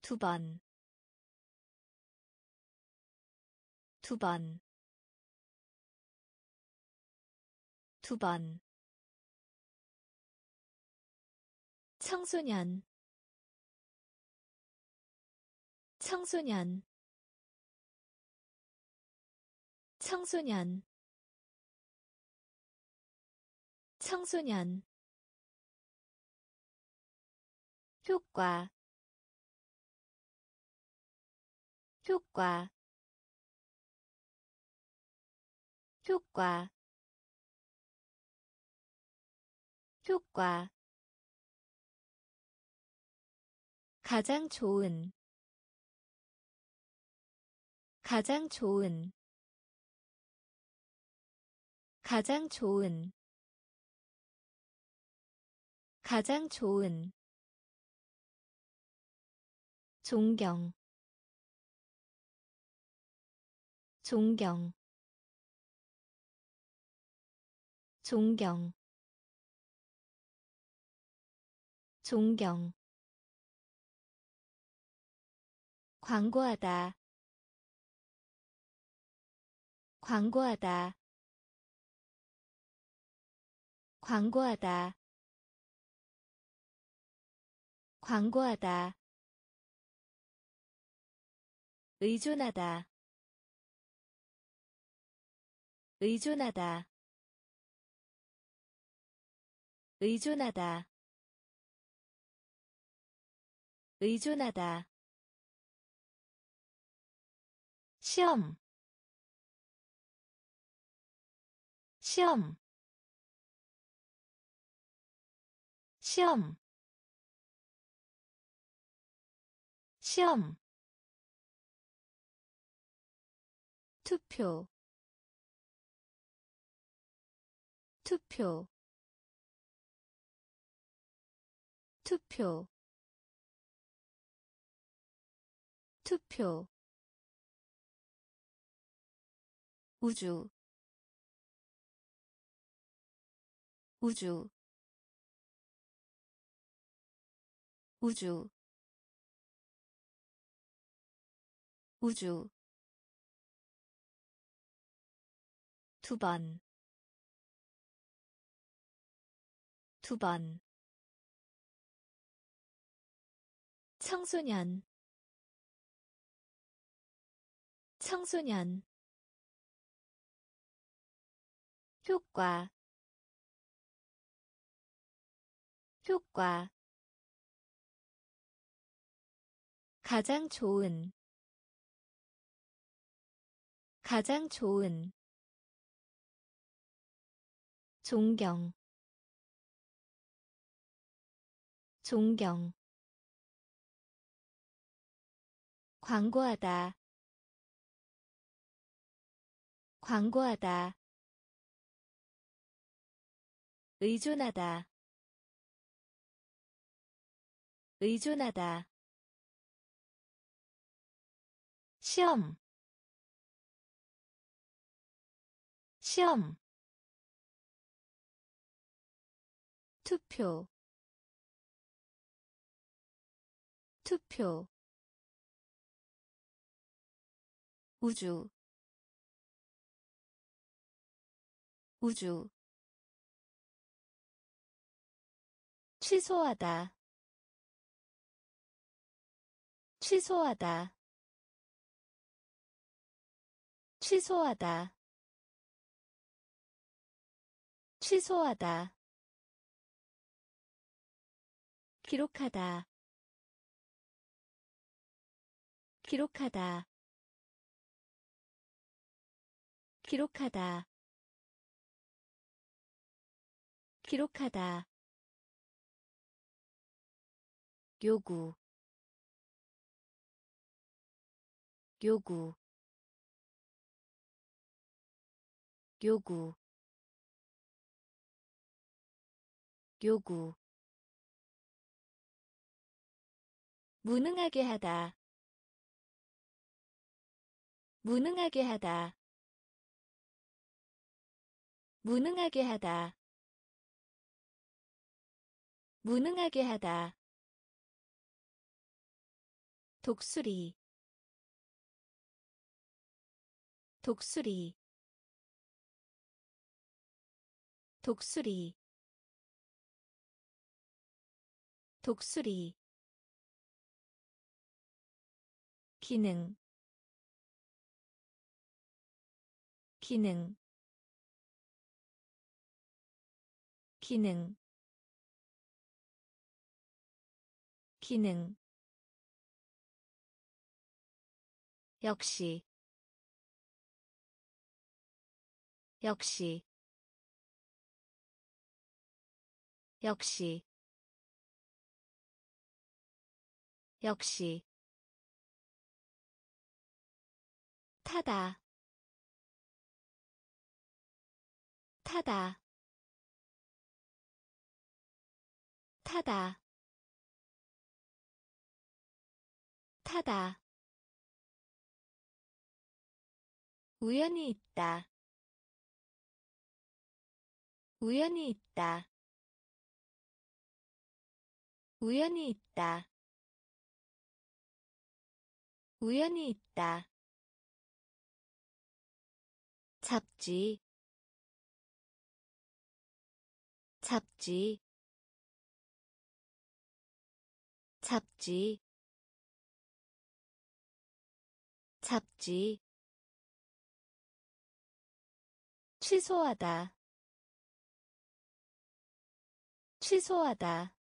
두 번, 두 번, 두 번. 청소년, 청소년, 청소년, 청소년. 효과. 효과. 효과. 효과 가장 좋은 가장 좋은 가장 좋은 가장 좋은 존경 존경 존경 존경 광고하다. 광고하다. 광고하다. 광고하다. 의존하다. 의존하다. 의존하다. 의존하다 시험. 시험. 시험. 시험. 투표. 투표. 투표. 투표 우주 우주 우주 우주 두 번, 두 번. 청소년, 청소년. 효과, 효과. 가장 좋은 가장 좋은. 존경 존경. 광고하다 광고하다 의존하다. 의존하다. 시험. 시험. 투표. 투표. 우주. 우주 취소하다. 취소하다. 취소하다. 취소하다. 기록하다. 기록하다. 기록하다. 기록하다 요구 요구 요구 요구. 무능하게 하다 무능하게 하다 무능하게 하다 무능하게 하다 독수리. 독수리. 독수리. 독수리. 기능. 기능. 기능. 기능 역시 역시 역시 역시. 타다 타다 타다 타다 우연히 있다. 우연히 있다. 우연히 있다. 우연히 있다. 잡지. 잡지. 잡지. 잡지 취소하다. 취소하다.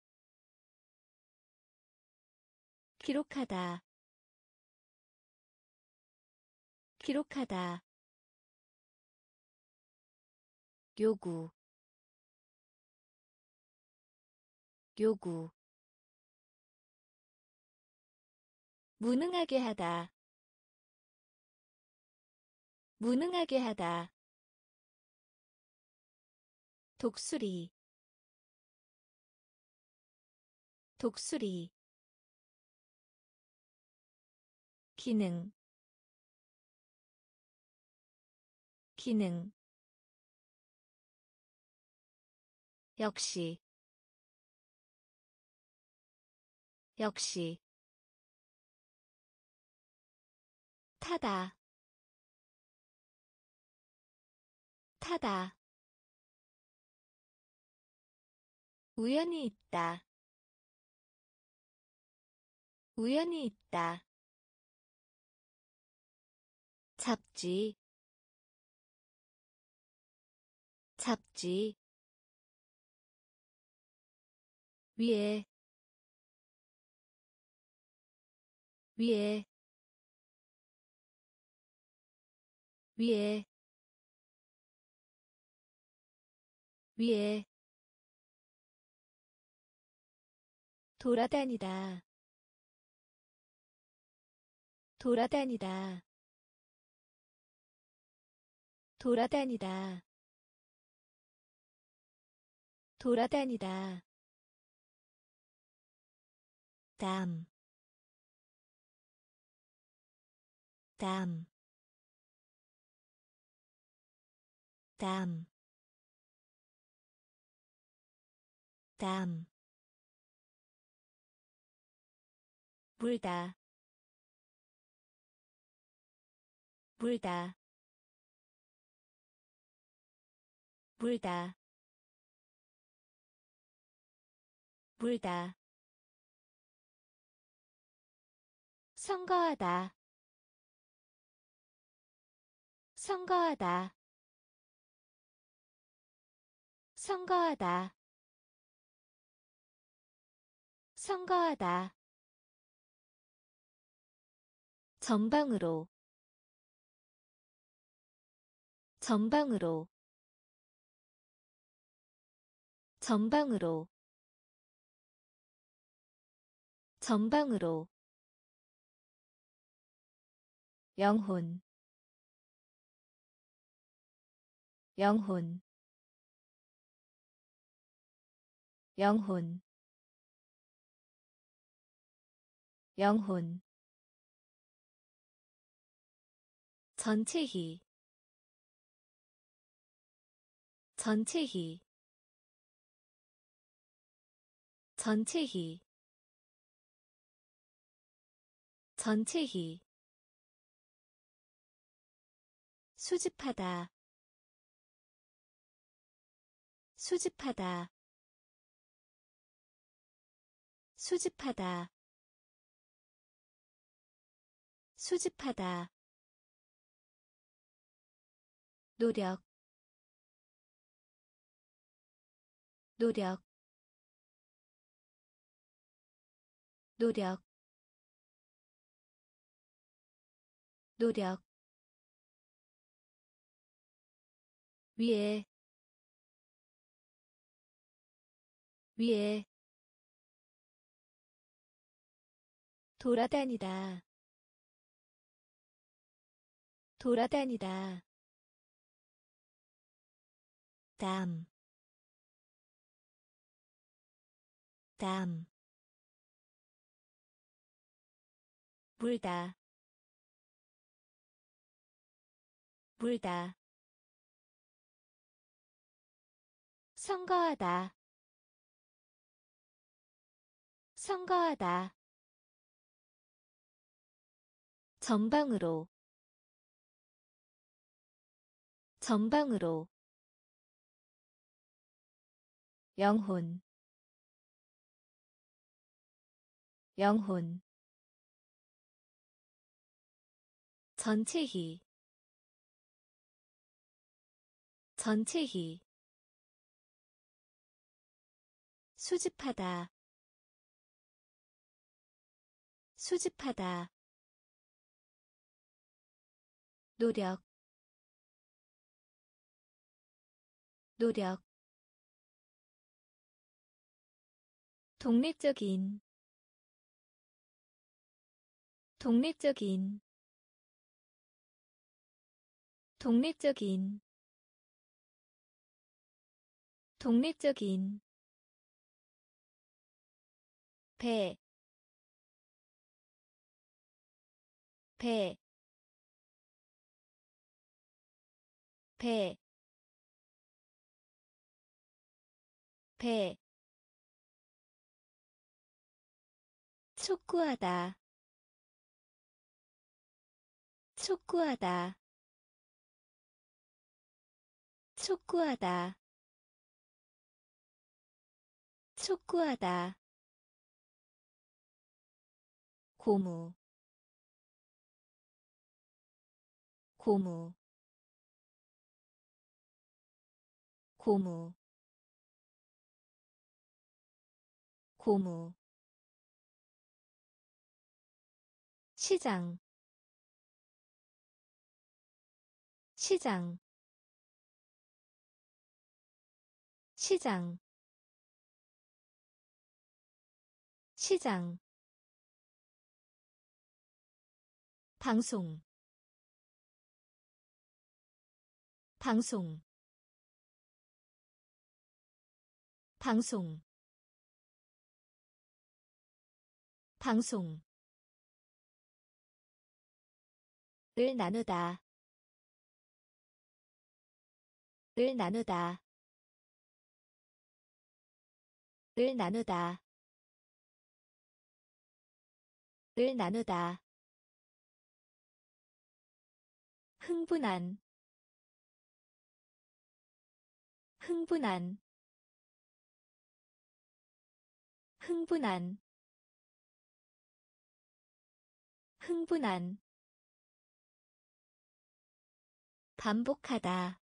기록하다. 기록하다. 요구. 요구. 무능하게 하다. 무능하게 하다 독수리. 독수리. 기능. 기능. 역시. 역시. 타다. 타다 우연히 있다. 우연히 있다. 잡지. 잡지. 위에. 위에. 위에. 위에 돌아다니다. 돌아다니다. 돌아다니다. 돌아다니다. 땀, 땀, 땀, 땀. 물다. 물다. 물다. 물다. 선거하다. 선거하다. 선거하다. 선거하다 전방으로 전방으로 전방으로 전방으로. 영혼 영혼. 영혼 영혼 전체히. 전체히. 전체히. 전체히. 수집하다. 수집하다. 수집하다. 수집하다 노력 노력 노력 노력. 위에 위에. 돌아다니다 돌아다니다 땀, 땀, 물다, 물다, 선거하다, 선거하다, 전방으로, 전방으로 영혼. 영혼. 전체히. 전체히. 수집하다. 수집하다. 노력. 노력 독립적인 독립적인 독립적인 독립적인. 배, 배, 배, 배, 촉구하다. 촉구하다. 촉구하다. 촉구하다. 고무. 고무. 고무. 고무 시장 시장 시장 시장. 방송 방송. 방송. 방송 을 나누다. 을 나누다. 을 나누다. 을 나누다. 흥분한. 흥분한. 흥분한. 흥분한 반복하다.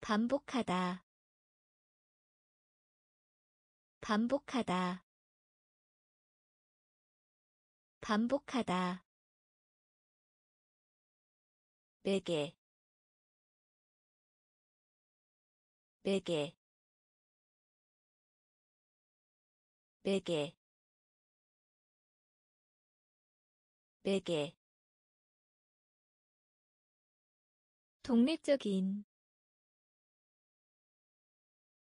반복하다. 반복하다. 반복하다. 베개. 베개. 베개. 베개 독립적인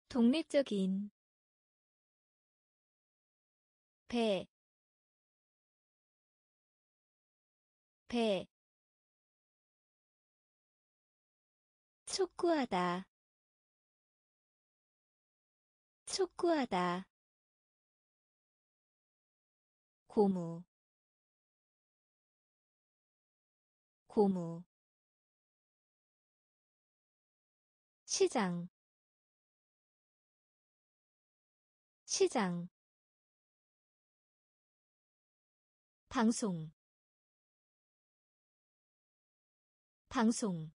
독립적인 배, 배, 촉구하다, 촉구하다, 고무, 고무, 시장, 시장 방송 방송.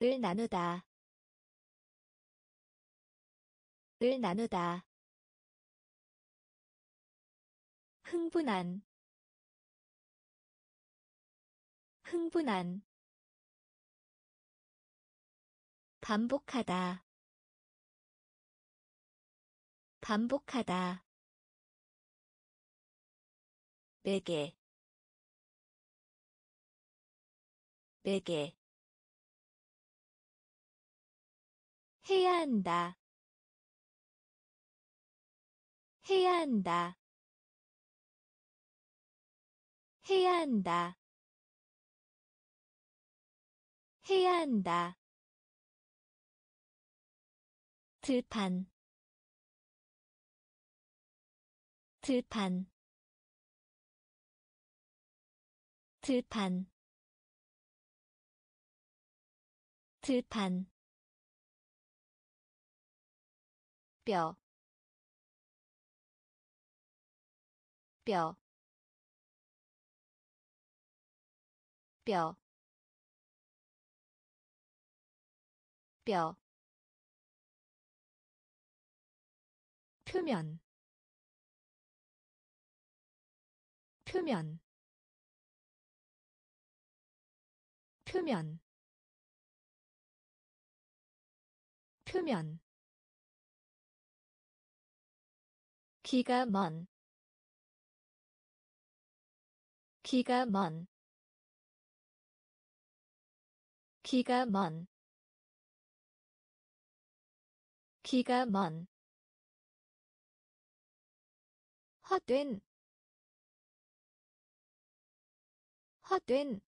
을 나누다 을 나누다. 흥분한 흥분한 반복하다. 반복하다. 베개. 베개. 해야 한다. 해야 한다. 해야 한다. 해야 한다 들판. 들판. 들판. 들판. 뼈, 뼈, 뼈, 뼈, 표면, 표면, 표면 표면. 기가 먼 기가 먼 기가 먼 기가 먼 헛된 헛된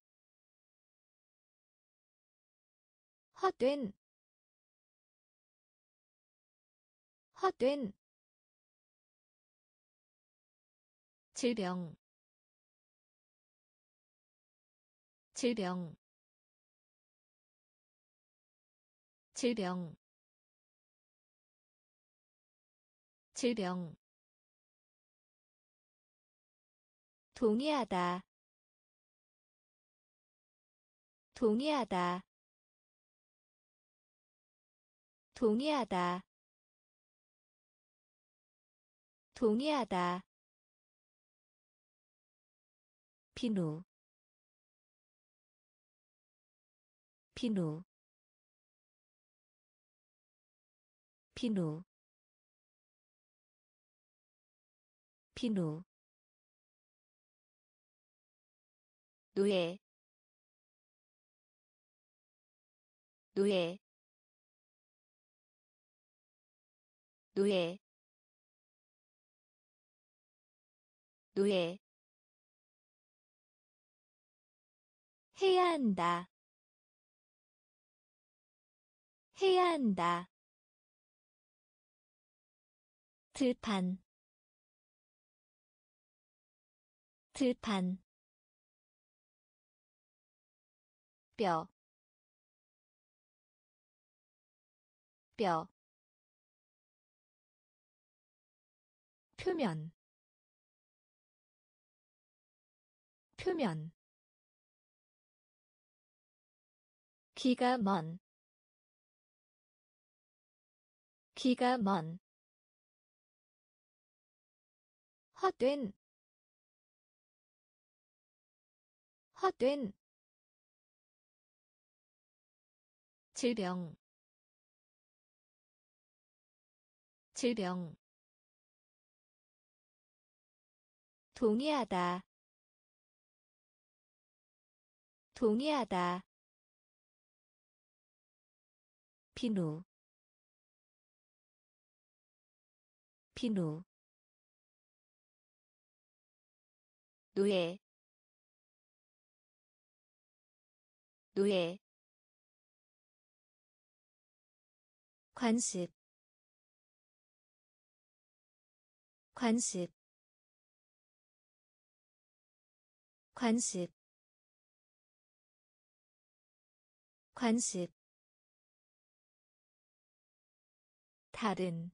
헛된 헛된 질병. 질병. 질병. 질병 동의하다. 동의하다. 동의하다. 동의하다. 비누. 비누. 비누. 비누 노예 노예 노예 노예 해야 한다 해야 한다. 들판 들판 뼈, 뼈, 표면, 표면, 기가 먼, 기가 먼, 헛된, 헛된, 질병 질병 동의하다 동의하다 비누 비누 노예 노예 관습 관습 관습 관습. 다른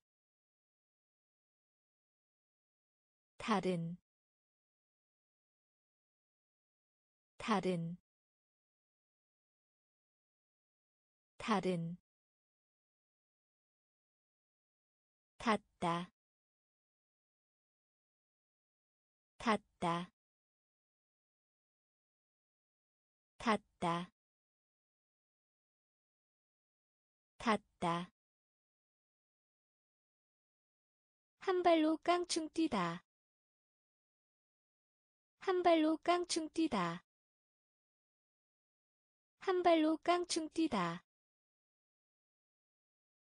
다른 다른 다른 닿다. 닿다. 닿다. 닿다. 한 발로 깡충 뛰다. 한 발로 깡충 뛰다. 한 발로 깡충 뛰다.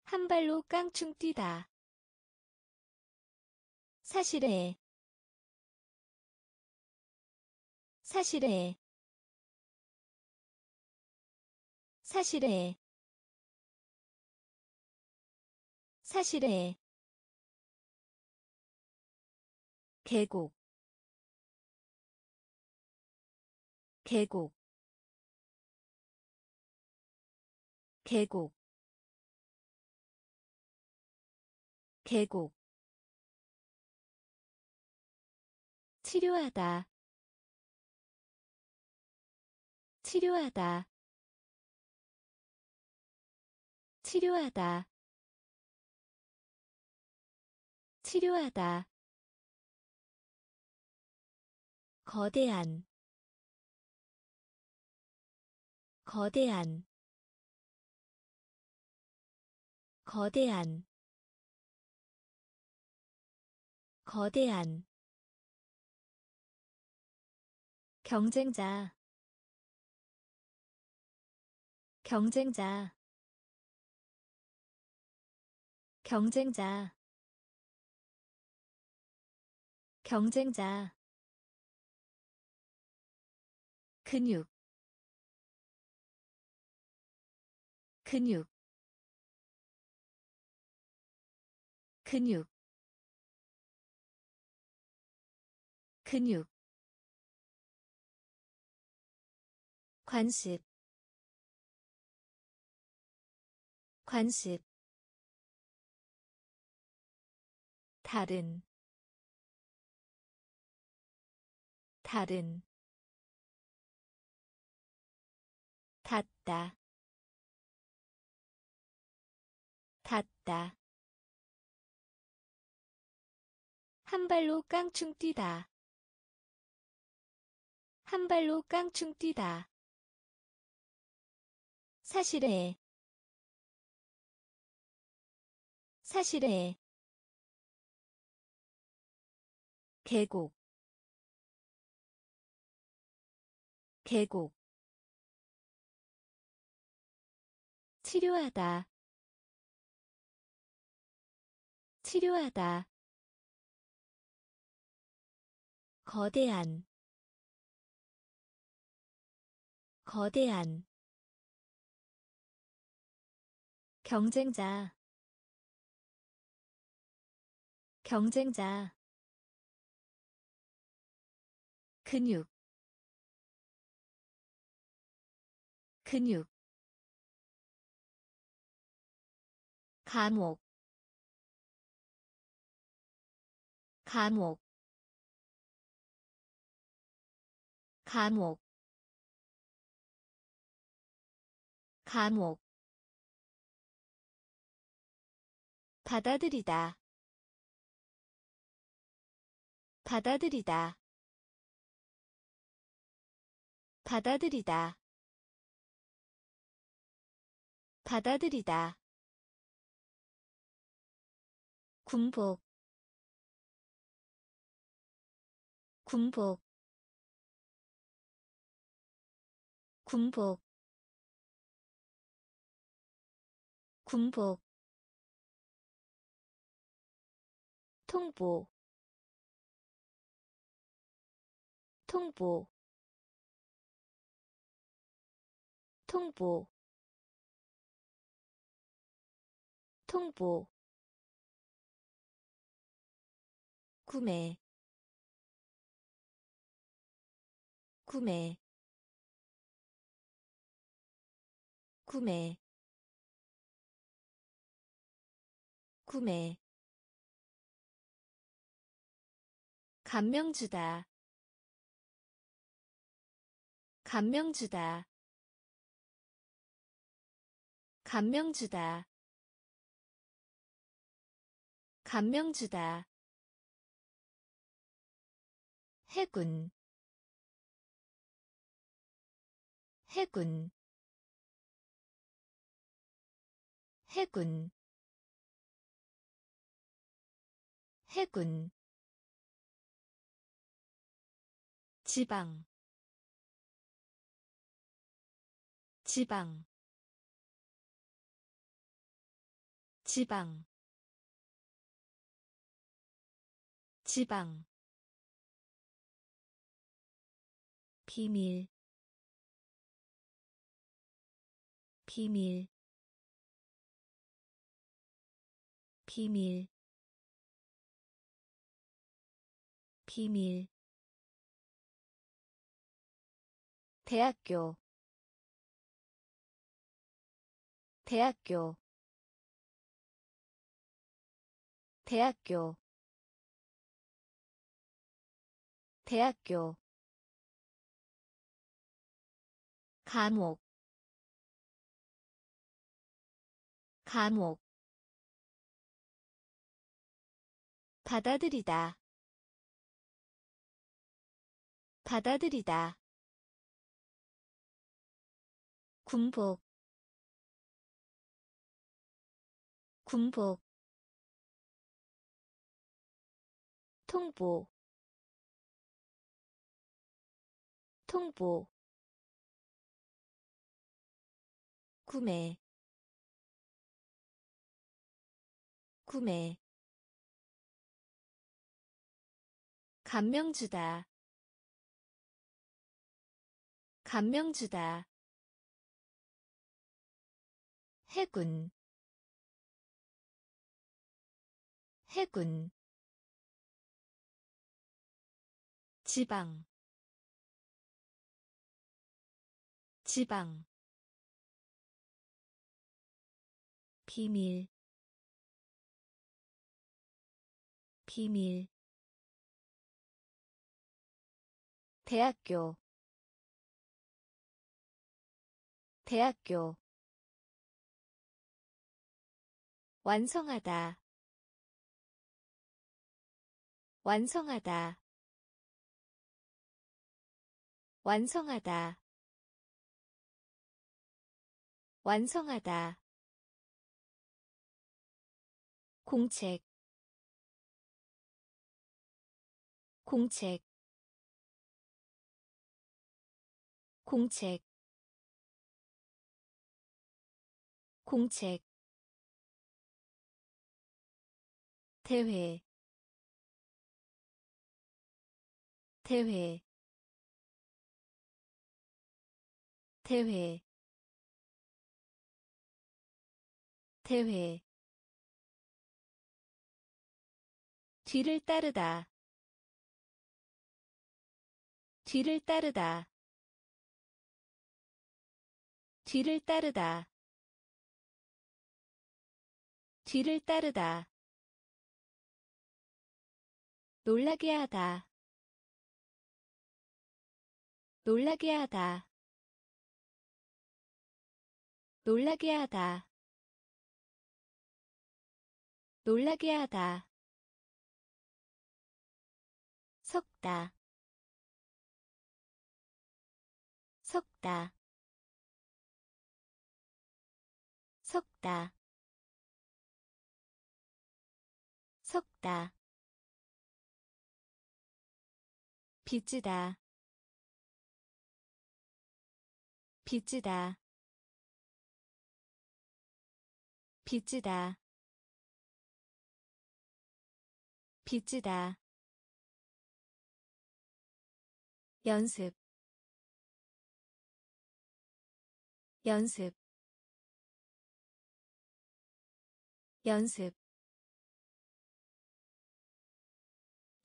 한 발로 깡충 뛰다 사실에 사실에 사실에 사실에. 계곡 계곡 계곡 계곡 치료하다. 치료하다. 치료하다. 치료하다. 거대한. 거대한. 거대한. 거대한 경쟁자. 경쟁자. 경쟁자. 경쟁자. 근육. 근육. 근육. 근육 관습 관습 다른 다른 닿다 닿다. 한 발로 깡충 뛰다. 한 발로 깡충 뛰다 사실에 사실에 계곡 계곡 치료하다 치료하다 거대한 거대한 경쟁자. 경쟁자. 근육. 근육. 감옥. 감옥. 감옥. 감옥 받아들이다. 받아들이다. 받아들이다. 받아들이다. 군복. 군복. 군복. 군복 통보. 통보. 통보. 통보. 구매. 구매. 구매. 구매 감명 주다. 감명 주다. 감명 주다. 감명 주다. 해군. 해군. 해군. 해군 지방 지방 지방 지방. 비밀 비밀. 비밀. 비밀 대학교 대학교 대학교 대학교. 감옥 감옥. 받아들이다 받아들이다 군복 군복 통보 통보 구매 구매 감명 주다 감명 주다 해군. 해군. 지방. 지방. 비밀. 비밀. 대학교. 대학교 완성하다. 완성하다. 완성하다. 완성하다. 공책. 공책. 공책. 공책 대회 대회 대회 대회. 뒤를 따르다 뒤를 따르다 뒤를 따르다 뒤를 따르다 놀라게 하다. 놀라게 하다. 놀라게 하다. 놀라게 하다. 섞다. 섞다. 섞다. 섞다 빚지다. 빚지다. 빚지다. 빚지다. 연습. 연습. 연습.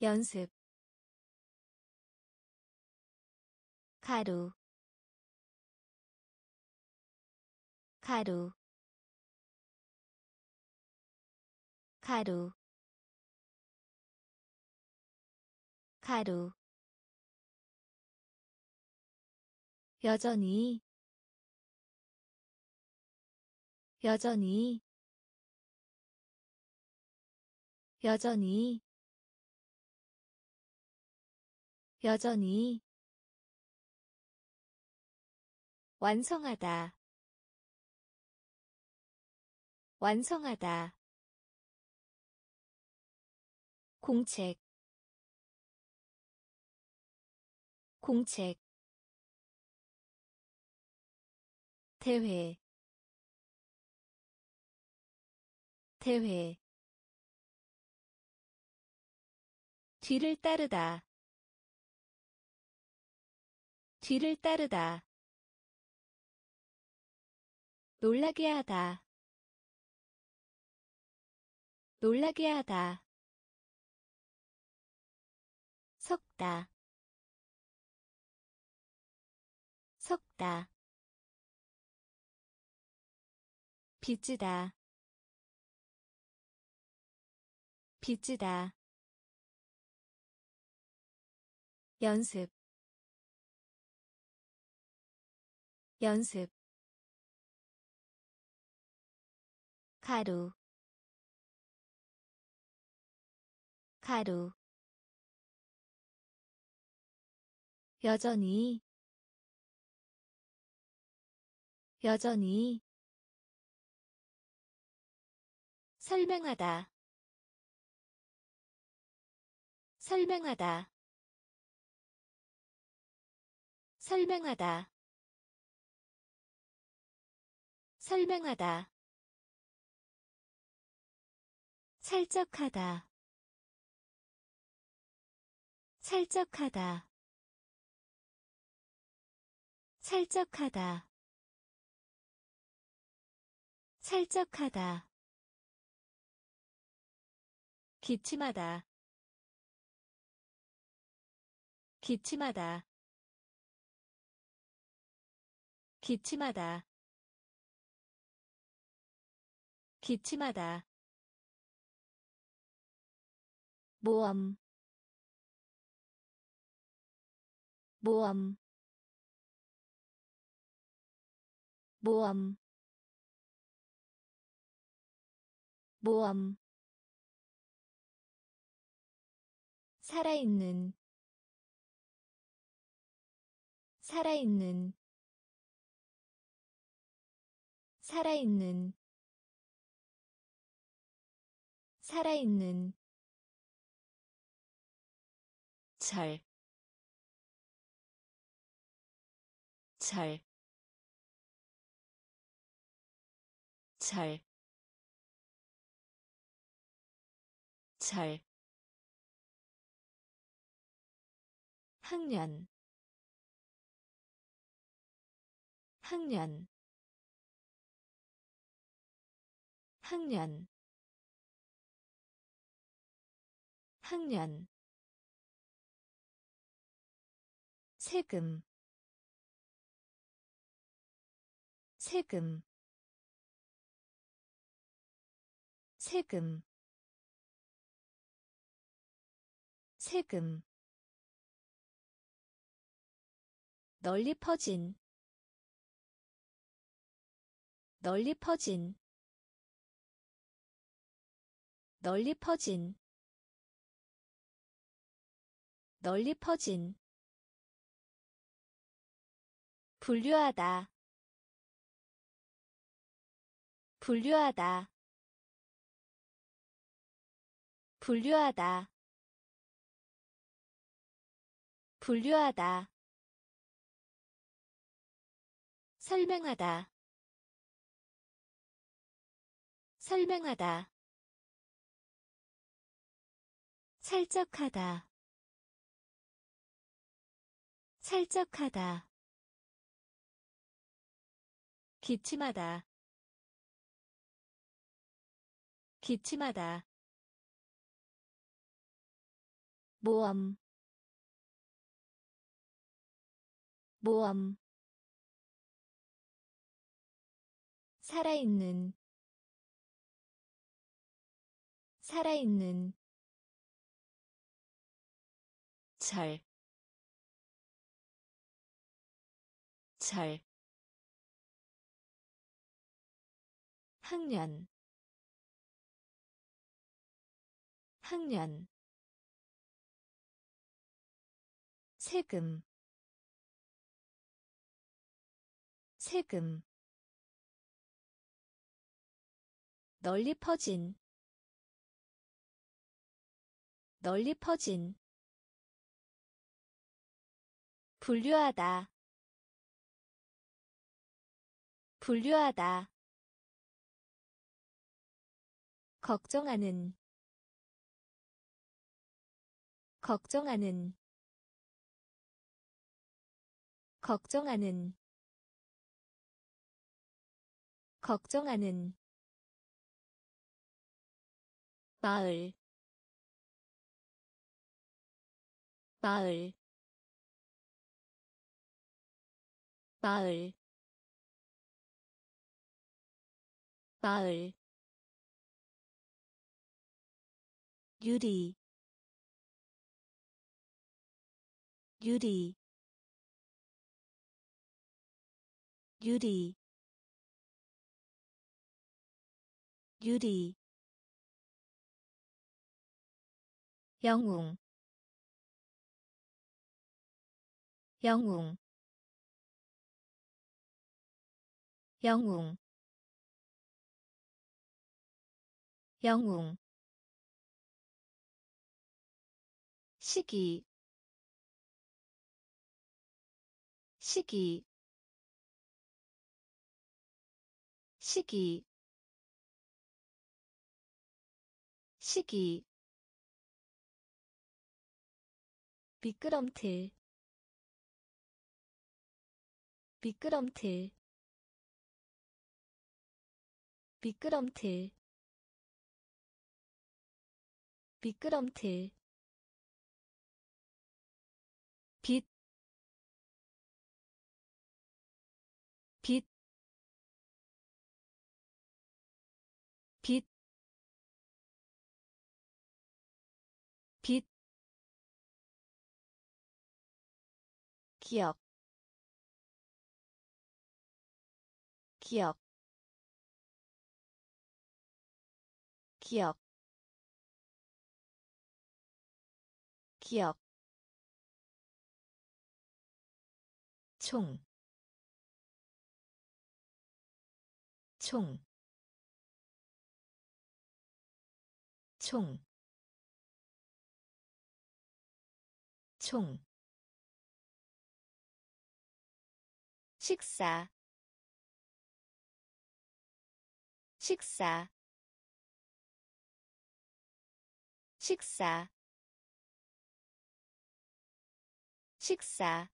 연습 가루 가루 가루 가루. 여전히 여전히 여전히 여전히 완성하다. 완성하다. 공책. 공책. 대회. 대회. 뒤를 따르다. 뒤를 따르다 놀라게 하다. 놀라게 하다. 섞다. 섞다. 빚지다. 빚지다. 연습. 연습 가루 가루. 여전히 여전히 설명하다 설명하다 설명하다 설명하다 살짝하다. 살짝하다. 살짝하다. 살짝하다. 기침하다. 기침하다. 기침하다. 기침하다 모험 모험 모험 모험 살아있는. 살아있는. 살아있는. 살아있는 잘, 잘, 잘, 잘, 학년, 학년, 학년, 학년 세금 세금 세금 세금. 널리 퍼진 널리 퍼진 널리 퍼진 널리 퍼진 분류하다. 분류하다. 분류하다. 분류하다. 설명하다. 설명하다. 살짝하다. 살짝하다 기침하다. 기침하다. 모험. 모험. 살아있는. 살아있는. 잘, 잘, 학년. 학년. 세금. 세금. 널리 퍼진. 널리 퍼진. 분류하다. 분류하다 걱정하는 걱정하는 걱정하는 걱정하는. 마을 마을 마을 마을 유리 유리 유리 유리 영웅 영웅 영웅 영웅 시기 시기 시기 시기. 미끄럼틀 미끄럼틀 미끄럼틀 미끄럼틀 기억, 기억, 기억 기억 총, 총, 총, 총. 식사. 식사. 식사. 식사.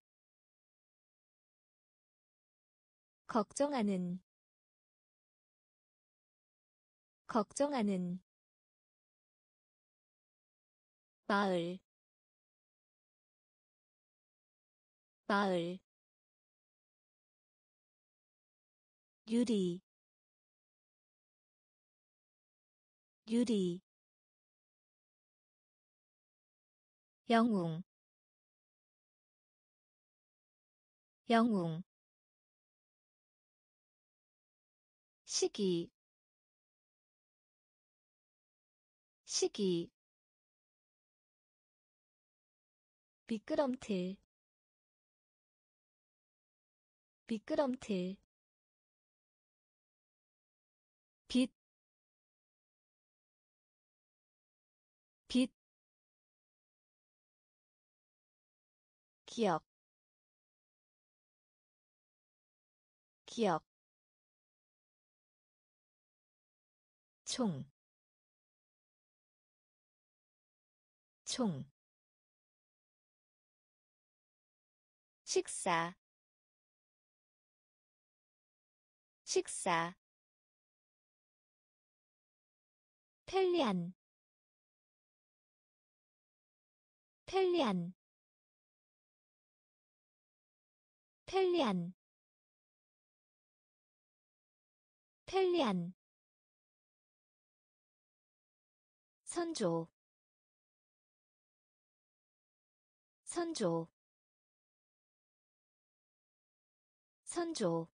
걱정하는. 걱정하는. 마을. 마을 유리 유리. 영웅 영웅. 시기 시기. 미끄럼틀 미끄럼틀 기억, 기억, 총, 총, 식사, 식사, 편리한 편리한 편리한 편리한 선조 선조 선조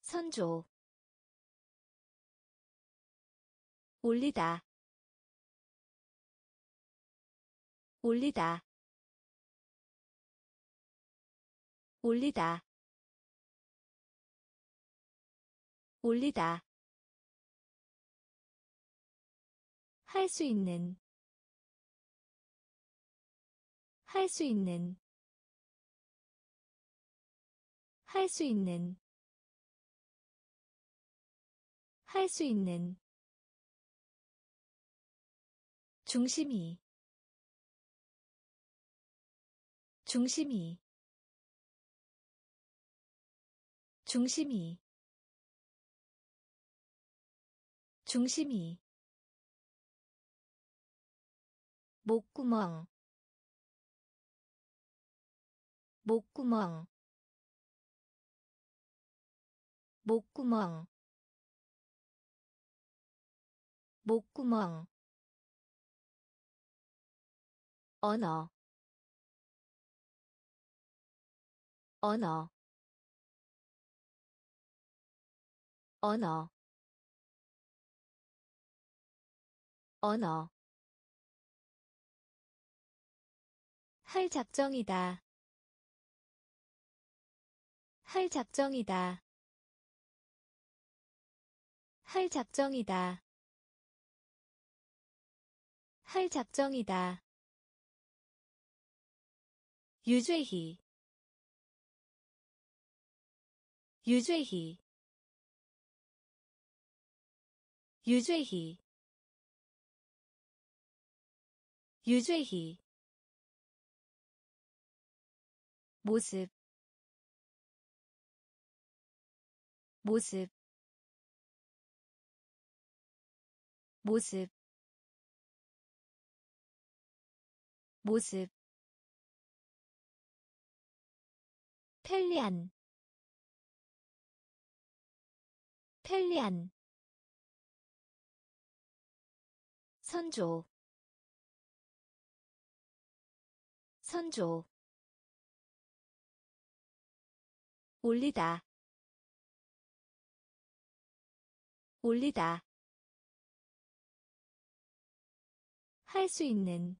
선조. 올리다 올리다 올리다. 올리다. 할 수 있는. 할 수 있는. 할 수 있는. 할 수 있는. 중심이. 중심이 중심이 중심이 목구멍 목구멍 목구멍 목구멍. 언어 언어 언어 언어. 할 작정이다. 할 작정이다. 할 작정이다. 할 작정이다. 유죄희. 유죄희 유죄희 유죄희 모습. 모습. 모습. 모습. 편리한. 편리한 선조 선조 올리다 올리다. 할 수 있는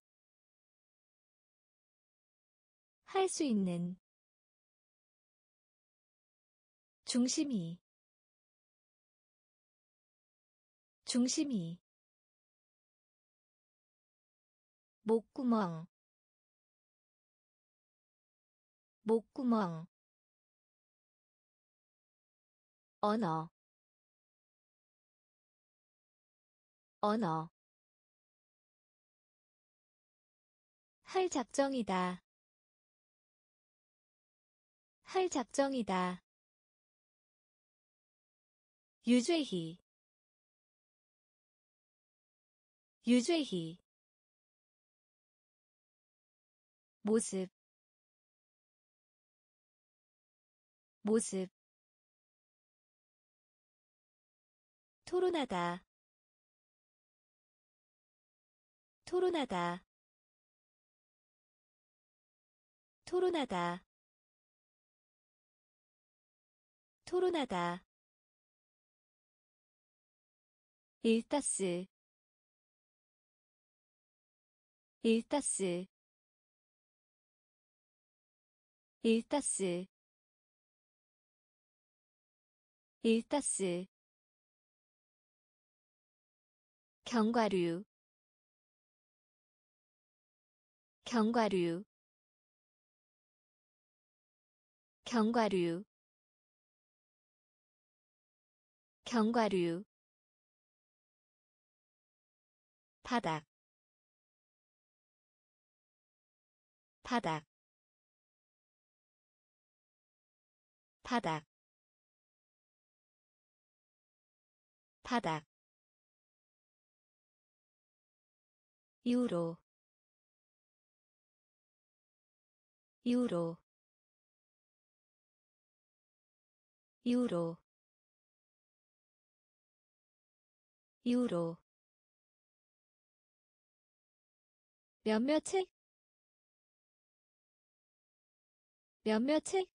할 수 있는 중심이 중심이 목구멍 목구멍 언어 언어. 할 작정이다. 할 작정이다. 유죄희 유죄희 모습 모습. 토론하다 토론하다. 토론하다 토론하다. 일타스 일타스 일타스 일타스 경과류 경과류 경과류 경과류 바닥 바닥 바닥 바닥 유로 유로 유로 유로. 몇몇 책 몇몇 책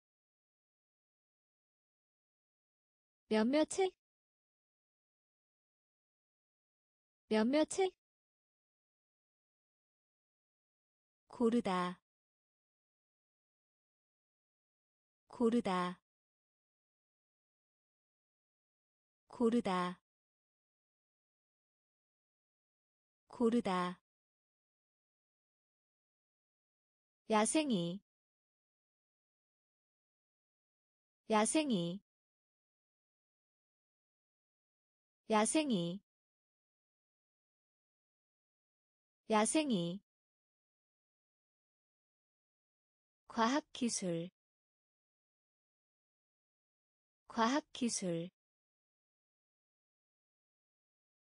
몇몇 책 몇몇 책 고르다. 고르다. 고르다. 고르다. 야생이. 야생이 야생이. 야생이. 과학기술. 과학기술.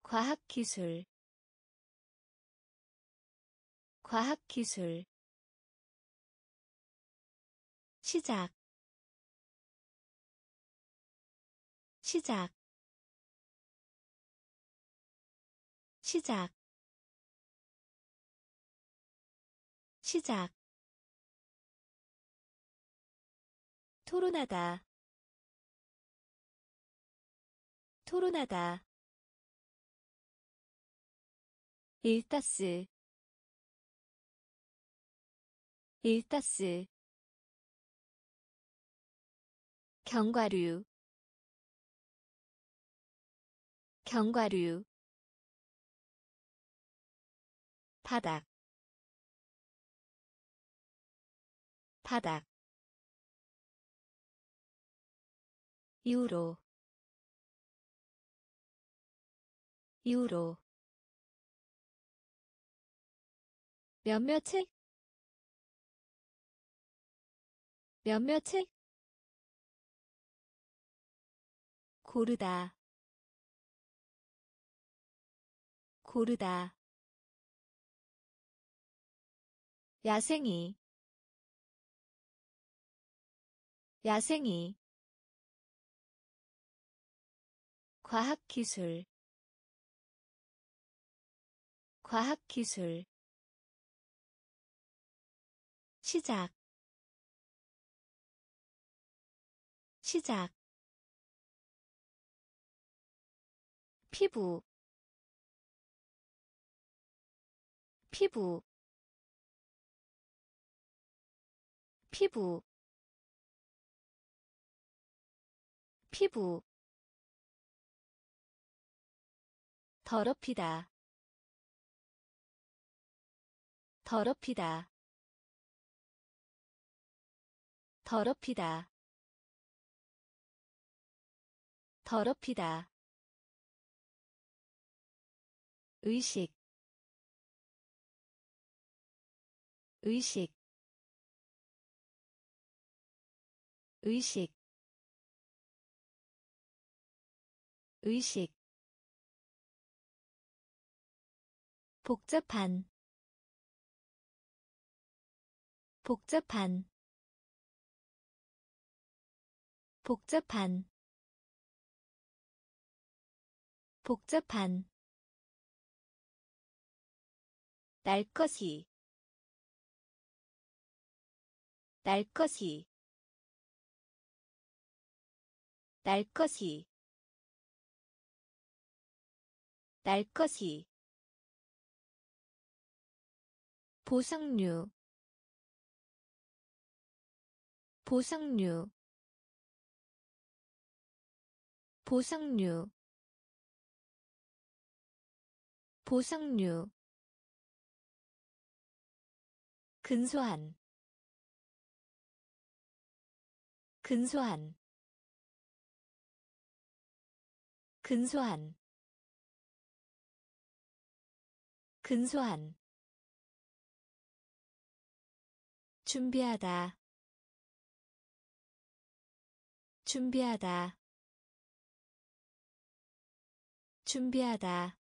과학기술. 과학기술. 시작. 시작 시작. 시작. 토론하다. 토론하다. 일타스. 일타스. 경과류. 경과류 바닥 바닥 유로 유로 몇몇 책 몇몇 책 고르다 고르다 야생이. 야생이. 과학기술. 과학기술. 시작. 시작. 피부. 피부 피부 피부 더럽히다 더럽히다 더럽히다 더럽히다. 의식 의식 의식 의식 복잡한 복잡한 복잡한 복잡한. 날 것이 날 것이 날 것이. 날 것이. 보상류. 보상류. 보상류. 보상류. 근소한. 근소한 근소한 근소한 준비하다 준비하다 준비하다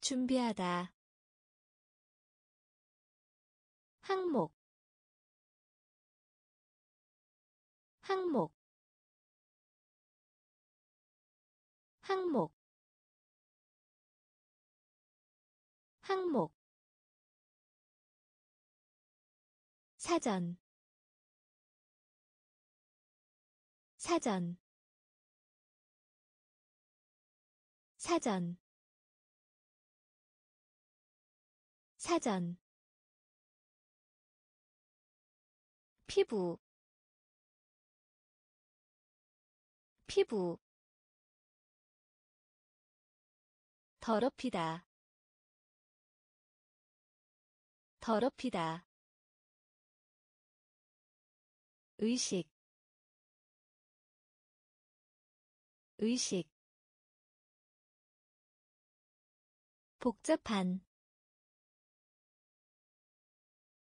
준비하다. 항목 항목 항목 항목 사전 사전 사전 사전. 피부 피부 더럽히다. 더럽히다. 의식. 의식. 복잡한.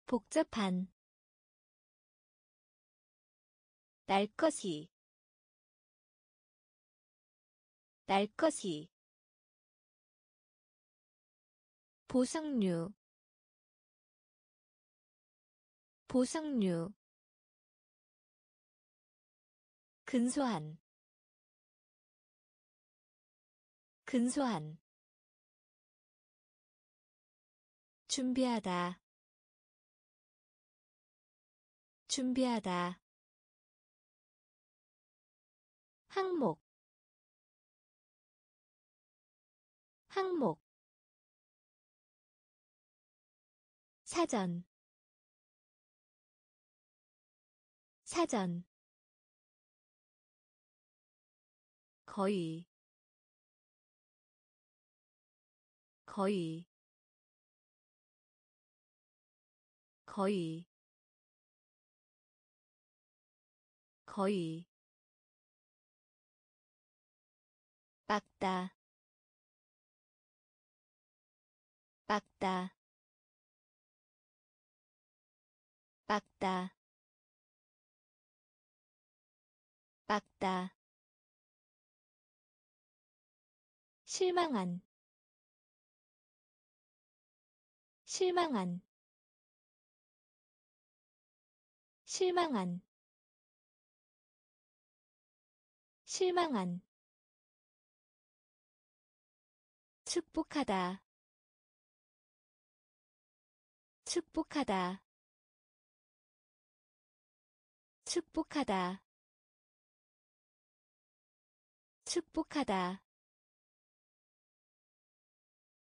복잡한. 날 것이. 날 것이 보상류 보상류 근소한 근소한 준비하다 준비하다 항목 항목 사전. 사전. 거의. 거의. 거의. 거의. 빡다. 빡다 빡다. 빡다. 실망한. 실망한. 실망한. 실망한. 축복하다. 축복하다 축복하다. 축복하다.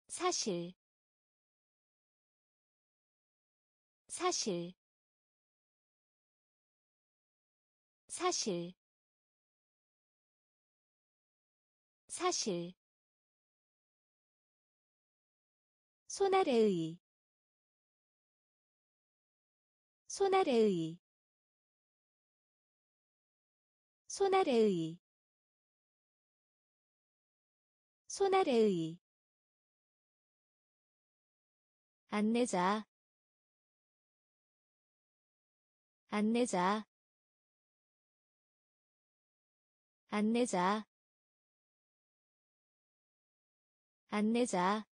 사실. 사실. 사실. 사실. 손아래의. 손아래의 손아래의 손아래의 안내자 안내자 안내자 안내자.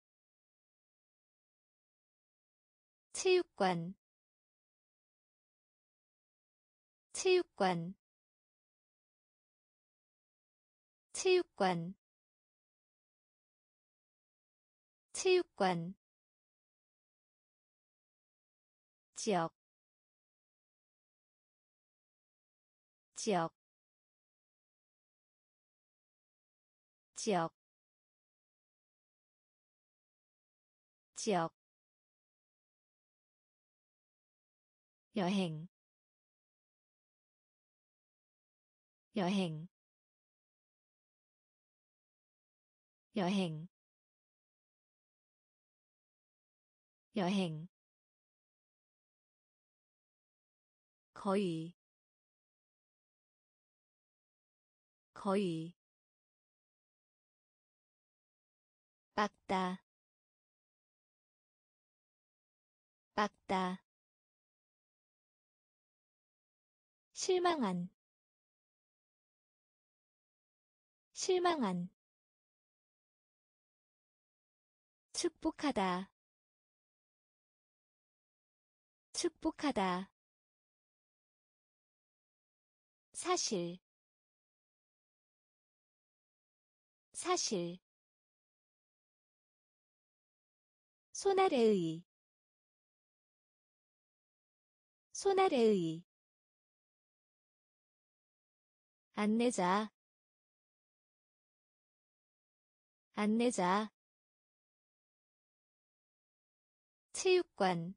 체육관 체육관 체육관. 체육관. 지역. 지역. 지역. 지역. 여행. 여행 여행. 여행. 거의. 거의. 빡다. 빡다. 실망한. 실망한 축복하다. 축복하다. 사실. 사실. 손아래의. 손아래의. 안내자. 안내자 체육관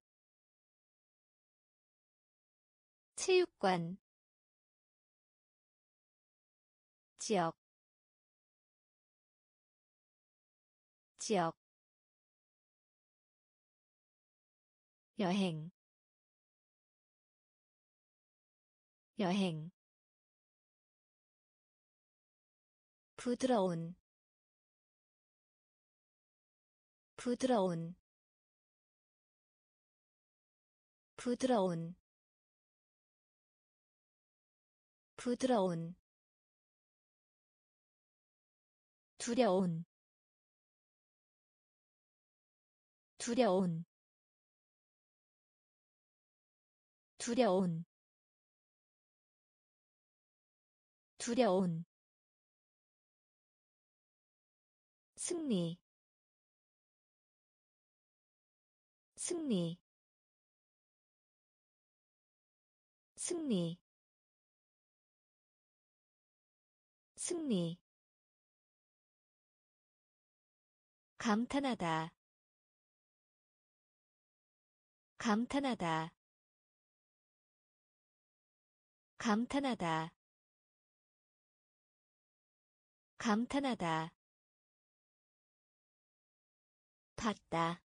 체육관 지역 지역 여행 여행 부드러운 부드러운 부드러운 부드러운 두려운 두려운 두려운 두려운. 승리 승리 승리 승리 감탄하다 감탄하다 감탄하다 감탄하다 봤다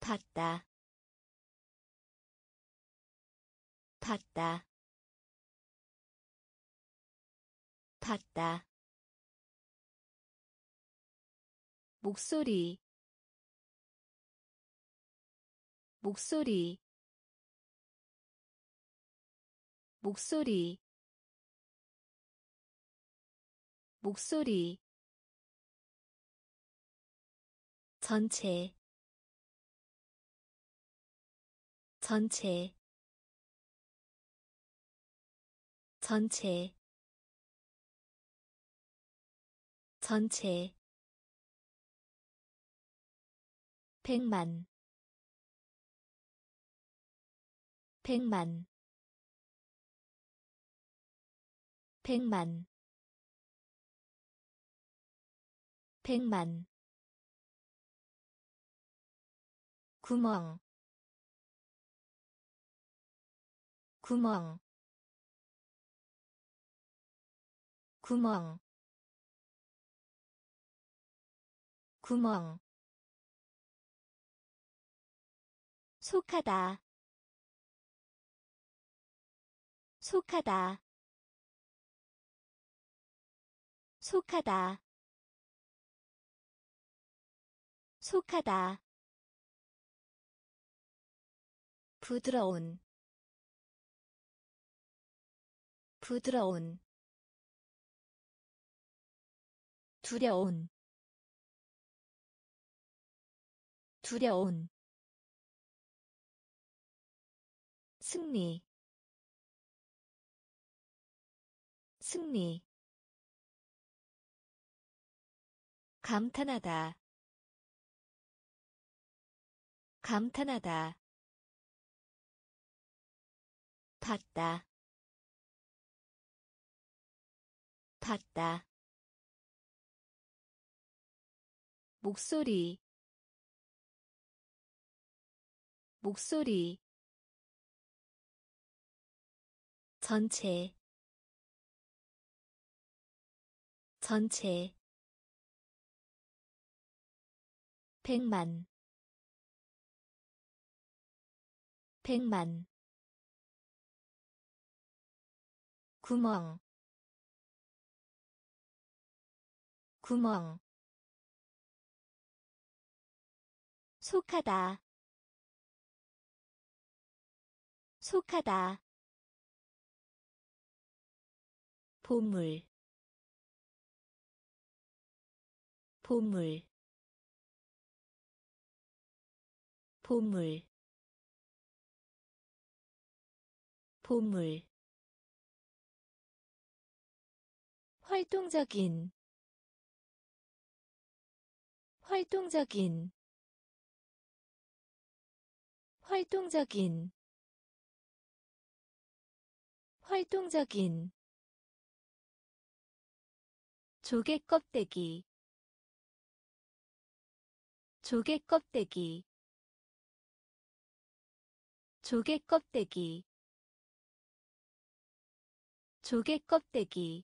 봤다 봤다. 봤다. 목소리. 목소리. 목소리. 목소리. 전체. 전체 전체 전체 백만 백만 백만 백만. 구멍 구멍 구멍. 구멍. 속하다. 속하다. 속하다. 속하다. 부드러운. 부드러운 두려운 두려운 승리 승리 감탄하다 감탄하다 봤다 봤다 목소리 목소리 전체 전체 백만 백만 구멍 구멍 속하다. 속하다. 보물. 보물. 보물. 보물. 활동적인. 활동적인 활동적인 활동적인 조개 껍데기 조개 껍데기 조개 껍데기 조개 껍데기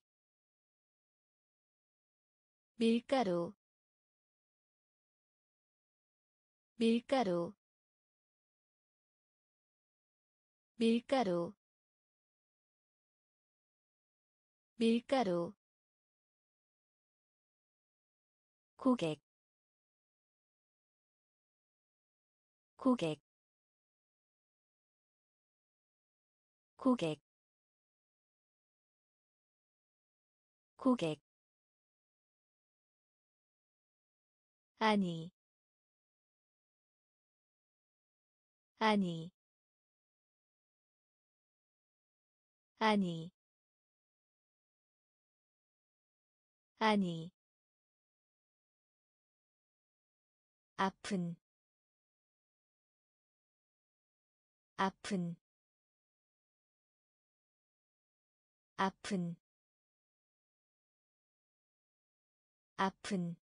밀가루 밀가루 밀가루 밀가루 고객 고객 고객 고객. 아니 아니 아니 아니 아픈 아픈 아픈 아픈.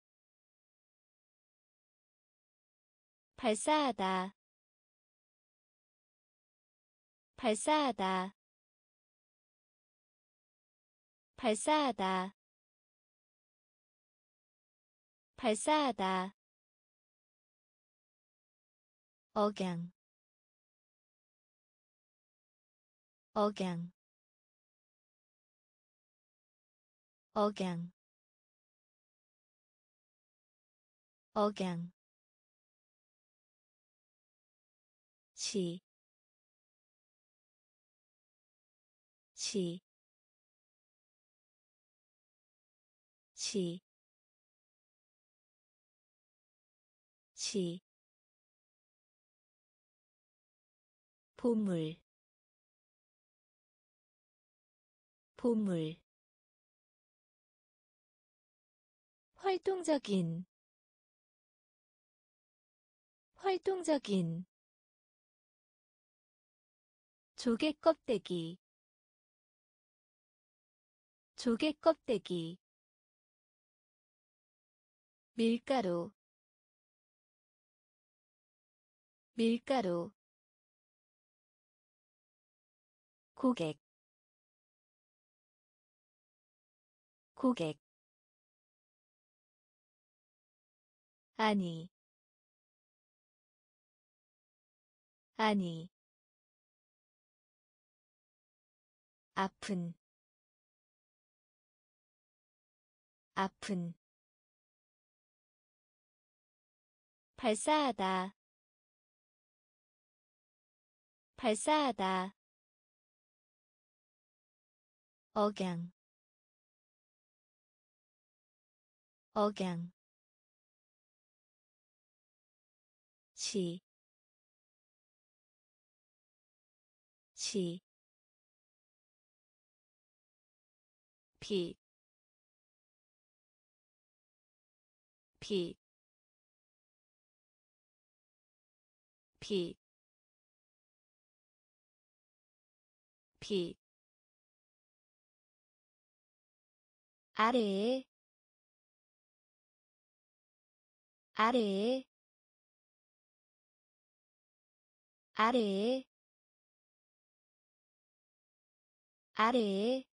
발사하다 발사하다 발사하다. 발사하다. 억양. 억양. 억양. 억양. 시, 시, 시, 시, 보물, 보물, 활동적인, 활동적인, 조개 껍데기 조개 껍데기 밀가루 밀가루 고객 고객 아니 아니 아픈 아픈 발사하다. 발사하다. 억양. 억양. 시, 시, 피, 피, 피, 피, 아래에 아래에 아래에 아래에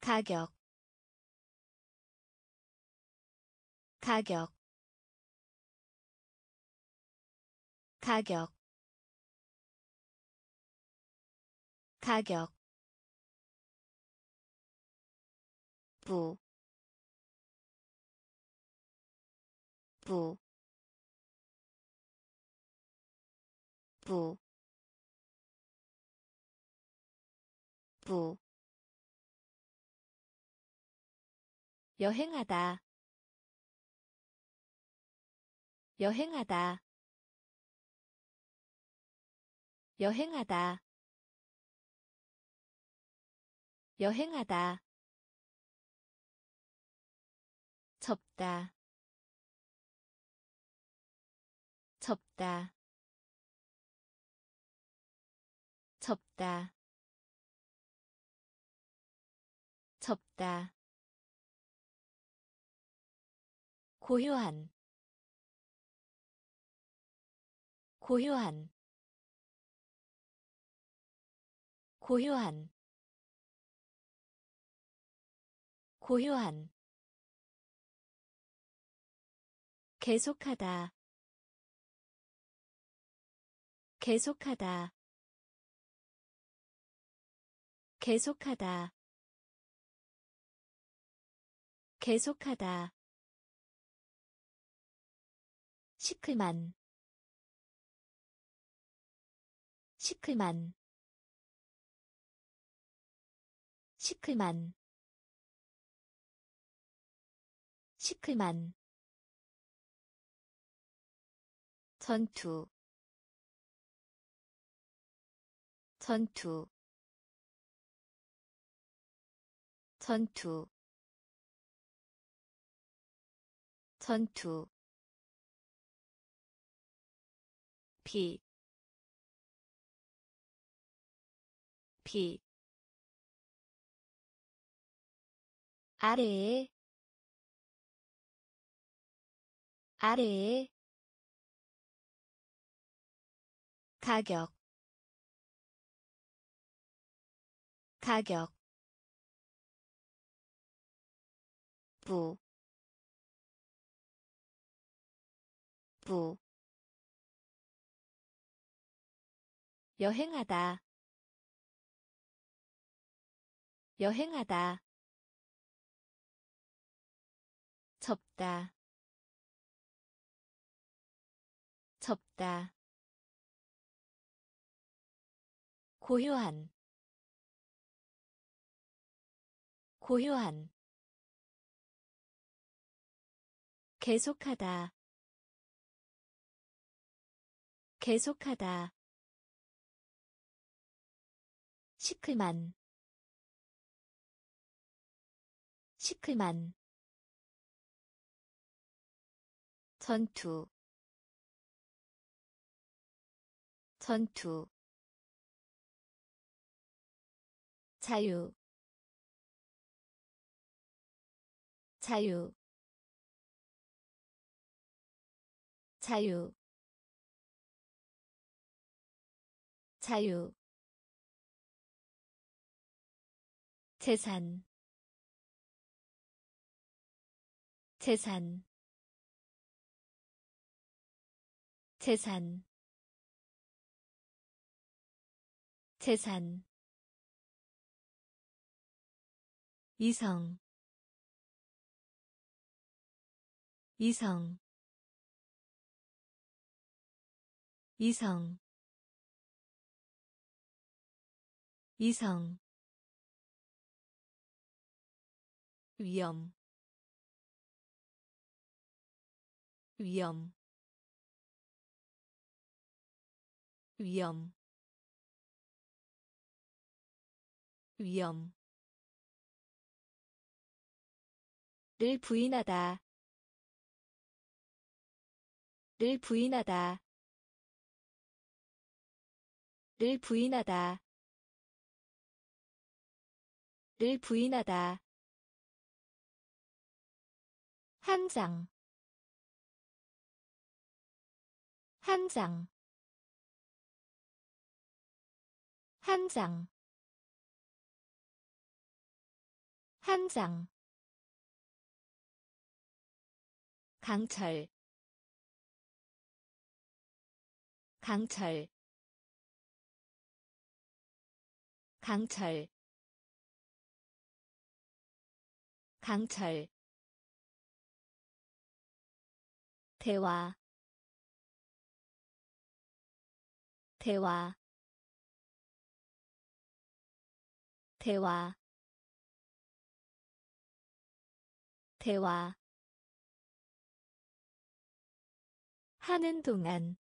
가격 가격 가격 가격 부, 부, 부, 부, 여행하다, 여행하다, 여행하다, 여행하다. 접다. 접다. 접다. 접다. 고요한. 고요한 고요한 고요한 계속하다 계속하다 계속하다 계속하다. 시클만 시클만 시클만. 시클만. 전투. 전투. 전투. 전투. 피, 피, 아래에, 아래에, 가격 가격 부, 부, 여행하다, 여행하다, 접다, 접다. 고요한. 고요한. 계속하다. 계속하다. 시클만. 시클만 전투. 전투. 자유. 자유. 자유. 자유. 재산. 재산 재산. 재산. 이성. 이성. 이성. 이성. 위험. 위험 위험 위험. 를 부인하다 를 부인하다 를 부인하다 를 부인하다. 한 장, 한 장, 한 장, 한 장. 강철 강철 강철 강철 대화 대화 대화. 대화. 하는 동안.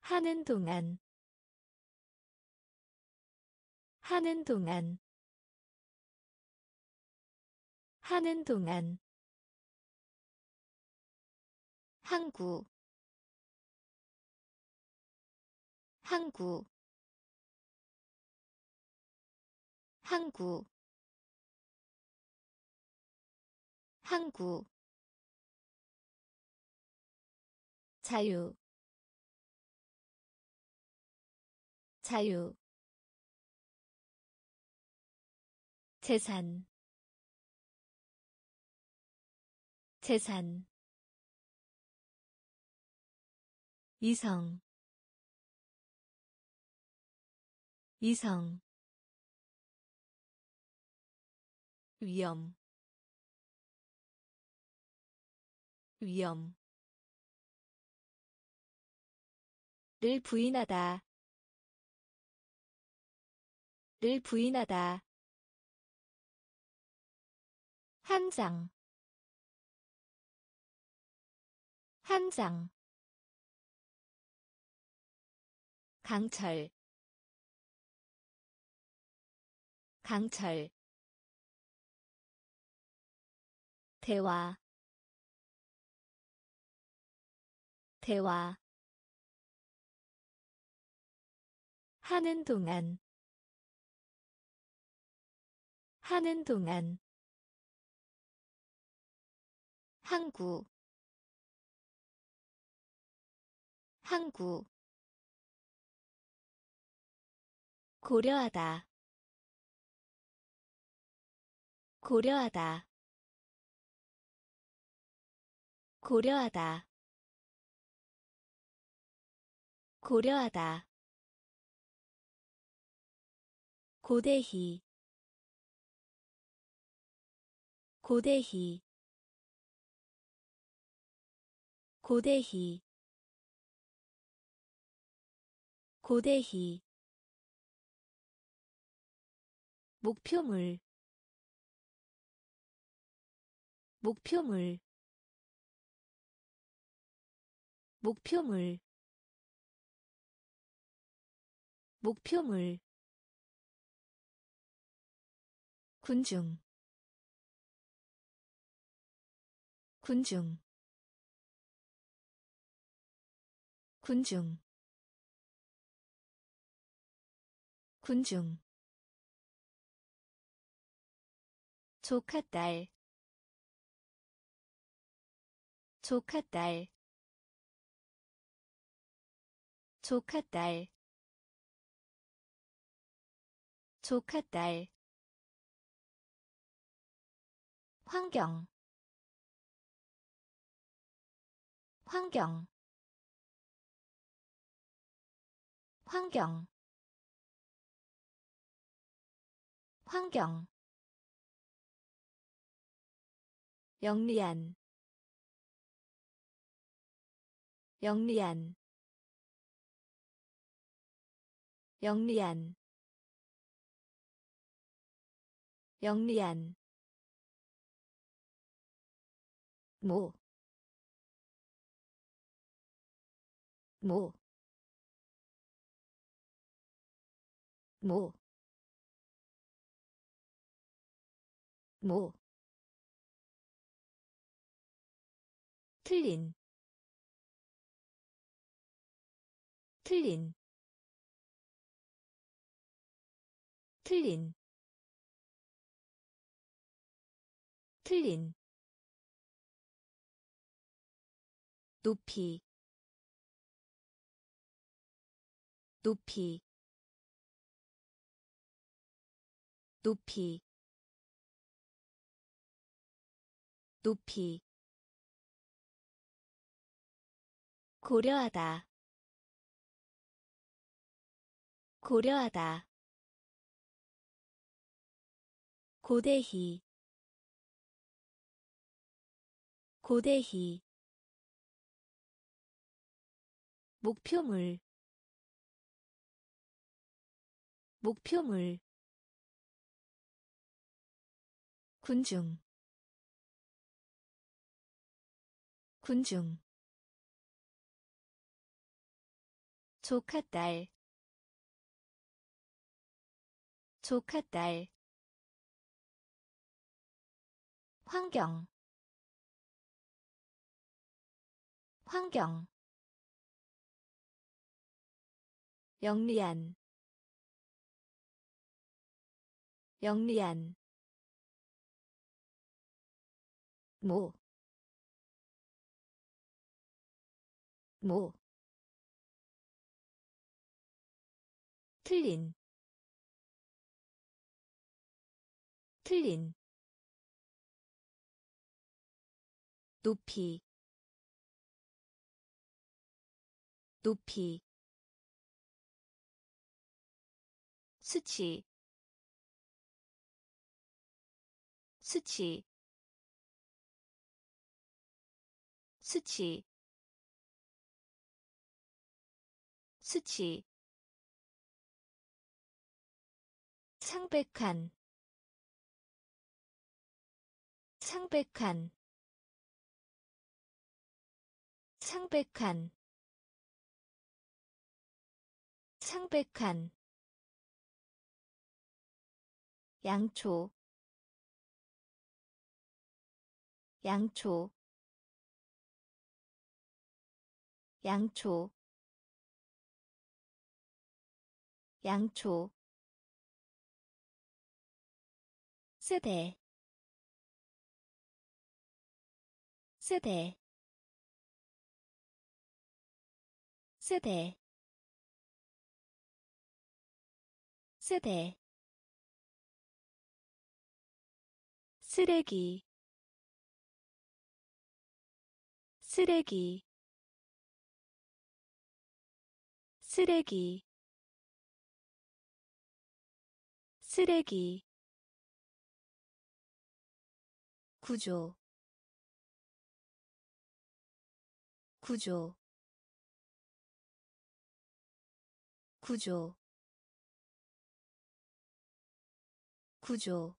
하는 동안. 하는 동안. 하는 동안. 항구. 항구 항구. 항구. 자유. 자유. 재산. 재산. 이성. 이성 위험 위험 를 부인하다 를 부인하다 한 장, 한 장. 강철, 강철. 대화, 대화. 하는 동안. 하는 동안. 항구. 항구. 고려하다. 고려하다 고려하다. 고려하다. 고대희. 고대희. 고대희. 고대희. 목표물. 목표물 목표물 목표물 군중 군중 군중 군중. 조카딸 조카딸 조카딸. 조카딸. 환경. 환경. 환경. 환경. 영리한. 영리한 영리한 영리한 모, 모, 모, 모, 틀린, 틀린, 틀린, 틀린 높이 높이 높이 높이. 고려하다 고려하다 고대희 고대희 목표물 목표물 군중 군중 조카딸 조카딸 환경. 환경. 영리한. 영리한. 모, 모, 틀린, 틀린, 높이, 높이, 수치 수치 수치 수치. 창백한 창백한 창백한 창백한 양초 양초 양초 양초. 세대 세대 세대 세대 쓰레기 쓰레기 쓰레기 쓰레기. 구조 구조 구조. 구조.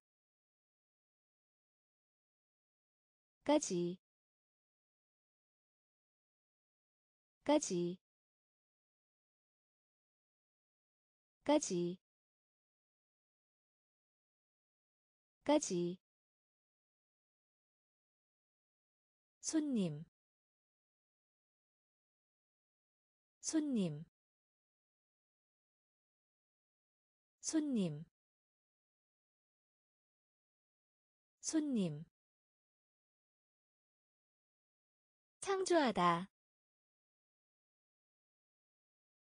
까지. 까지. 까지. 까지. 손님. 손님 손님. 손님. 창조하다.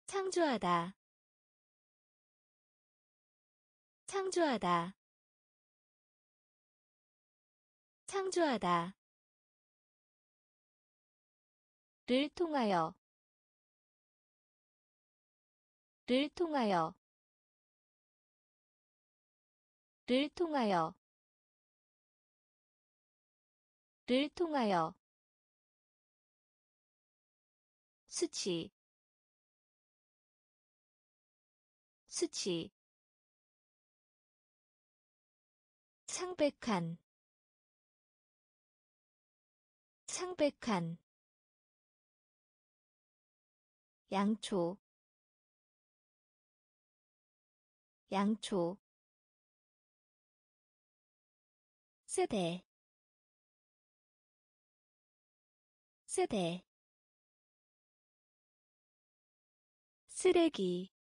창조하다. 창조하다. 창조하다. 를 통하여. 를 통하여 를 통하여. 를 통하여. 수치. 수치. 창백한. 창백한. 양초. 양초 세대 세대 쓰레기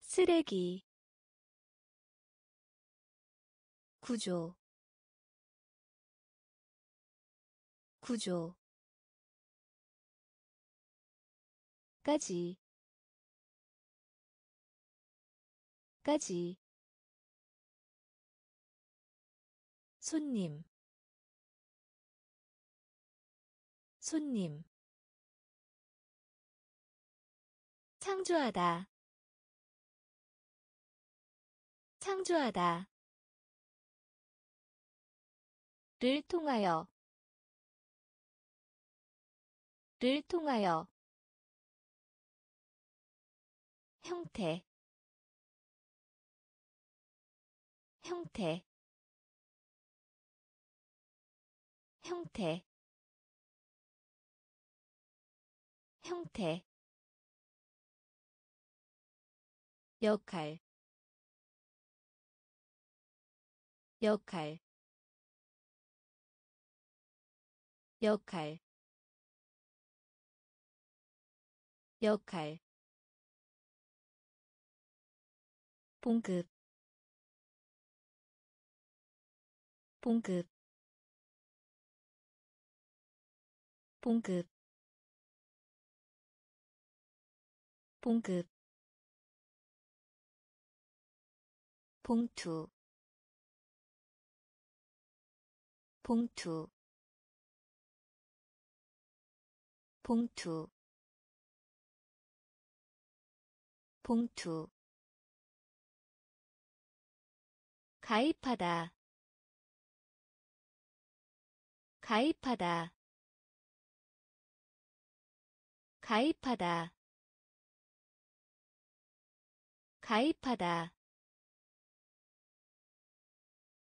쓰레기 구조 구조 까지 까지 손님. 손님. 창조하다. 창조하다. 를 통하여. 를 통하여. 형태. 형태 형태 형태 역할 역할 역할 역할. 봉급 봉급 봉급 봉급 봉투 봉투 봉투 봉투. 가입하다 가입하다 가입하다. 가입하다.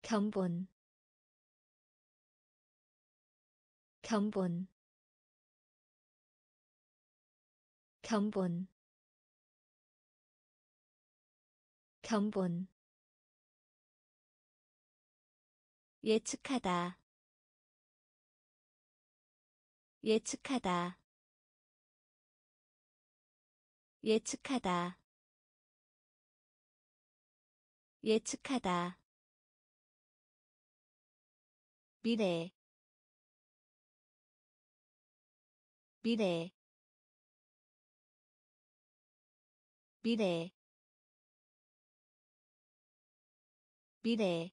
견본. 견본. 견본. 견본. 예측하다. 예측하다 예측하다. 예측하다. 미래. 미래. 미래. 미래.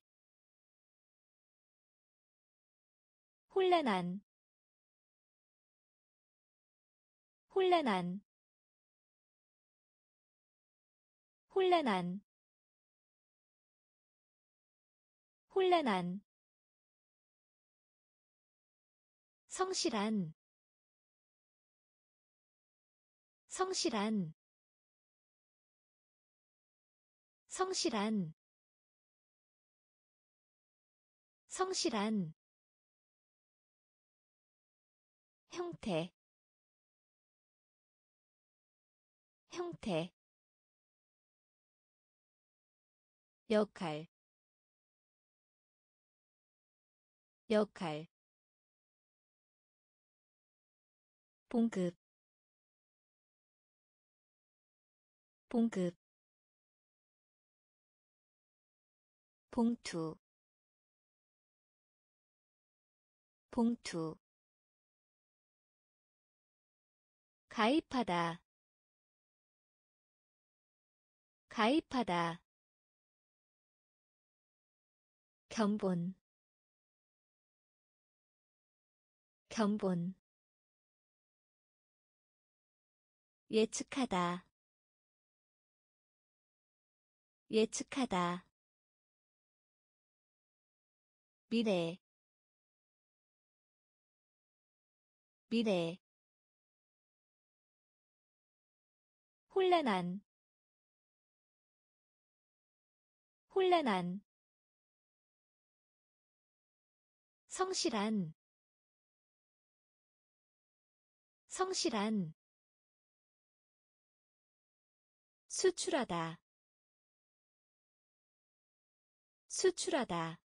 혼란한. 혼란한 혼란한 혼란한 성실한 성실한 성실한 성실한 형태 형태 역할 역할 봉급 봉급 봉투 봉투. 가입하다 가입하다 견본. 견본. 예측하다. 예측하다. 미래. 미래. 혼란한. 혼란한 성실한 성실한 수출하다 수출하다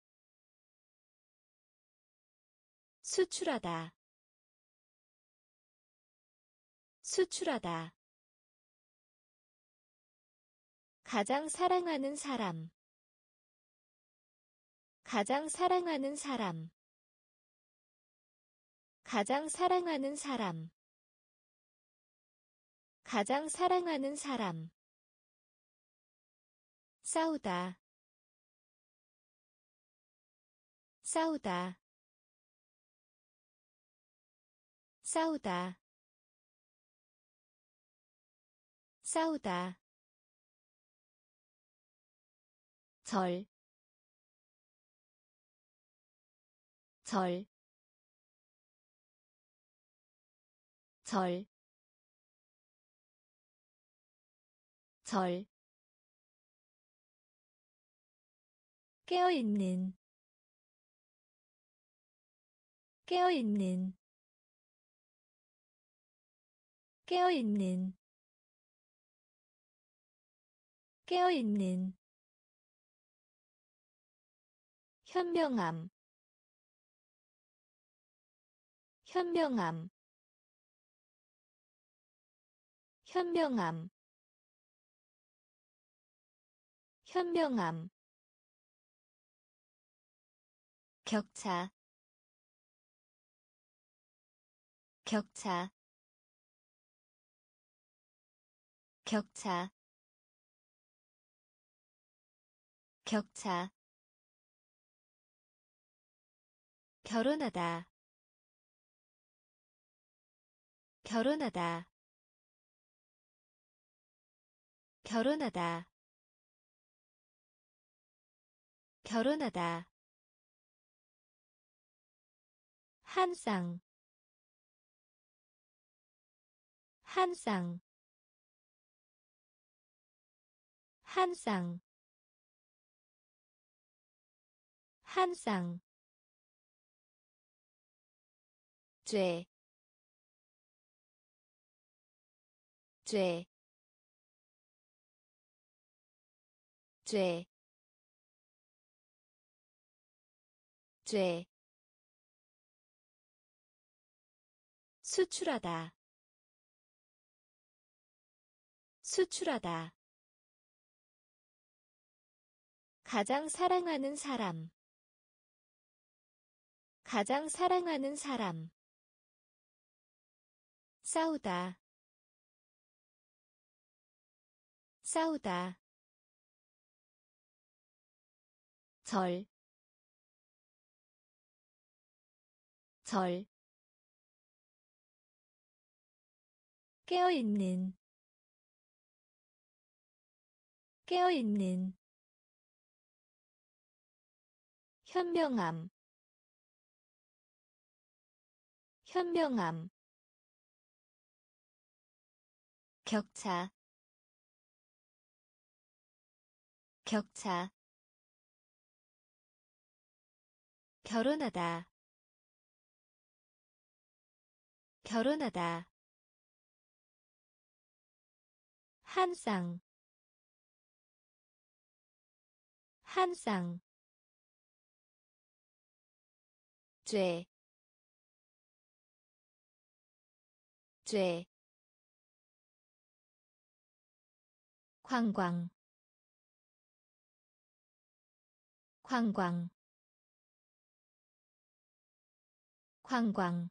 수출하다 수출하다. 가장 사랑하는 사람 가장 사랑하는 사람 가장 사랑하는 사람. 가장 사랑하는 사람. 싸우다. 싸우다. 싸우다. 싸우다. 절, 절, 절, 절, 깨어있는, 깨어있는, 깨어있는, 깨어있는 현명함 현명함 현명함. 현명함. 격차. 격차. 격차. 격차. 결혼하다. 결혼하다 결혼하다. 결혼하다. 한 쌍, 한 쌍, 한 쌍, 한 쌍, 죄, 죄, 죄, 죄, 수출하다, 수출하다. 가장 사랑하는 사람 가장 사랑하는 사람 싸우다 싸우다 절, 절, 깨어있는, 깨어있는, 현명함, 현명함, 격차 격차 결혼하다. 결혼하다. 한 쌍, 한 쌍, 죄, 죄, 관광. 관광 관광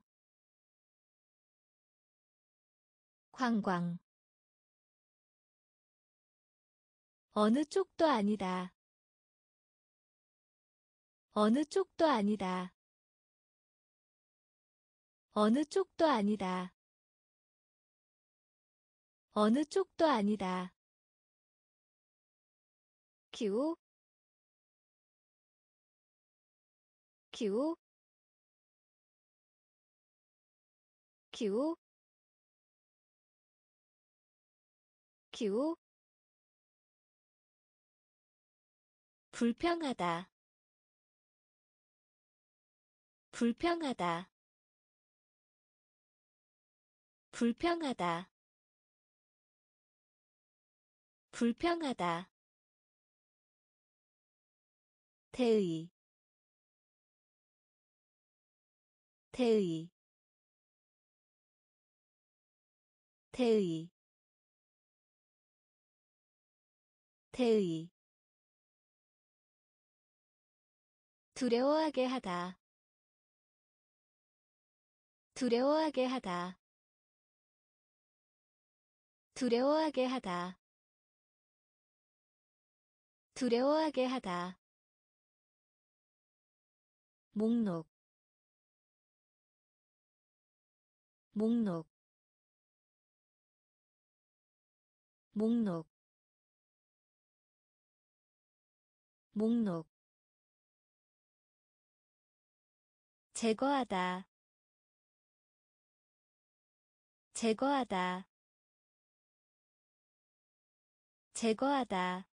관광 어느 쪽도 아니다. 어느 쪽도 아니다. 어느 쪽도 아니다. 어느 쪽도 아니다. 기후 기후 기후 기후 불평하다. 불평하다. 불평하다. 불평하다. 태의. 태의 태의 태의. 두려워하게 하다 두려워하게 하다 두려워하게 하다 두려워하게 하다. 목록 목록 목록 목록. 제거하다 제거하다. 제거하다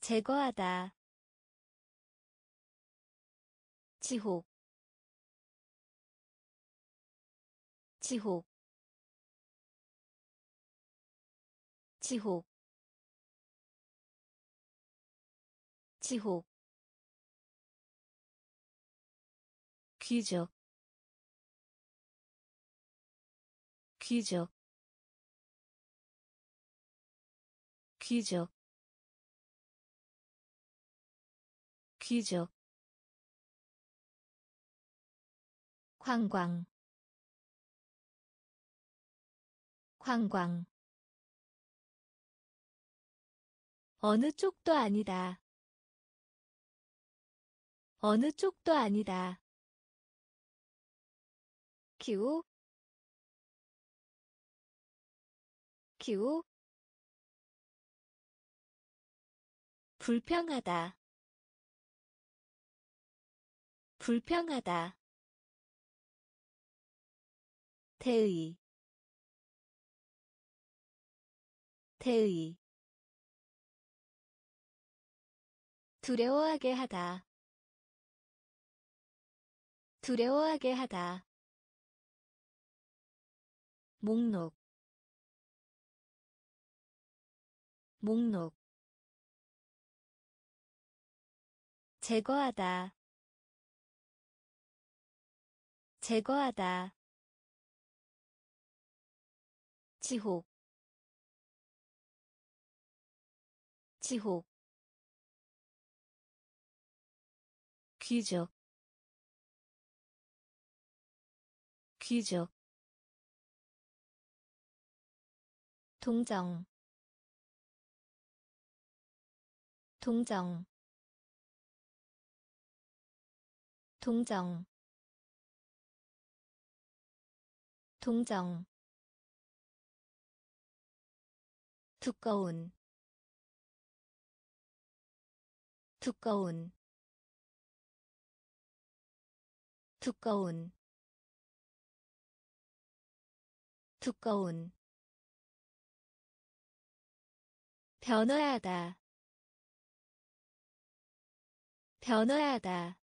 제거하다. 지옥 지옥 지옥 지옥 귀족 귀족 귀족 귀족. 관광 관광 어느 쪽도 아니다. 어느 쪽도 아니다. 기후 기후 불평하다. 불평하다. 태의. 태의 두려워하게 하다. 두려워하게 하다. 목록. 목록. 제거하다. 제거하다. 지옥 지옥 귀족 귀족 동정 동정 동정 동정. 두꺼운 두꺼운 두꺼운 두꺼운. 변화하다 변화하다.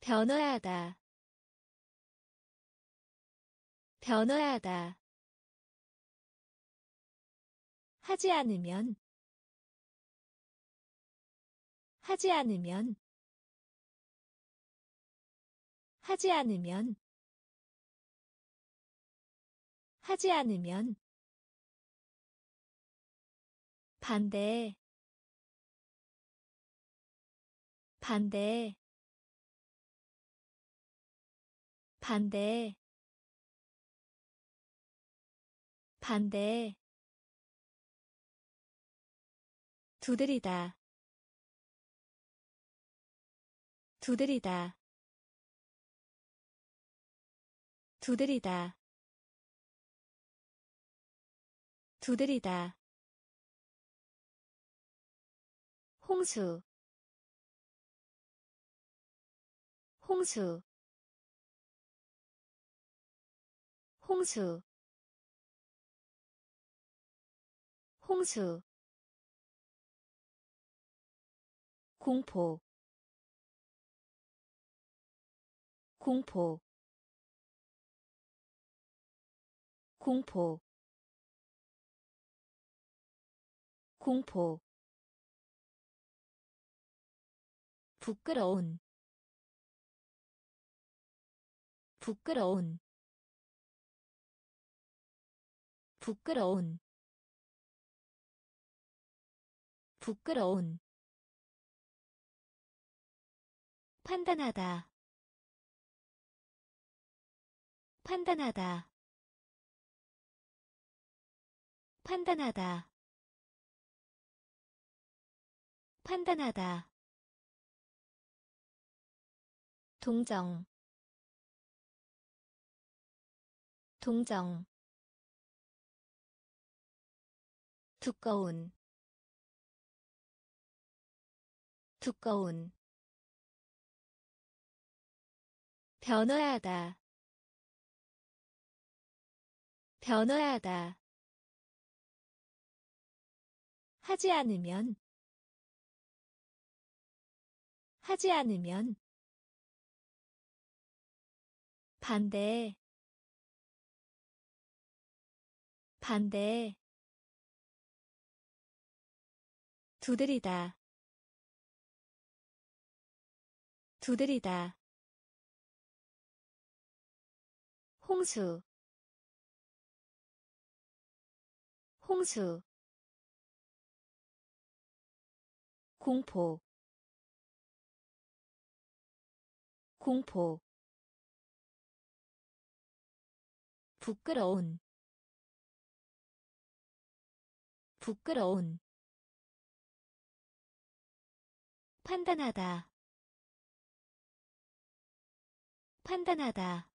변화하다 변화하다. 하지 않으면 하지 않으면 하지 않으면 하지 않으면 반대 반대 반대 반대. 두드리다 두드리다 두드리다. 두드리다. 홍수. 홍수. 홍수. 홍수. 공포. 공포 공포. 공포. 부끄러운. 부끄러운. 부끄러운. 부끄러운. 판단하다. 판단하다 판단하다. 판단하다. 동정. 동정. 두꺼운. 두꺼운. 변화하다. 변화하다 하지 않으면 하지 않으면 반대 반대 두드리다 두드리다. 홍수 홍수 공포. 공포. 부끄러운. 부끄러운. 판단하다. 판단하다.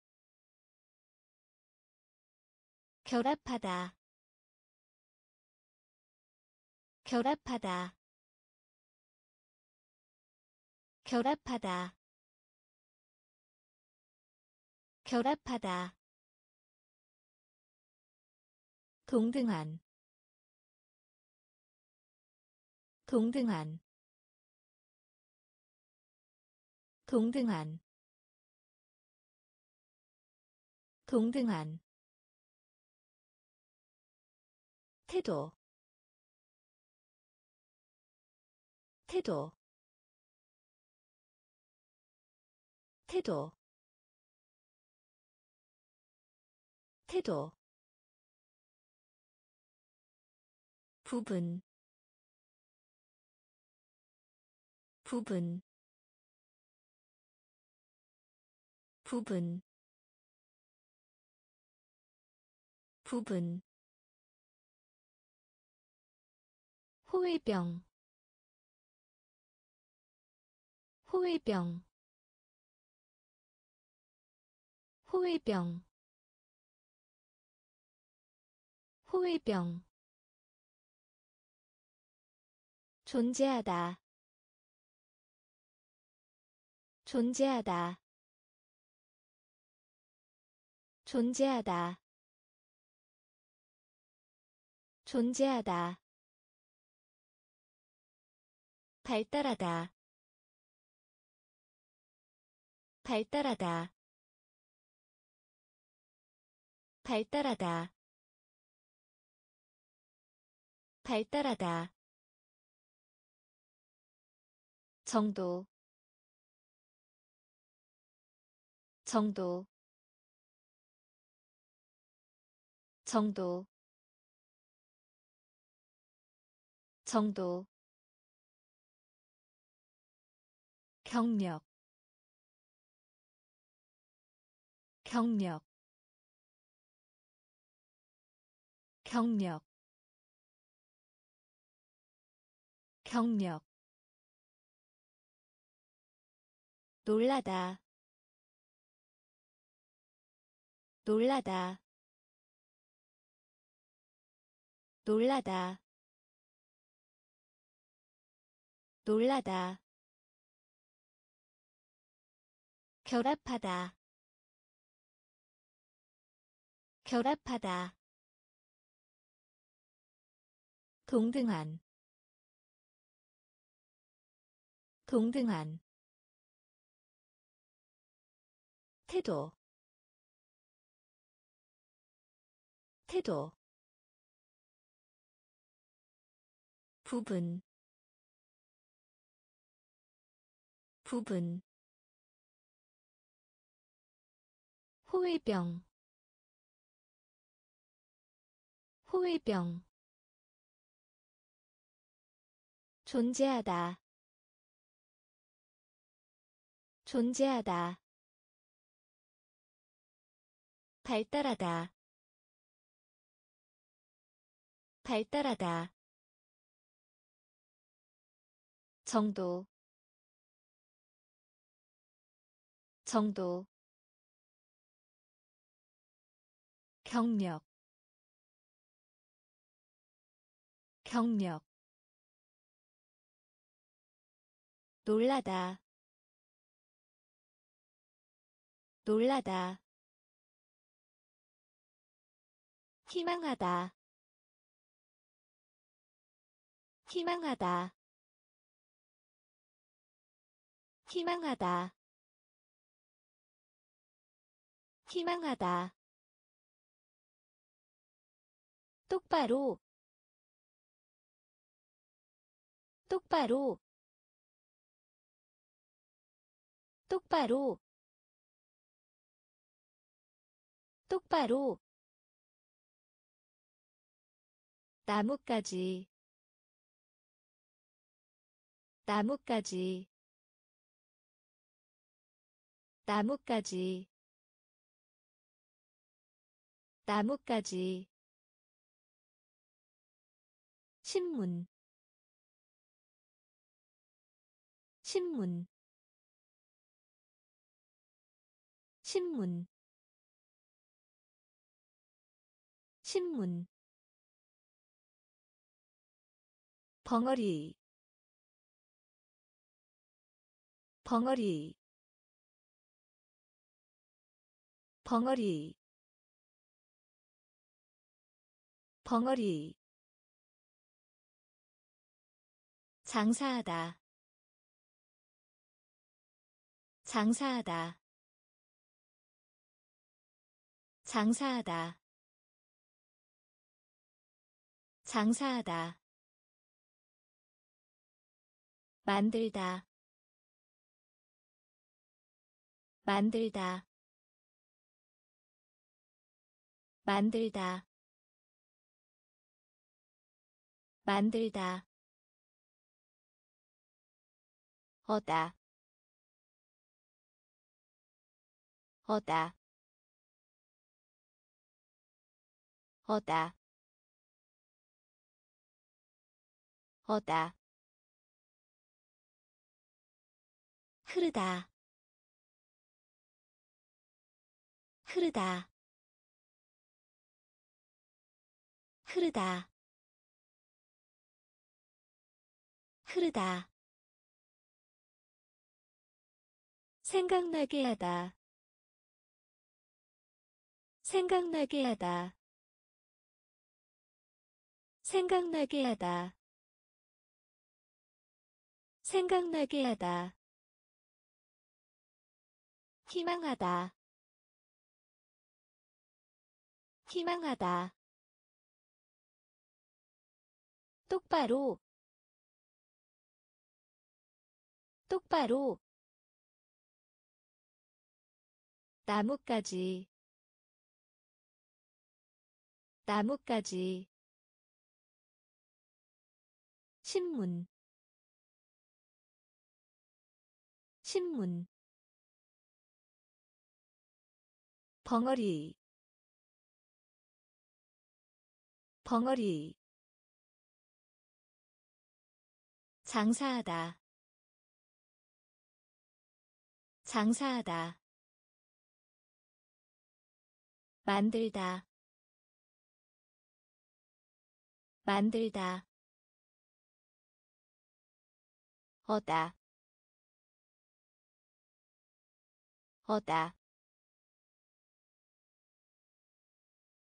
결합하다. 결합하다 결합하다. 결합하다. 동등한. 동등한. 동등한. 동등한. 태도. 태도 태도 태도 부분 부분 부분 부분. 호위병 호위병 호위병. 호위병. 존재하다. 존재하다. 존재하다. 존재하다. 발달하다. 발달하다 발달하다. 발달하다. 정도. 정도. 정도. 정도. 경력. 경력 경력 경력. 놀라다 놀라다. 놀라다 놀라다. 결합하다 결합하다 동등한 동등한 태도 태도 부분 부분 호위병 호위병 존재하다. 존재하다. 발달하다. 발달하다. 정도. 정도. 경력. 경력 놀라다. 놀라다. 희망하다. 희망하다. 희망하다. 희망하다. 똑바로. 똑바로 똑바로. 똑바로. 나뭇가지. 나뭇가지. 나뭇가지. 나뭇가지. 신문. 신문 신문. 신문. 벙어리. 벙어리. 벙어리. 벙어리. 장사하다. 장사하다 장사하다. 장사하다. 만들다. 만들다. 만들다. 만들다. 어다. 어다 어다. 어다. 흐르다. 흐르다. 흐르다. 흐르다. 생각나게 하다. 생각나게 하다 생각나게 하다. 생각나게 하다. 희망하다. 희망하다. 똑바로. 똑바로. 나뭇가지. 나뭇가지 신문. 신문. 벙어리. 벙어리. 장사하다. 장사하다. 만들다. 만들다 어다. 어다.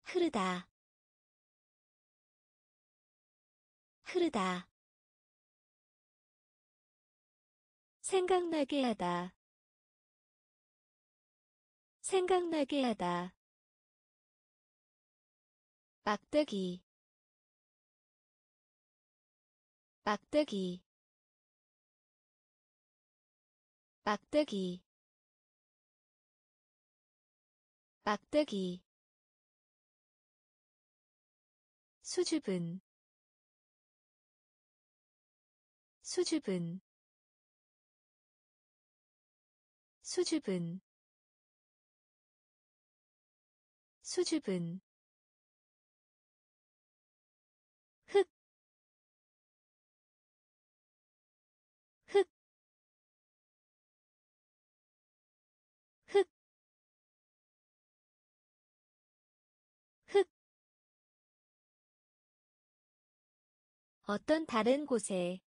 흐르다. 흐르다. 생각나게 하다. 생각나게 하다. 막대기. 막대기 막대기. 막대기. 수줍은. 수줍은. 수줍은. 수줍은 어떤 다른 곳에?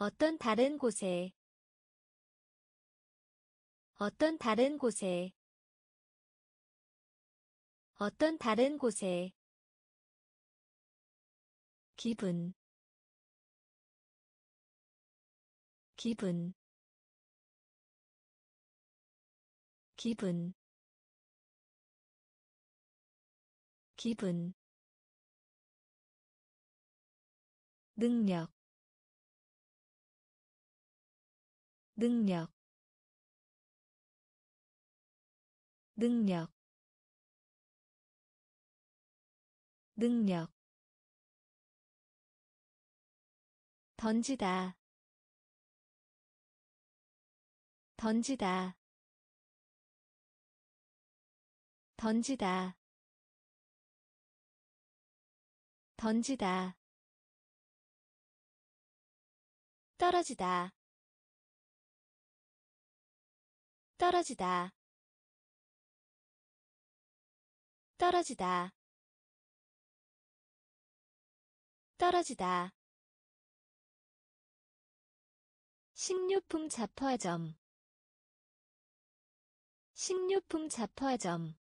어떤 다른 곳에? 어떤 다른 곳에? 어떤 다른 곳에? 기분. 기분. 기분. 기분 능력 능력 능력 능력. 던지다 던지다 던지다 던지다 떨어지다. 떨어지다. 떨어지다. 떨어지다. 식료품 잡화점. 식료품 잡화점.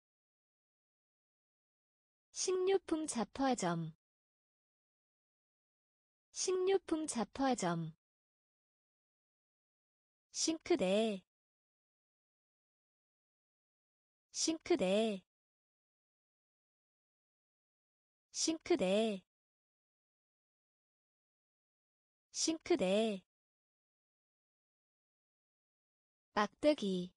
식료품 잡화점. 식료품 잡화점 싱크대. 싱크대. 싱크대. 싱크대. 막대기.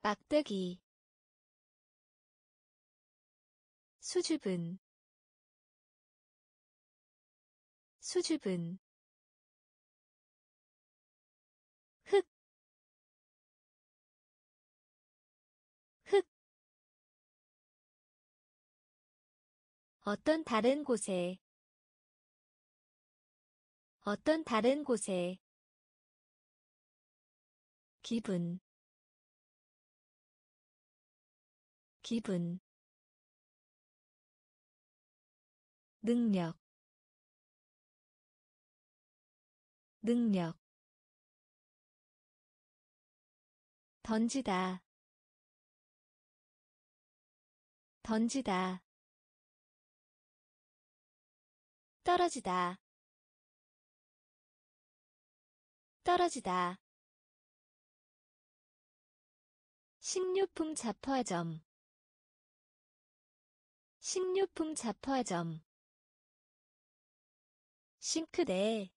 막대기. 수줍은. 수줍은 어떤 다른 곳에? 어떤 다른 곳에? 기분. 기분. 능력. 능력. 던지다. 던지다 떨어지다. 떨어지다. 식료품 잡화점. 식료품 잡화점. 싱크대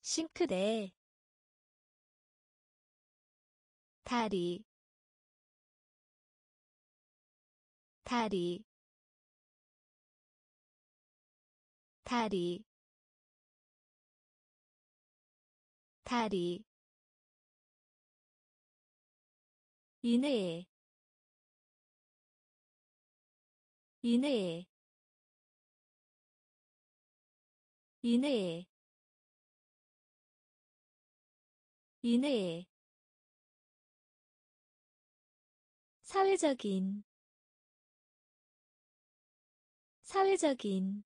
싱크대 다리. 다리 다리 다리 이내에 이내에 이내에 이내에. 사회적인 사회적인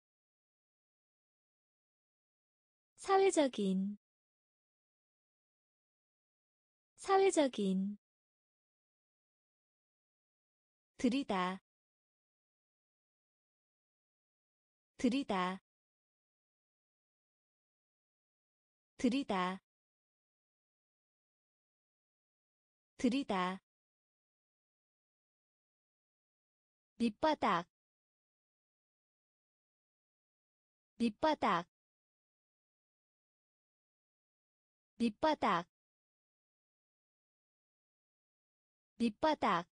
사회적인 사회적인 들이다 들이다 들이다 들이다. 밑바닥 밑바닥 밑바닥 밑바닥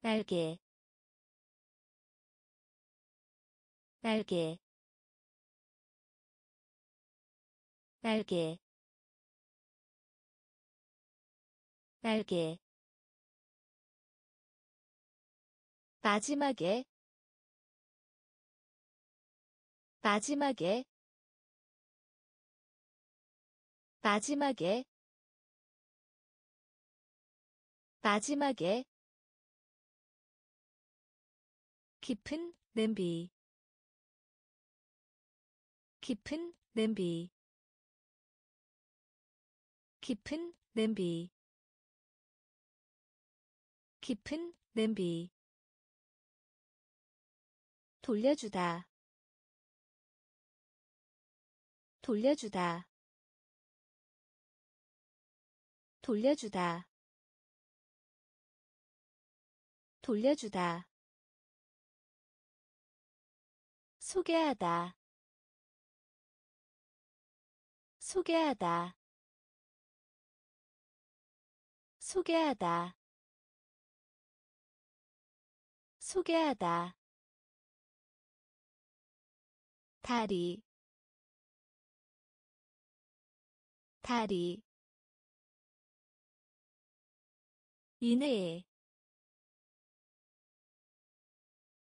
날개 날개 날개 날개. 마지막에 마지막에 마지막에 마지막에 깊은 냄비 깊은 냄비 깊은 냄비 깊은 냄비. 돌려주다 돌려주다 돌려주다. 돌려주다. 소개하다. 소개하다. 소개하다. 소개하다. 다리. 다리 이내에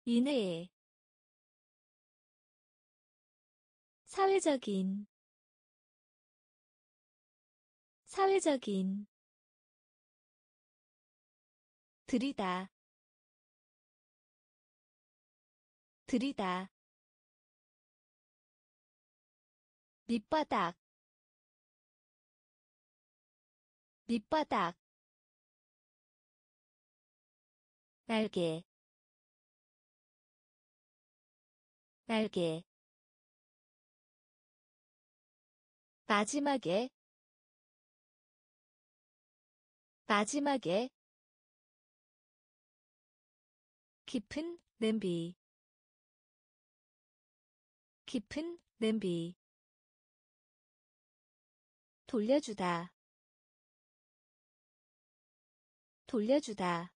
이내에 사회적인 사회적인 들이다 들이다 밑바닥 밑바닥 날개 날개 마지막에 마지막에 깊은 냄비 깊은 냄비. 돌려주다 돌려주다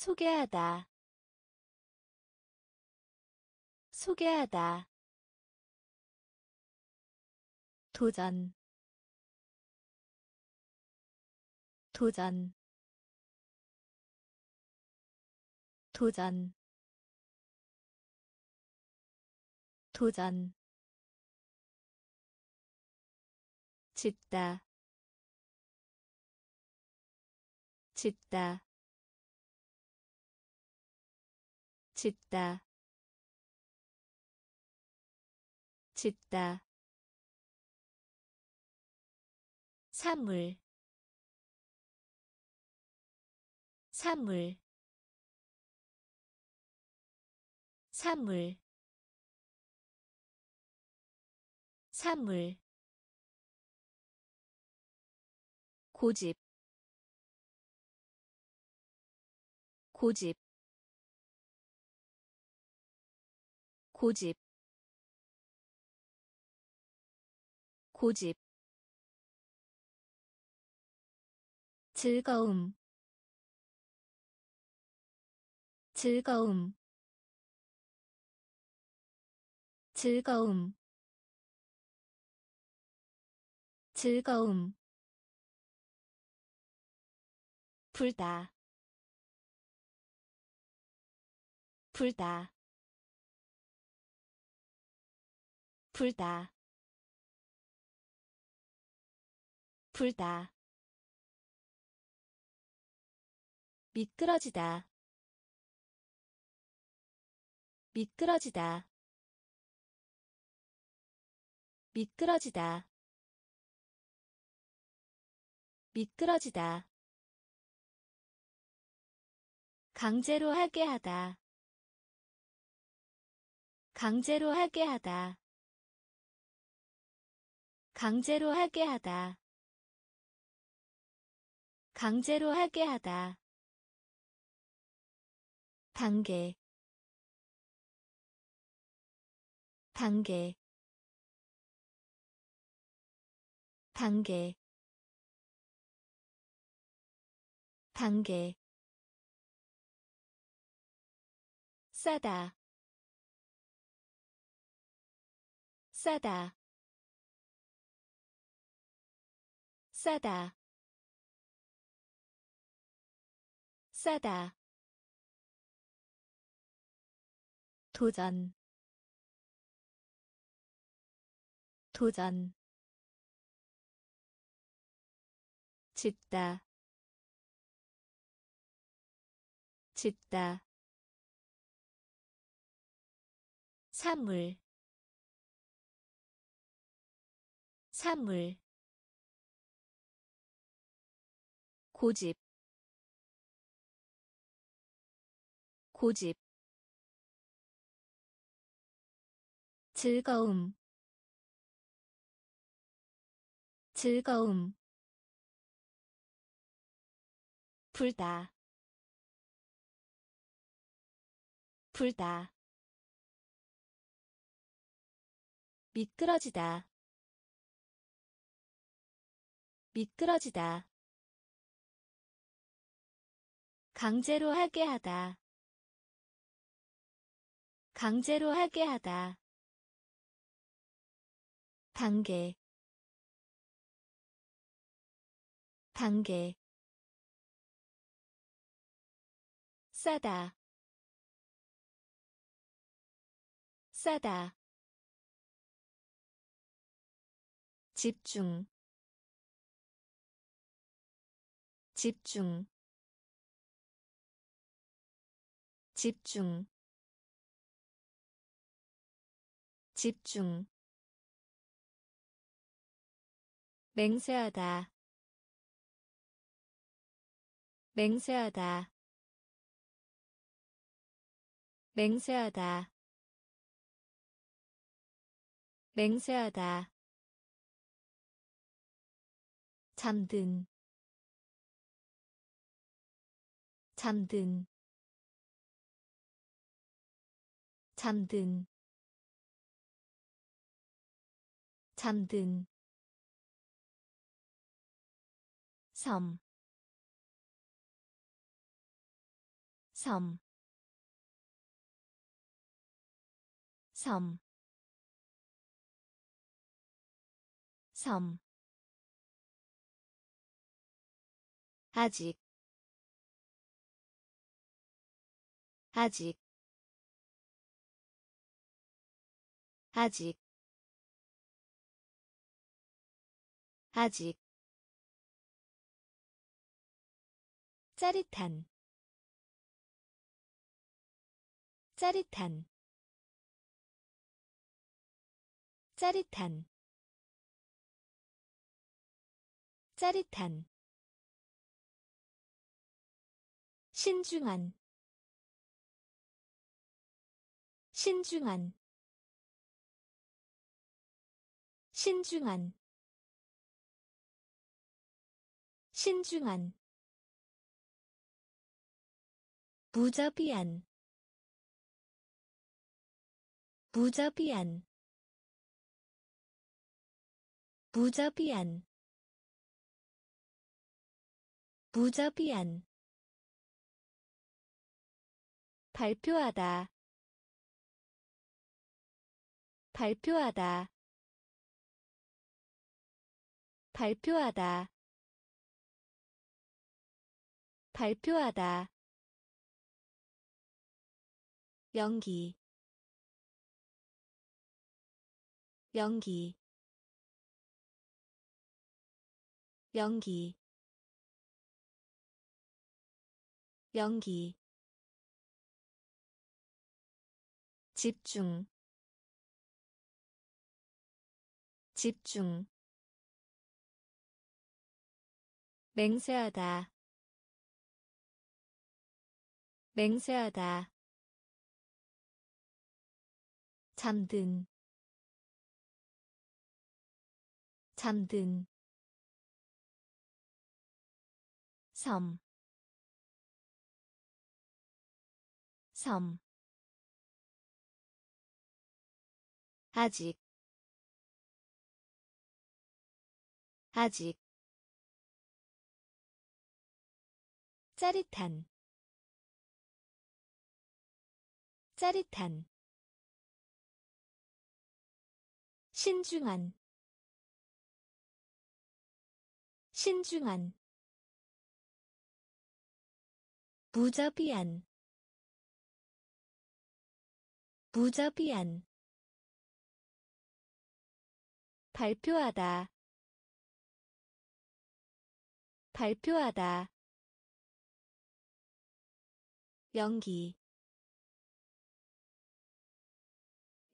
소개하다. 소개하다. 도전. 도전. 도전. 도전. 짓다. 짓다 짓다. 짓다. 사물. 사물. 사물. 사물. 고집. 고집 고집 고집 즐거움 즐거움 즐거움 즐거움. 불다 불다 불다. 불다. 미끄러지다. 미끄러지다. 미끄러지다. 미끄러지다. 강제로 하게 하다. 강제로 하게 하다 강제로 하게 하다. 강제로 하게 하다. 단계. 단계. 단계. 단계. 싸다. 싸다 싸다. 싸다. 도전. 도전. 짓다. 짓다. 사물. 사물 고집 고집 즐거움 즐거움 불다 불다 미끄러지다 미끄러지다 강제로 하게 하다. 강제로 하게 하다. 단계. 단계. 싸다. 싸다. 집중. 집중 집중. 집중. 맹세하다. 맹세하다. 맹세하다. 맹세하다. 잠든. 잠든 잠든 잠든 섬, 섬, 섬, 섬. 아직, 아직, 아직, 아직. 짜릿한. 짜릿한. 짜릿한. 짜릿한. 신중한. 신중한 신중한 신중한 무자비한 무자비한 무자비한 무자비한. 발표하다 발표하다 발표하다. 발표하다. 연기. 연기. 연기. 연기. 집중. 집중 맹세하다. 맹세하다. 잠든. 잠든. 섬, 섬, 아직, 아직, 짜릿한, 짜릿한, 신중한, 신중한, 무자비한 무자비한 발표하다 발표하다 연기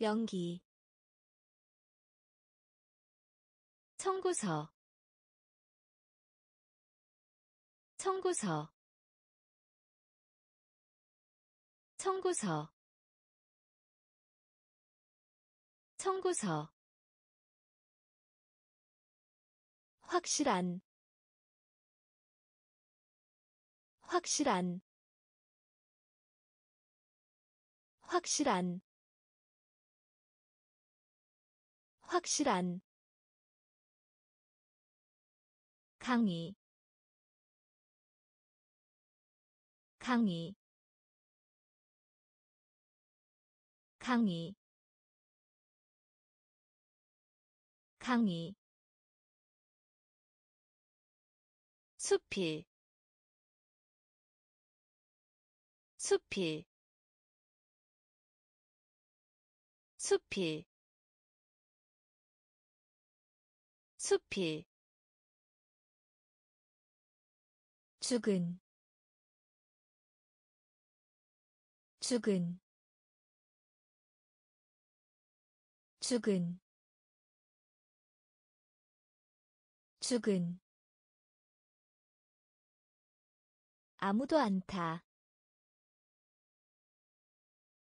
연기 청구서 청구서 청구서 청구서. 확실한 확실한 확실한 확실한 강의 강의 강의 강의. 숲이 숲이 숲이 숲이 죽은 죽은 죽은 죽은. 아무도 안 타.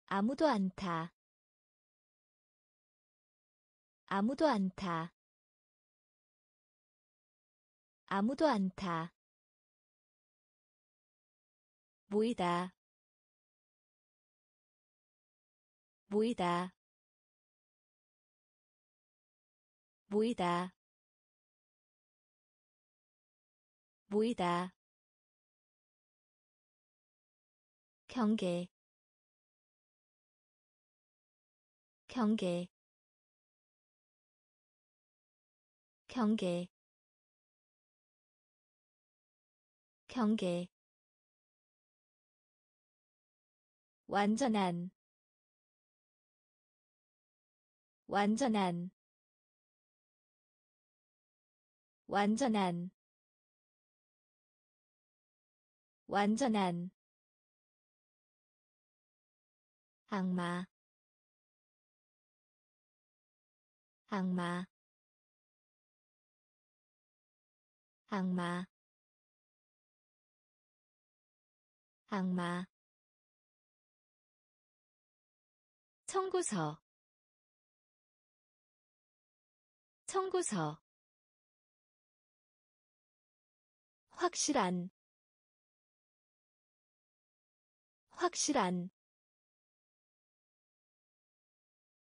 아무도 안 타 아무도 안 타. 아무도 안타. 모이다. 모이다. 모이다. 모이다. 경계. 경계 경계 경계 완전한 완전한 완전한 완전한. 악마 악마 악마. 악마. 청구서. 청구서. 확실한. 확실한.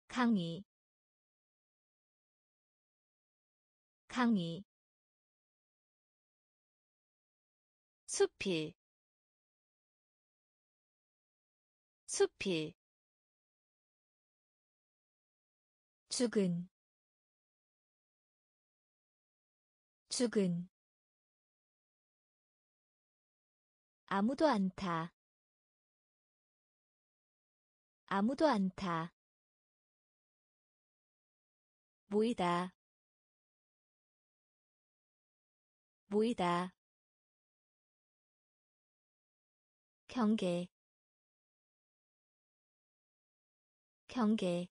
강의. 강의 수필 수필 죽은 죽은. 아무도 안타 아무도 안타. 모이다 모이다 경계 경계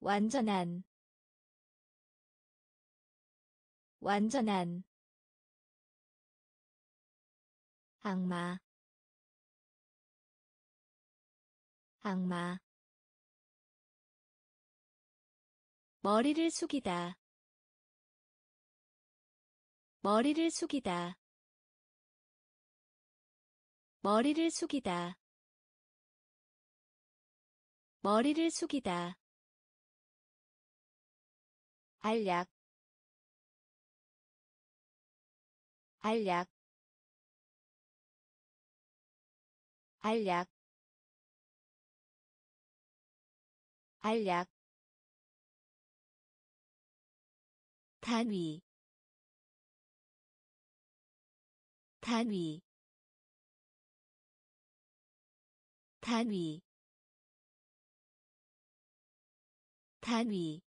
완전한 완전한 악마 악마. 머리를 숙이다. 머리를 숙이다 머리를 숙이다. 머리를 숙이다. 알약. 알약. 알약. 알약. 단위. 단위 단위 단위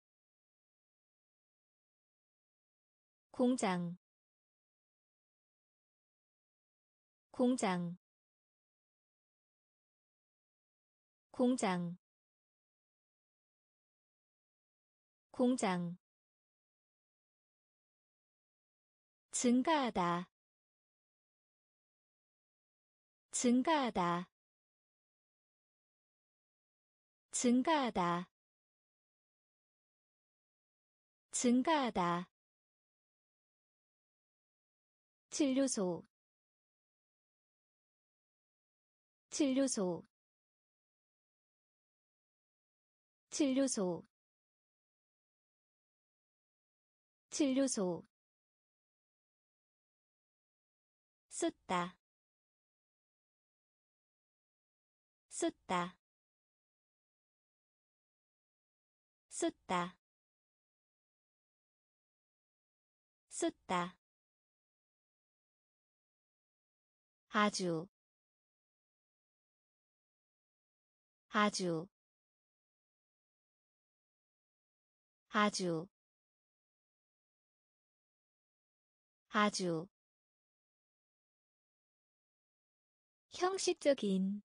공장 공장 공장 공장. 증가하다 증가하다 증가하다. 증가하다. 진료소. 진료소. 진료소. 진료소. 쓰다. 쓰다 쓰다. 쓰다. 아주. 아주. 아주. 아주. 형식적인.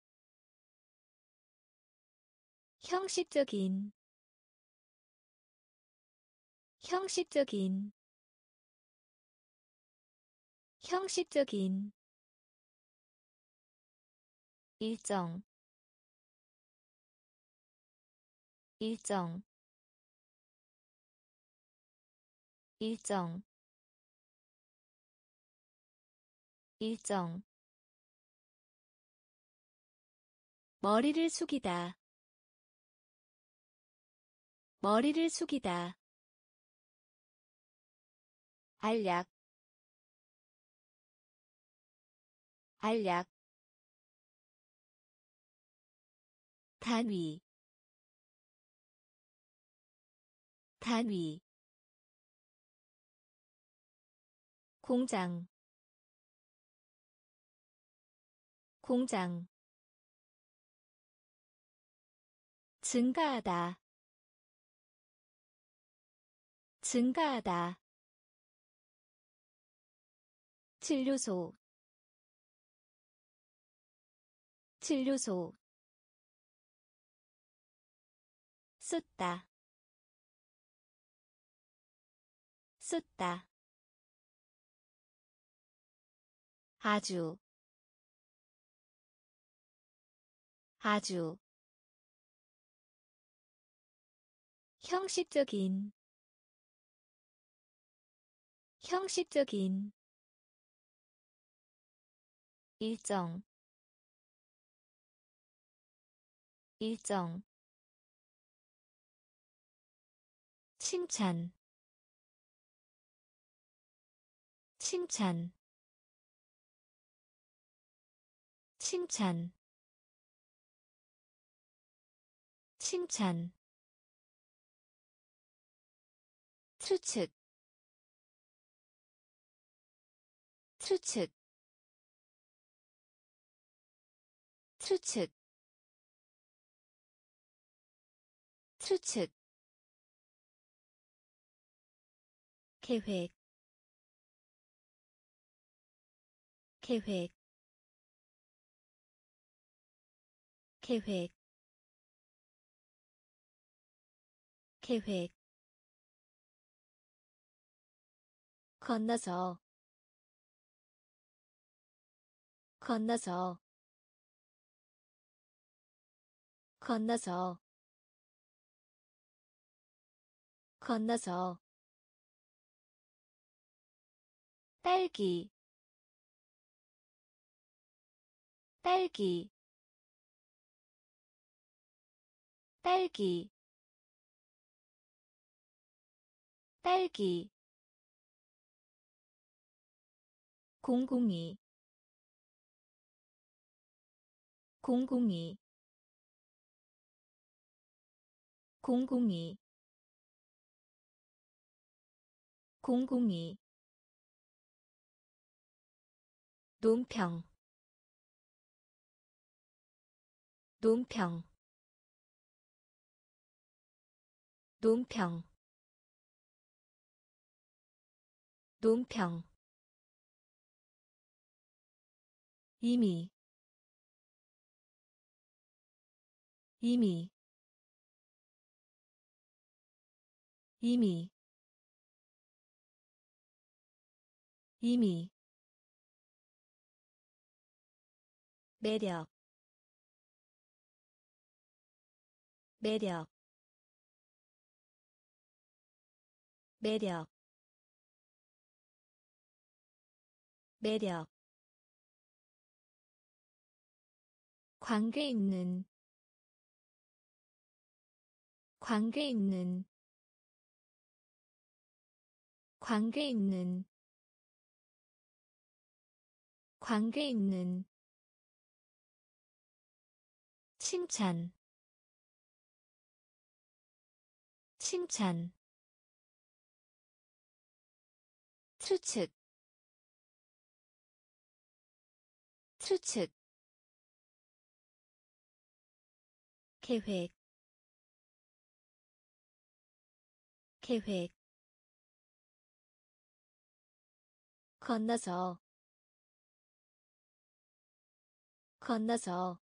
형식적인 형식적인 형식적인 일정 일정 일정 일정. 머리를 숙이다. 머리를 숙이다 알약 알약 단위 단위 공장 공장 증가하다 증가하다 진료소. 진료소. 쓰다. 쓰다. 아주. 아주. 형식적인. 형식적인 일정. 일정. 칭찬. 칭찬. 칭찬. 칭찬. 추측. 추측 추측 추측 계획 계획 계획 계획. 건너서 건너서 건너서. 건너서. 딸기. 딸기. 딸기. 딸기. 공공이. 공공이 공공이. 공공이. 논평. 논평. 논평. 논평. 이미. 이미 이미 이미 매력 매력 매력 매력. 관계 있는 관계 있는 관계 있는 관계 있는 칭찬 칭찬 추측 추측 계획 계획 건너서. 건너서.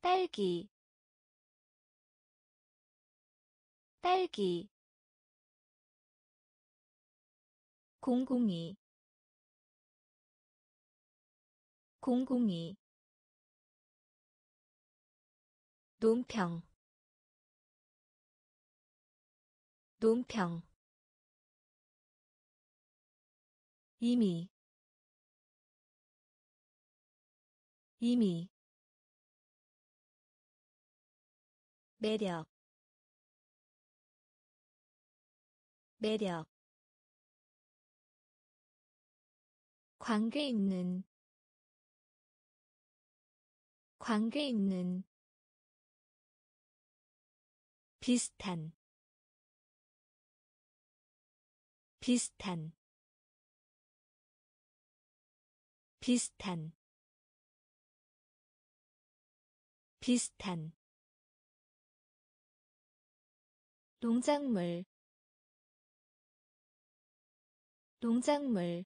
딸기. 딸기. 공공이. 공공이. 논평. 논평 이미 이미 매력 매력 관계 있는 관계 있는 비슷한 비슷한 비슷한 비슷한 농작물 농작물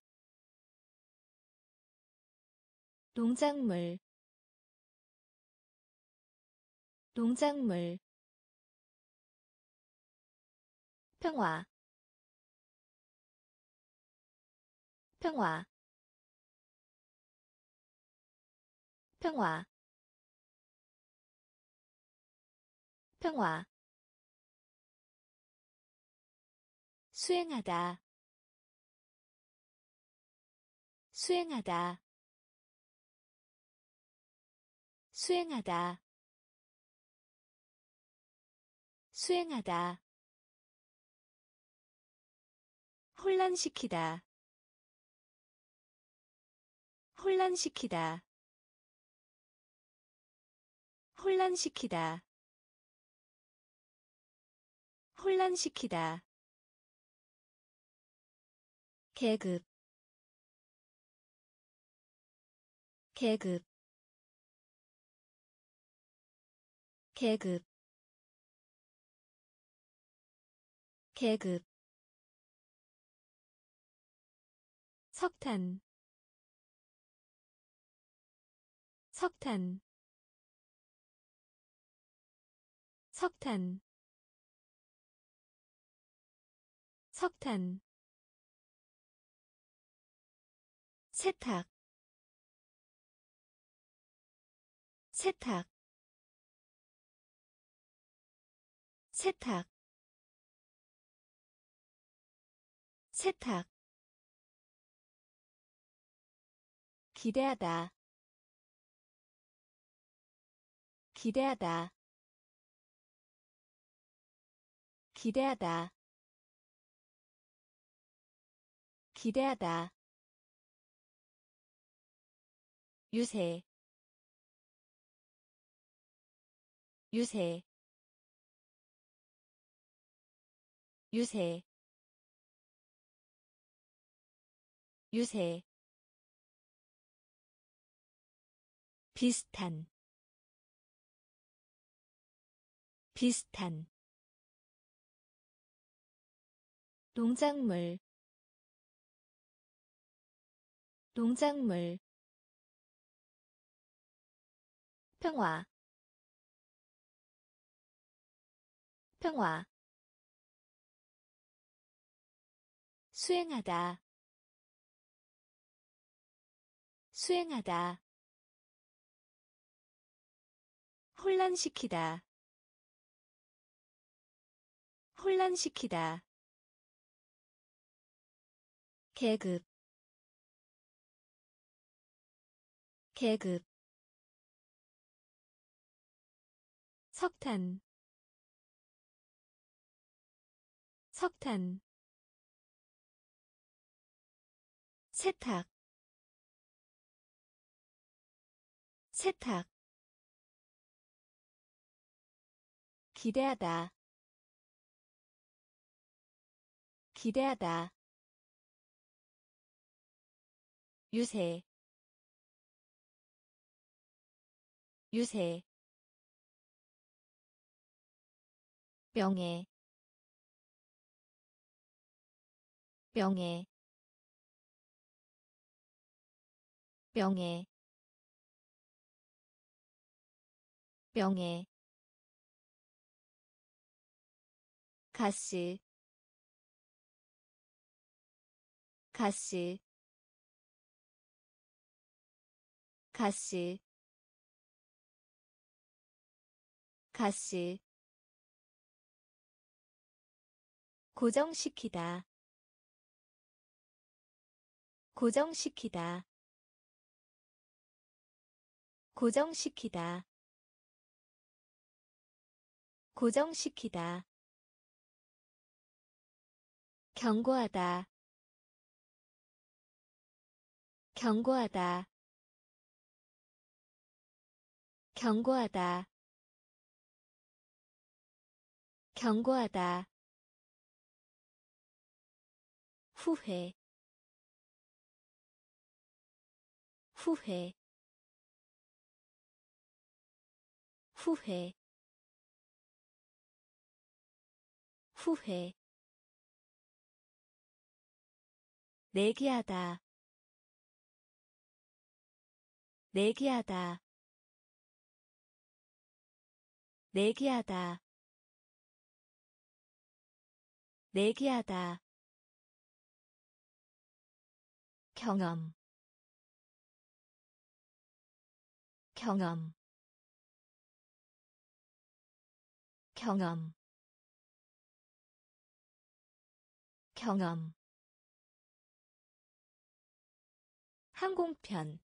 농작물 농작물. 평화 평화 평화. 평화. 수행하다. 수행하다. 수행하다. 수행하다. 혼란시키다. 혼란시키다 혼란시키다. 혼란시키다. 계급. 계급. 계급. 계급. 석탄. 석탄 석탄. 석탄. 세탁. 세탁. 세탁. 세탁. 기대하다. 기대하다 기대하다. 기대하다. 유세. 유세. 유세. 유세. 비슷한. 비슷한 농작물 농작물 평화 평화 수행하다 수행하다 혼란시키다 혼란시키다 계급 계급 석탄 석탄 세탁 세탁 기대하다 기대하다 유세 유세 명예 명예 명예 명예 가시 가시 가시 가시 고정시키다. 고정시키다. 고정시키다. 고정시키다. 경고하다. 경고하다 경고하다. 경고하다. 후회. 후회. 후회. 후회. 내기하다. 내기하다 내기하다. 내기하다. 경험. 경험. 경험. 경험. 항공편.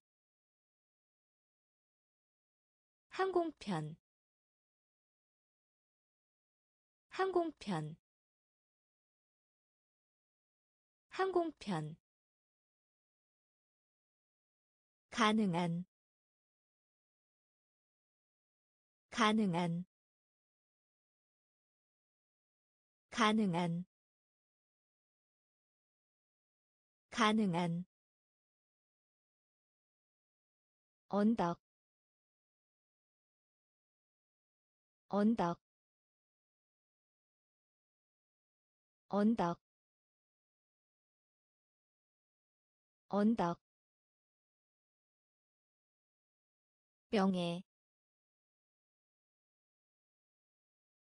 항공편 항공편. 항공편. 가능한. 가능한. 가능한. 가능한. 언덕. 언덕 언덕 언덕 명예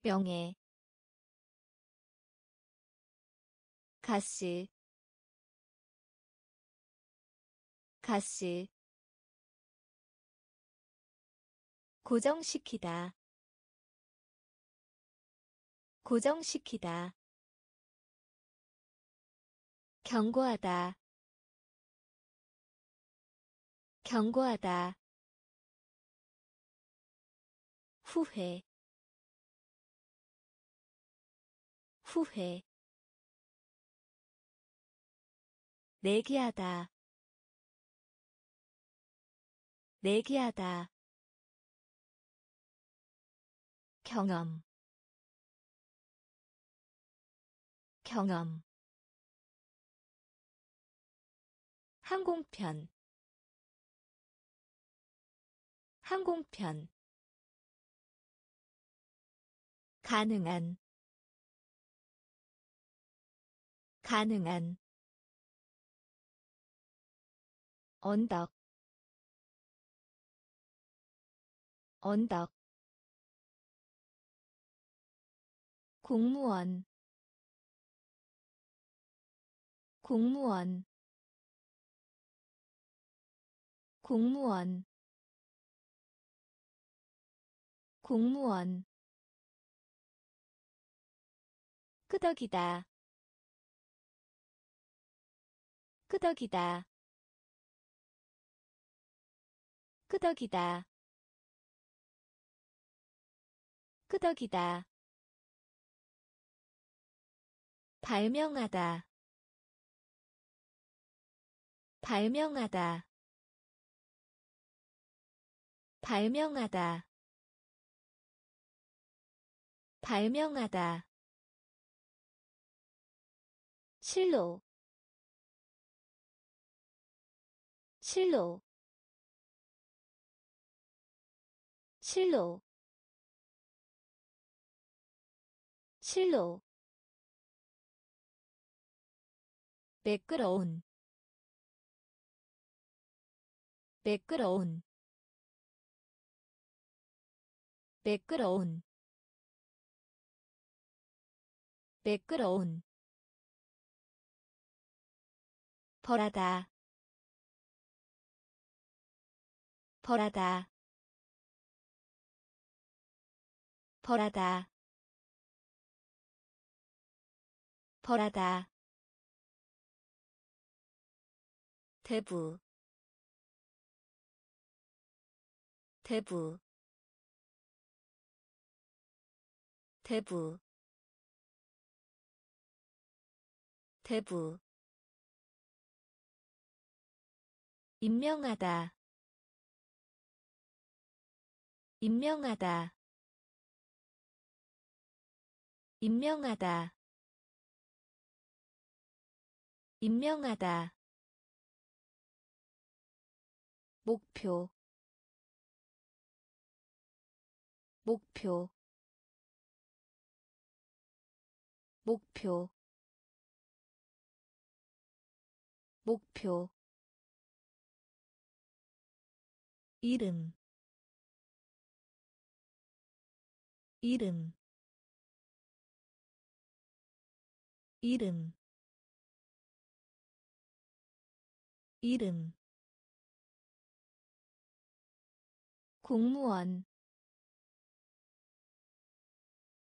명예 가스 가스 고정시키다 고정시키다 경고하다. 경고하다. 후회. 후회. 내기하다. 내기하다. 경험. 경험 항공편. 항공편. 가능한. 가능한. 언덕. 언덕. 공무원. 공무원 공무원 공무원 끄덕이다 끄덕이다 끄덕이다 끄덕이다. 발명하다 발명하다 발명하다. 발명하다. 실로. 실로. 실로. 실로. 매끄러운. 매끄러운 매끄러운 매끄러운 벌하다 벌하다 벌하다 벌하다. 대부 대부 대부 대부 임명하다 임명하다 임명하다 임명하다. 목표 목표 목표 목표 이름 이름 이름 이름. 공무원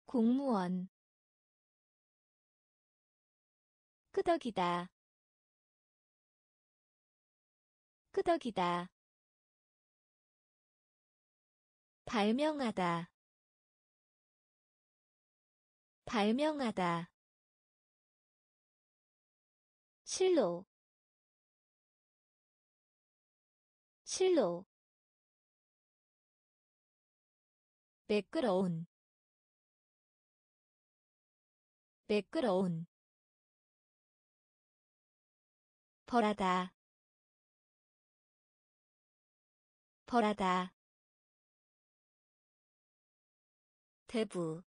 공무원 끄덕이다. 끄덕이다. 발명하다. 발명하다. 실로. 실로. 매끄러운. 매끄러운 벌하다. 벌하다. 대부.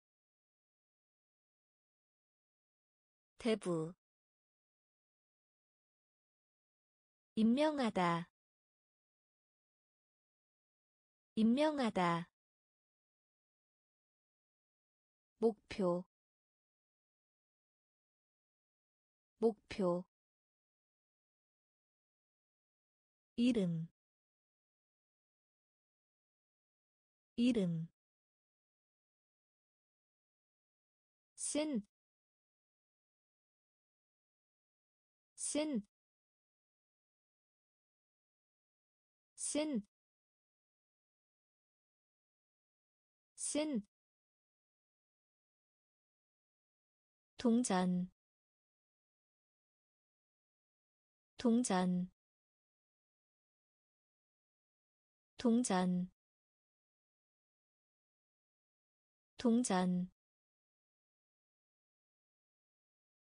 대부. 임명하다. 임명하다. 목표. 목표 이름 이름 쓴, 쓴, 쓴, 쓴, 동전, 동전, 동전, 동전.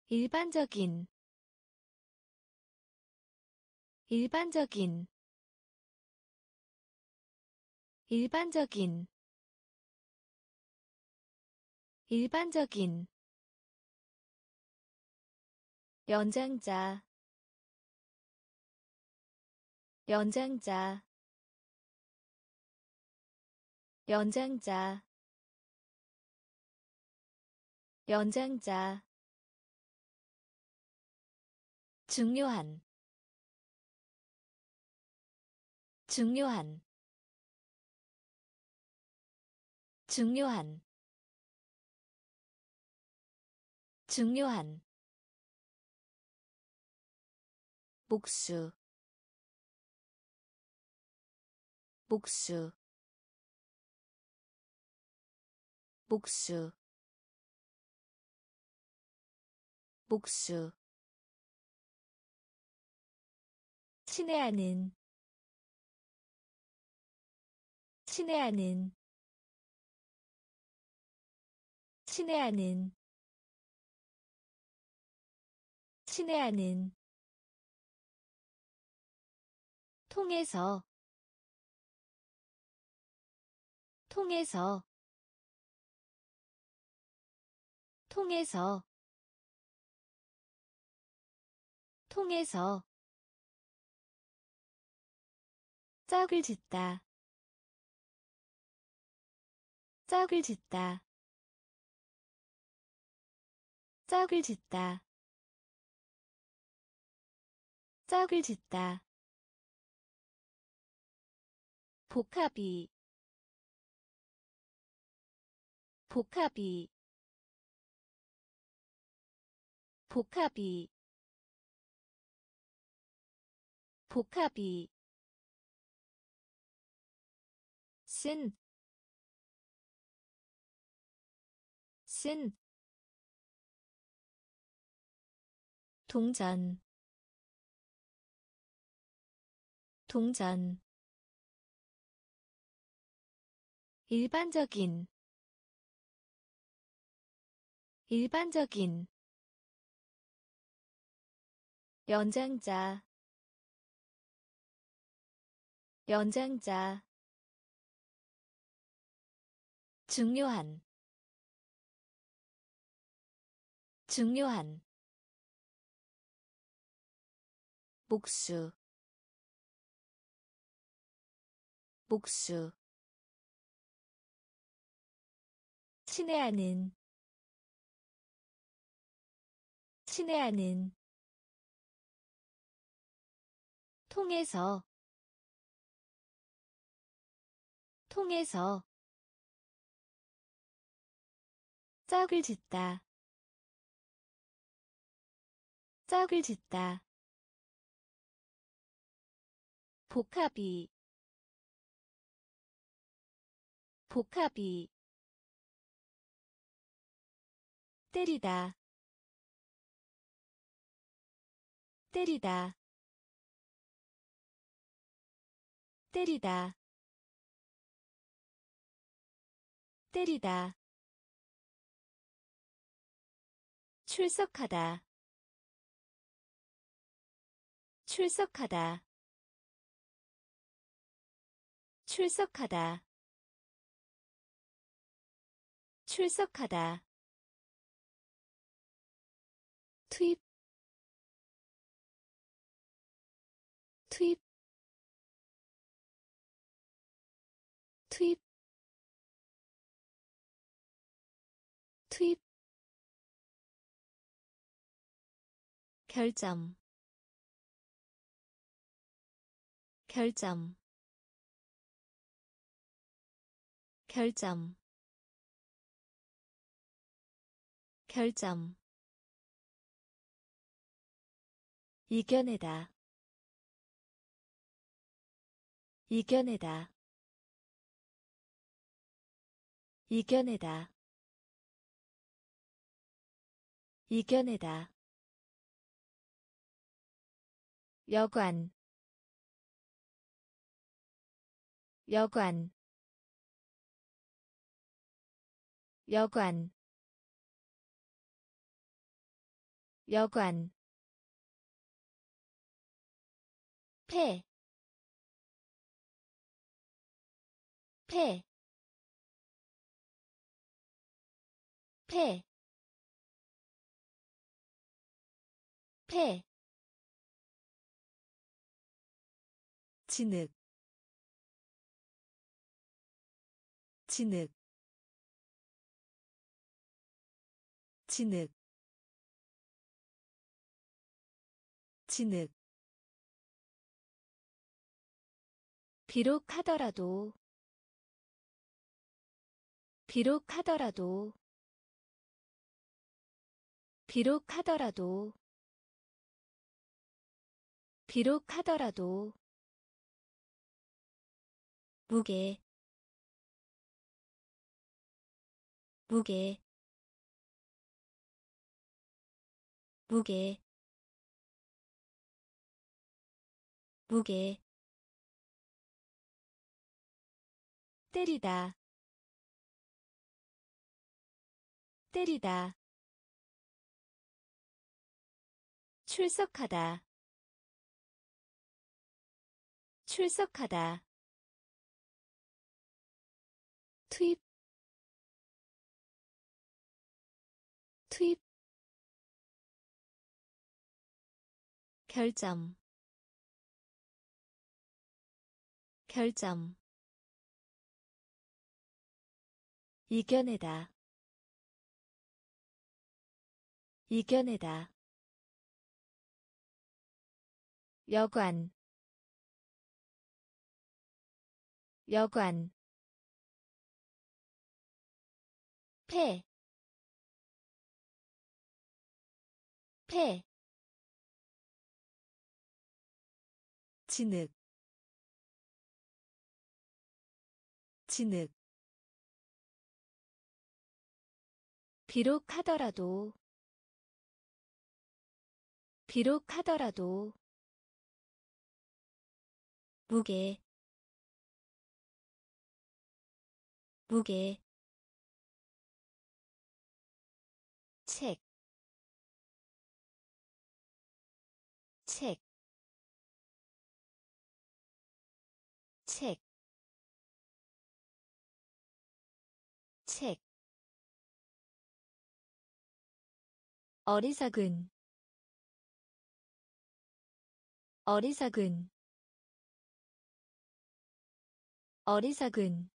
일반적인. 일반적인. 일반적인. 일반적인. 연장자. 연장자 연장자. 연장자. 중요한. 중요한. 중요한. 중요한. 복수. 복수 복수 복수 친애하는 친애하는 친애하는 친애하는. 통해서 통해서 통해서 통해서 짝을 짓다. 짝을 짓다. 짝을 짓다. 짝을 짓다. 복합이 복합이 복합이 복합이 쓴, 쓴, 동전, 동전, 일반적인, 일반적인, 연장자, 연장자. 중요한. 중요한. 복수. 복수. 친애하는. 친애하는 통해서 통해서 짝을 짓다. 짝을 짓다. 복합이 복합이 때리다. 때리다 때리다. 때리다. 출석하다. 출석하다. 출석하다. 출석하다. 투입. 투입 투입 투입 결점 결점 결점 결점. 이겨내다 이겨내다 이겨내다. 이겨내다. 여관. 여관. 여관. 여관. 폐, 폐, 폐, 폐, 진흙, 진흙, 진흙, 진흙. 비록 하더라도. 비록 하더라도 비록 하더라도 비록 하더라도 무게 무게 무게 무게. 때리다 때리다 출석하다. 출석하다. 투입. 투입. 결점. 결점. 이겨내다. 이겨내다 여관 여관 폐, 폐, 진흙, 진흙, 비록 하더라도 비록 하더라도 무게 무게 책, 책, 책, 책. 어리석은 어리석은 어리석은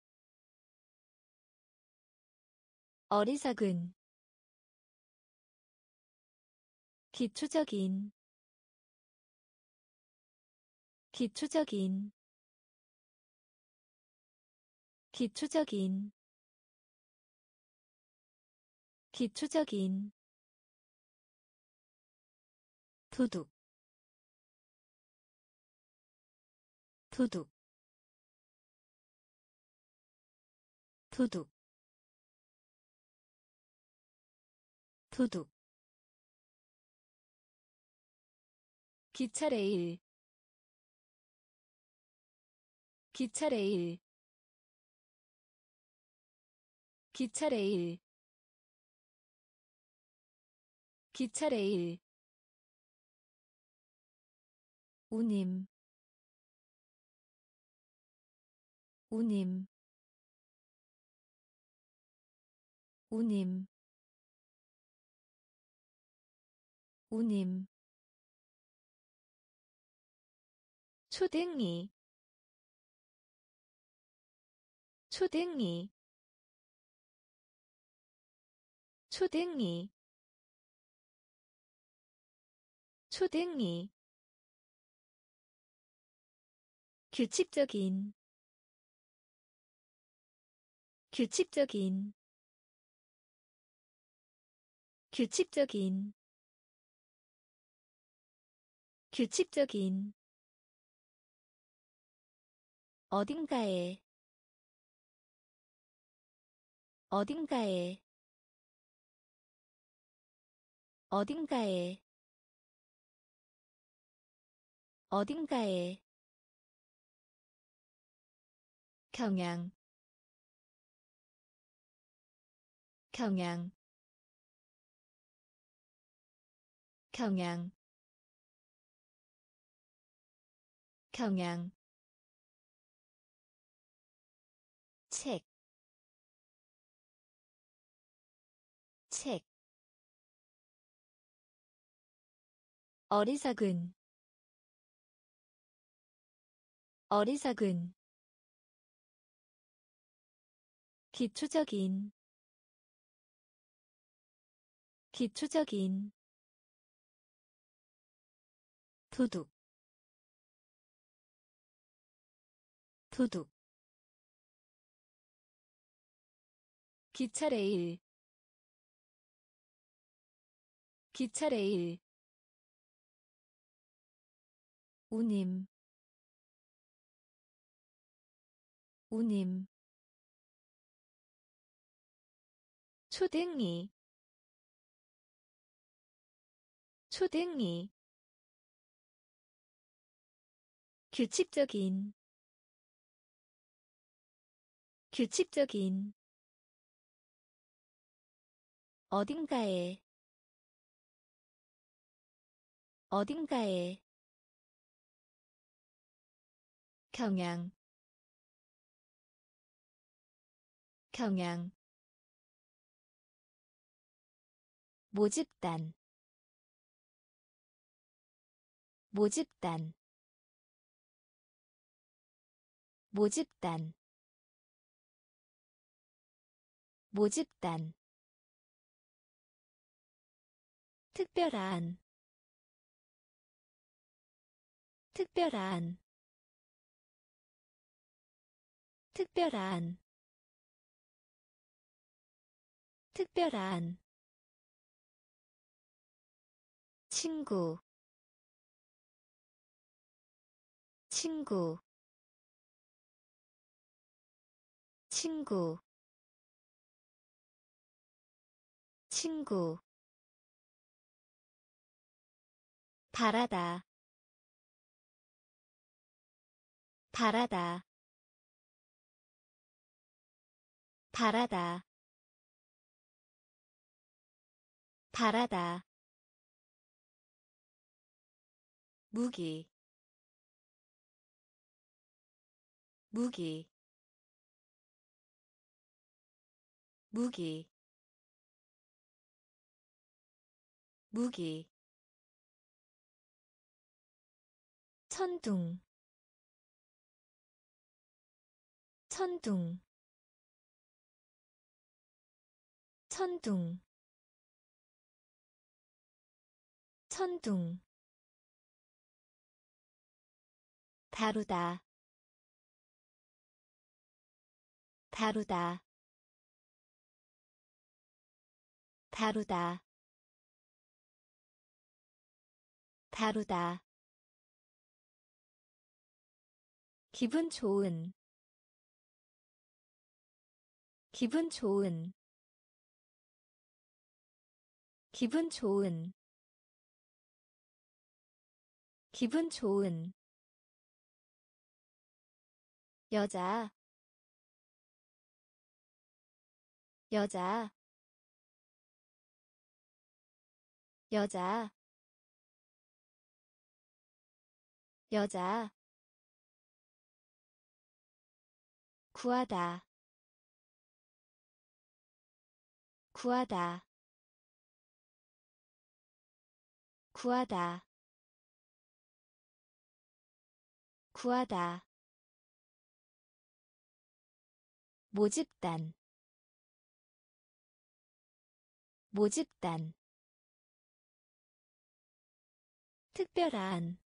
어리석은 기초적인 기초적인 기초적인 기초적인 도둑 도둑 도둑 도둑 기차 레일 기차 레일 기차 레일 기차 레일 우님 우님 우님 우님. 초등이 초등이. 초등이 초등이. 규칙적인 규칙적인 규칙적인 규칙적인 어딘가에 어딘가에 어딘가에 어딘가에 경향 경향 경향. 경향. 책, 책, 어리석은, 어리석은, 기초적인, 기초적인, 도둑, 도둑, 기차 레일 기차 레일 우님 우님 초등이 초등이 규칙적인 규칙적인 어딘가에 어딘가에 경향 경향 모집단 모집단 모집단 모집단 특별한 특별한 특별한 특별한 친구 친구 친구 친구 바라다 바라다 바라다 바라다. 무기 무기 무기 무기 천둥 천둥 천둥 천둥. 다루다 다루다 다루다. 다루다. 기분 좋은. 기분 좋은. 기분 좋은. 기분 좋은. 여자. 여자 여자. 여자. 구하다. 구하다. 구하다. 구하다. 모집단. 모집단 특별한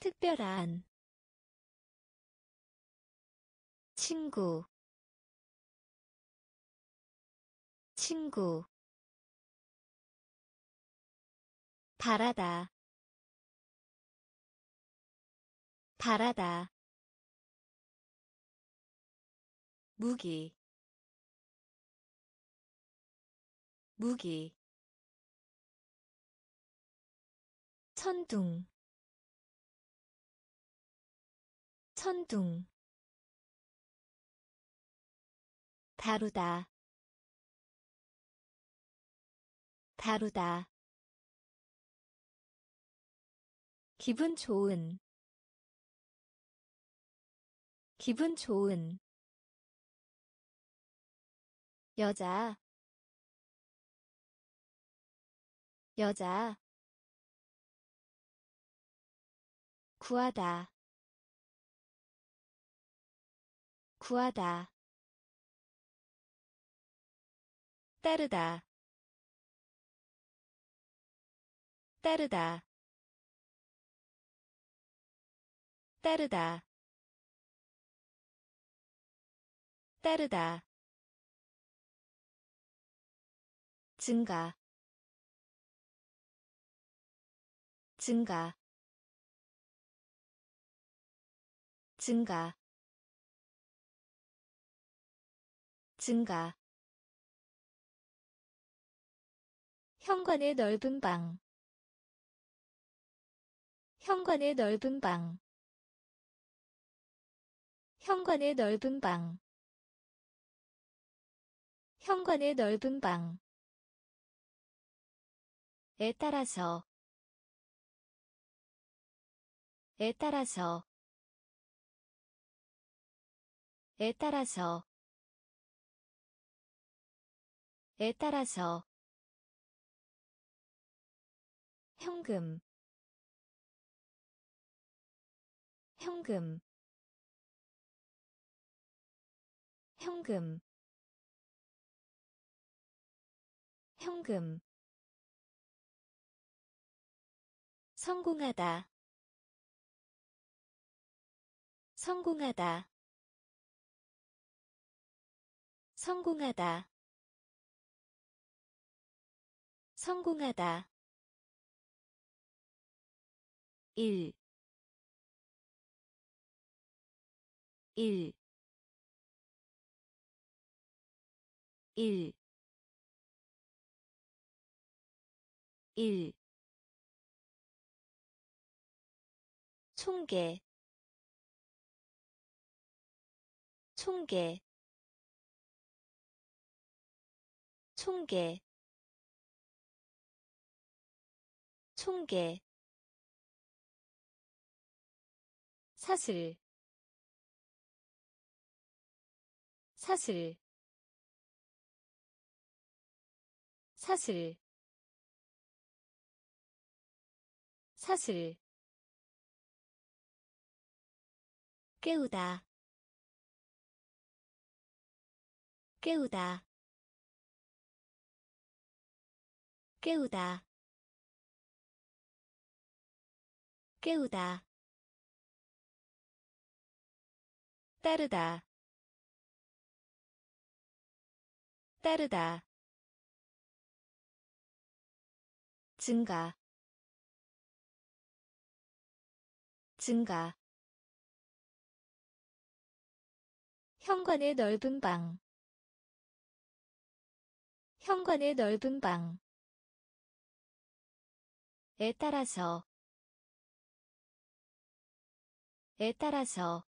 특별한 친구 친구 바라다 바라다 무기 무기 천둥. 천둥. 다루다. 다루다. 기분 좋은. 기분 좋은. 여자. 여자 구하다. 구하다. 따르다. 따르다. 따르다. 따르다. 증가. 증가 증가 증가. 현관의 넓은 방 현관의 넓은 방 현관의 넓은 방 현관의 넓은 방. 에 따라서 에 따라서 에 따라서. 에 따라서. 현금. 현금. 현금. 현금. 성공하다. 성공하다 성공하다. 성공하다. 1 1 1 1 총계. 총계 총계 총계 사슬 사슬 사슬 사슬. 깨우다 깨우다 깨우다. 깨우다. 따르다. 따르다. 증가. 증가. 현관의 넓은 방. 현관의 넓은 방. 에 따라서. 에 따라서.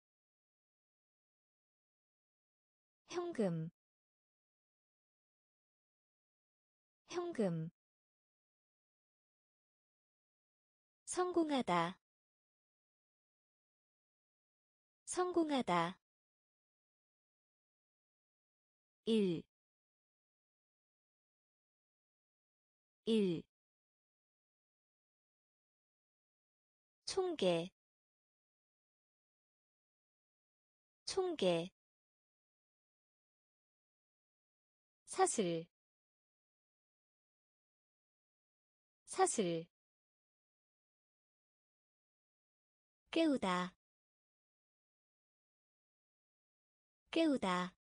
현금. 현금. 성공하다. 성공하다. 1 1 총계 총계 사슬 사슬 깨우다 깨우다